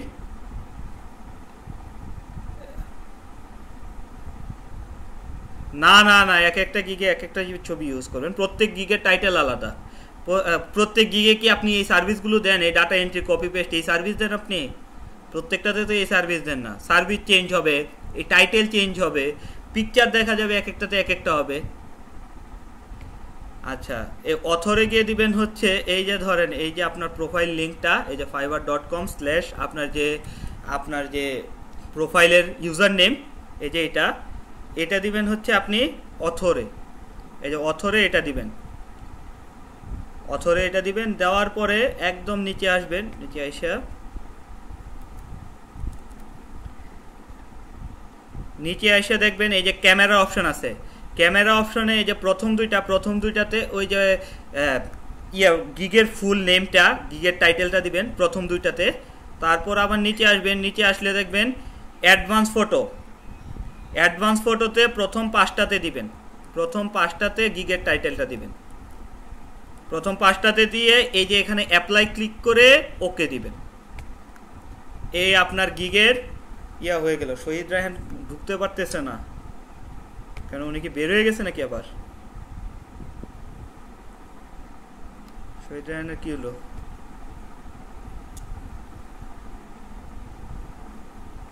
না না না, এক একটা গিগে এক একটা ছবি ইউজ করবেন। প্রত্যেক গিগের টাইটেল আলাদা। প্রত্যেক গিগে কি আপনি এই সার্ভিসগুলো দেন? এই ডাটা এন্ট্রি কপি পেস্ট এই সার্ভিস দেন আপনি? প্রত্যেকটাতে তো এই সার্ভিস দেন না। সার্ভিস চেঞ্জ হবে, এই টাইটেল চেঞ্জ হবে পিকচার দেখা যাবে এক একটাতে এক একটা হবে। আচ্ছা এই অথরে গিয়ে দিবেন হচ্ছে, এই যে ধরেন, এই যে আপনার প্রোফাইল লিঙ্কটা এই যে ফাইবার ডট কম স্ল্যাশ আপনার যে আপনার যে প্রোফাইলের ইউজার নেম এই যে এটা এটা দিবেন হচ্ছে আপনি অথরে এই যে অথরে এটা দিবেন। অথরে এটা দিবেন, দেওয়ার পরে একদম নিচে আসবেন, নিচে এসে নিচে এসে দেখবেন এই যে ক্যামেরা অপশন আছে। ক্যামেরা অপশনে এই যে প্রথম দুইটা, প্রথম দুইটাতে ওই যে ইয়া, গিগের ফুল নেমটা, গিগের টাইটেলটা দিবেন প্রথম দুইটাতে। তারপর আবার নিচে আসবেন, নিচে আসলে দেখবেন অ্যাডভান্স ফটো। অ্যাডভান্স ফটোতে প্রথম পাঁচটাতে দিবেন। প্রথম পাঁচটাতে গিগের টাইটেলটা দিবেন। প্রথম পাঁচটাতে দিয়ে এই যে এখানে অ্যাপ্লাই ক্লিক করে ওকে দিবেন। এই আপনার গিগের ইয়া হয়ে গেল। শহীদ রায়হান ঢুকতে পারতেছে না। কেন উনি কি বের হয়ে গেছে নাকি আবার? শহীদ রায়হানের কি হলো?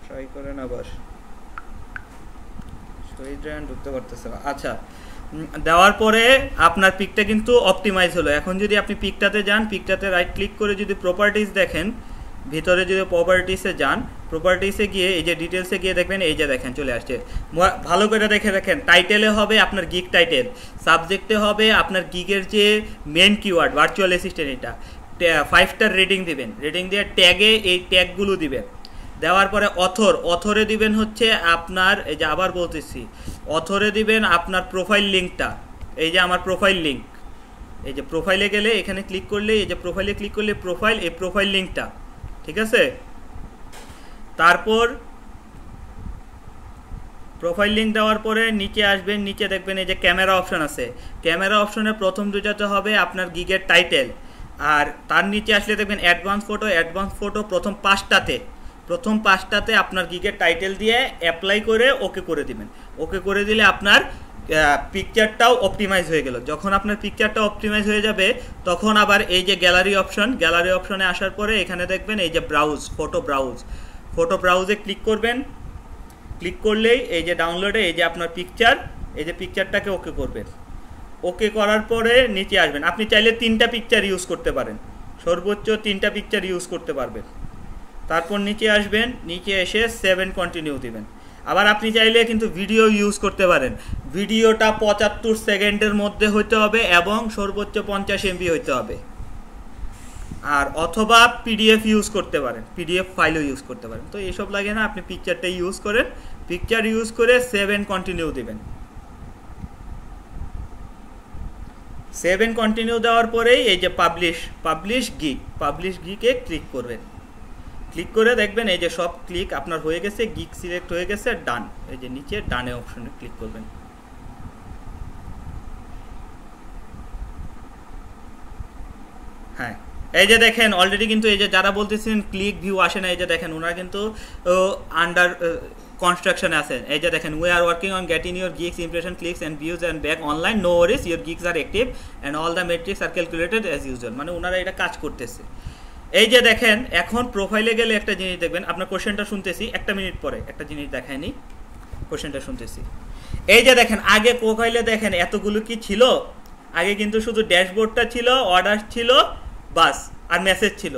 ট্রাই করেন আবার। শহীদ রায়হান ঢুকতে পারতেছে না। আচ্ছা দেওয়ার পরে আপনার পিকটা কিন্তু অপটিমাইজ হলো। এখন যদি আপনি পিকটাতে যান, পিকটাতে রাইট ক্লিক করে যদি প্রপার্টিস দেখেন, ভিতরে যদি প্রপার্টিসে যান প্রপার্টিসে গিয়ে, এই যে ডিটেলসে গিয়ে দেখবেন, এই যে দেখেন, চলে আসছে। ভালো করে দেখে দেখেন টাইটেলে হবে আপনার গিগ টাইটেল সাবজেক্টে হবে আপনার গিগের যে মেন কিওয়ার্ড ভার্চুয়াল অ্যাসিস্ট্যান্ট এটা। ফাইভ স্টার রেটিং দিবেন। রেটিং দিয়ে ট্যাগে এই ট্যাগগুলো দিবেন। দেওয়ার পরে অথর অথরে দিবেন হচ্ছে আপনার, এই যে আবার বলতেছি অথরে দিবেন আপনার প্রোফাইল লিঙ্কটা এই যে আমার প্রোফাইল লিঙ্ক এই যে প্রোফাইলে গেলে এখানে ক্লিক করলে এই যে প্রোফাইলে ক্লিক করলে প্রোফাইল এই প্রোফাইল লিঙ্কটা ঠিক আছে? তারপর প্রোফাইল লিঙ্ক দেওয়ার পরে নিচে আসবেন, নিচে দেখবেন এই যে ক্যামেরা অপশন আছে। ক্যামেরা অপশনে প্রথম দুইটাতে হবে আপনার গিগের টাইটেল আর তার নিচে আসলে দেখবেন অ্যাডভান্স ফটো অ্যাডভান্স ফটো প্রথম পাঁচটাতে। প্রথম পাঁচটাতে আপনার গিগের টাইটেল দিয়ে অ্যাপ্লাই করে ওকে করে দিবেন। ওকে করে দিলে আপনার পিকচারটাও অপটিমাইজ হয়ে গেল। যখন আপনার পিকচারটা অপটিমাইজ হয়ে যাবে, তখন আবার এই যে গ্যালারি অপশন গ্যালারি অপশনে আসার পরে এখানে দেখবেন এই যে ব্রাউজ ফটো ব্রাউজ ফটো ব্রাউজে ক্লিক করবেন। ক্লিক করলেই এই যে ডাউনলোডে এই যে আপনার পিকচার এই যে পিকচারটাকে ওকে করবেন ওকে করার পরে নিচে আসবেন। আপনি চাইলে তিনটা পিকচার ইউজ করতে পারেন। সর্বোচ্চ তিনটা পিকচার ইউজ করতে পারবেন। তারপর নিচে আসবেন, নিচে এসে সেভেন কন্টিনিউ দিবেন। আবার আপনি চাইলে কিন্তু ভিডিও ইউজ করতে পারেন। ভিডিওটা পঁচাত্তর সেকেন্ডের মধ্যে হইতে হবে এবং সর্বোচ্চ পঞ্চাশ এমবি হইতে হবে। আর অথবা পিডিএফ ইউজ করতে পারেন। পিডিএফ ফাইলও ইউজ করতে পারেন। তো এইসব লাগে না, আপনি পিকচারটা ইউজ করেন। পিকচার ইউজ করে সেভেন কন্টিনিউ দিবেন। সেভেন কন্টিনিউ দেওয়ার পরেই এই যে পাবলিশ পাবলিশ গিক পাবলিশ গিকে ক্লিক করবেন। ক্লিক করে দেখবেন এই যে সব ক্লিক আপনার হয়ে গেছে গিক সিলেক্ট হয়ে গেছে, ডান। এই যে নিচে ডানে অপশনে ক্লিক করবেন। হ্যাঁ এই যে দেখেন অলরেডি কিন্তু এই যে যারা বলতেছেন ক্লিক ভিউ আসে না, এই যে দেখেন, ওনারা কিন্তু আন্ডার কনস্ট্রাকশনে আছেন। এই যে দেখেন we are working on getting your gigs impression clicks and views and back online no worries your gigs are active and all the metrics are calculated as usual মানে ওনারা এটা কাজ করতেছে। এই যে দেখেন, এখন প্রোফাইলে গেলে একটা জিনিস দেখবেন, আপনার কোশ্চেনটা শুনতেছি, একটা মিনিট পরে, একটা জিনিস দেখায়নি কোশ্চেনটা শুনতেছি। এই যে দেখেন, আগে প্রোফাইলে দেখেন, এতগুলো কি ছিল? আগে কিন্তু শুধু ড্যাশবোর্ডটা ছিল অর্ডার ছিল, বাস, আর মেসেজ ছিল।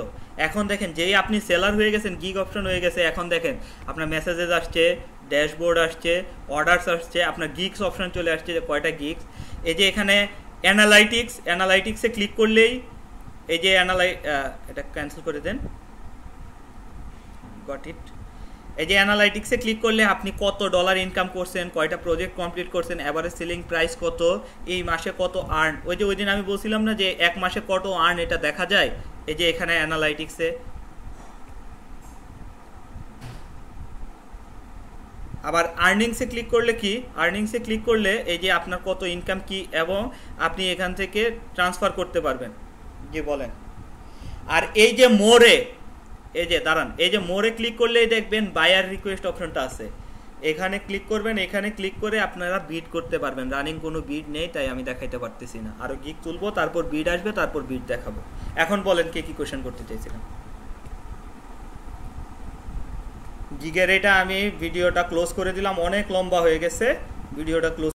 এখন দেখেন, যেই আপনি সেলার হয়ে গেছেন গিগ অপশন হয়ে গেছে, এখন দেখেন, আপনার মেসেজেস আসছে ড্যাশবোর্ড আসছে অর্ডারস আসছে, আপনার গিগস অপশন চলে আসছে, যে কয়টা গিগস এই যে এখানে অ্যানালাইটিক্স অ্যানালাইটিক্সে ক্লিক করলেই এই যে অ্যানালাই এটা ক্যান্সেল করে দেন। গট ইট এই যে অ্যানালাইটিক্সে ক্লিক করলে আপনি কত ডলার ইনকাম করছেন, কয়টা প্রজেক্ট কমপ্লিট করছেন এভারেজ সেলিং প্রাইস কত, এই মাসে কত আর্ন ওই যে ওই দিন আমি বলছিলাম না যে এক মাসে কত আর্ন এটা দেখা যায়? এই যে এখানে অ্যানালাইটিক্সে আবার আর্নিংসে ক্লিক করলে কি? আর্নিংসে ক্লিক করলে এই যে আপনার কত ইনকাম কি এবং আপনি এখান থেকে ট্রান্সফার করতে পারবেন। জি বলেন। আর এই যে মোড়ে, এই যে দাঁড়ান, এই যে মোড়ে ক্লিক করলেই দেখবেন বায়ার রিকোয়েস্ট অপশনটা আছে। এখানে ক্লিক করবেন, এখানে ক্লিক করে আপনারা বিট করতে পারবেন। রানিং কোনো বিট নেই, তাই আমি দেখাইতে পারতেছি না। আরও গিক তুলবো, তারপর বিট আসবে, তারপর বিট দেখাবো। এখন বলেন কে কি কোশ্চেন করতে চাইছিলাম গিগের এটা আমি ভিডিওটা ক্লোজ করে দিলাম, অনেক লম্বা হয়ে গেছে। ভিডিওটা ক্লোজ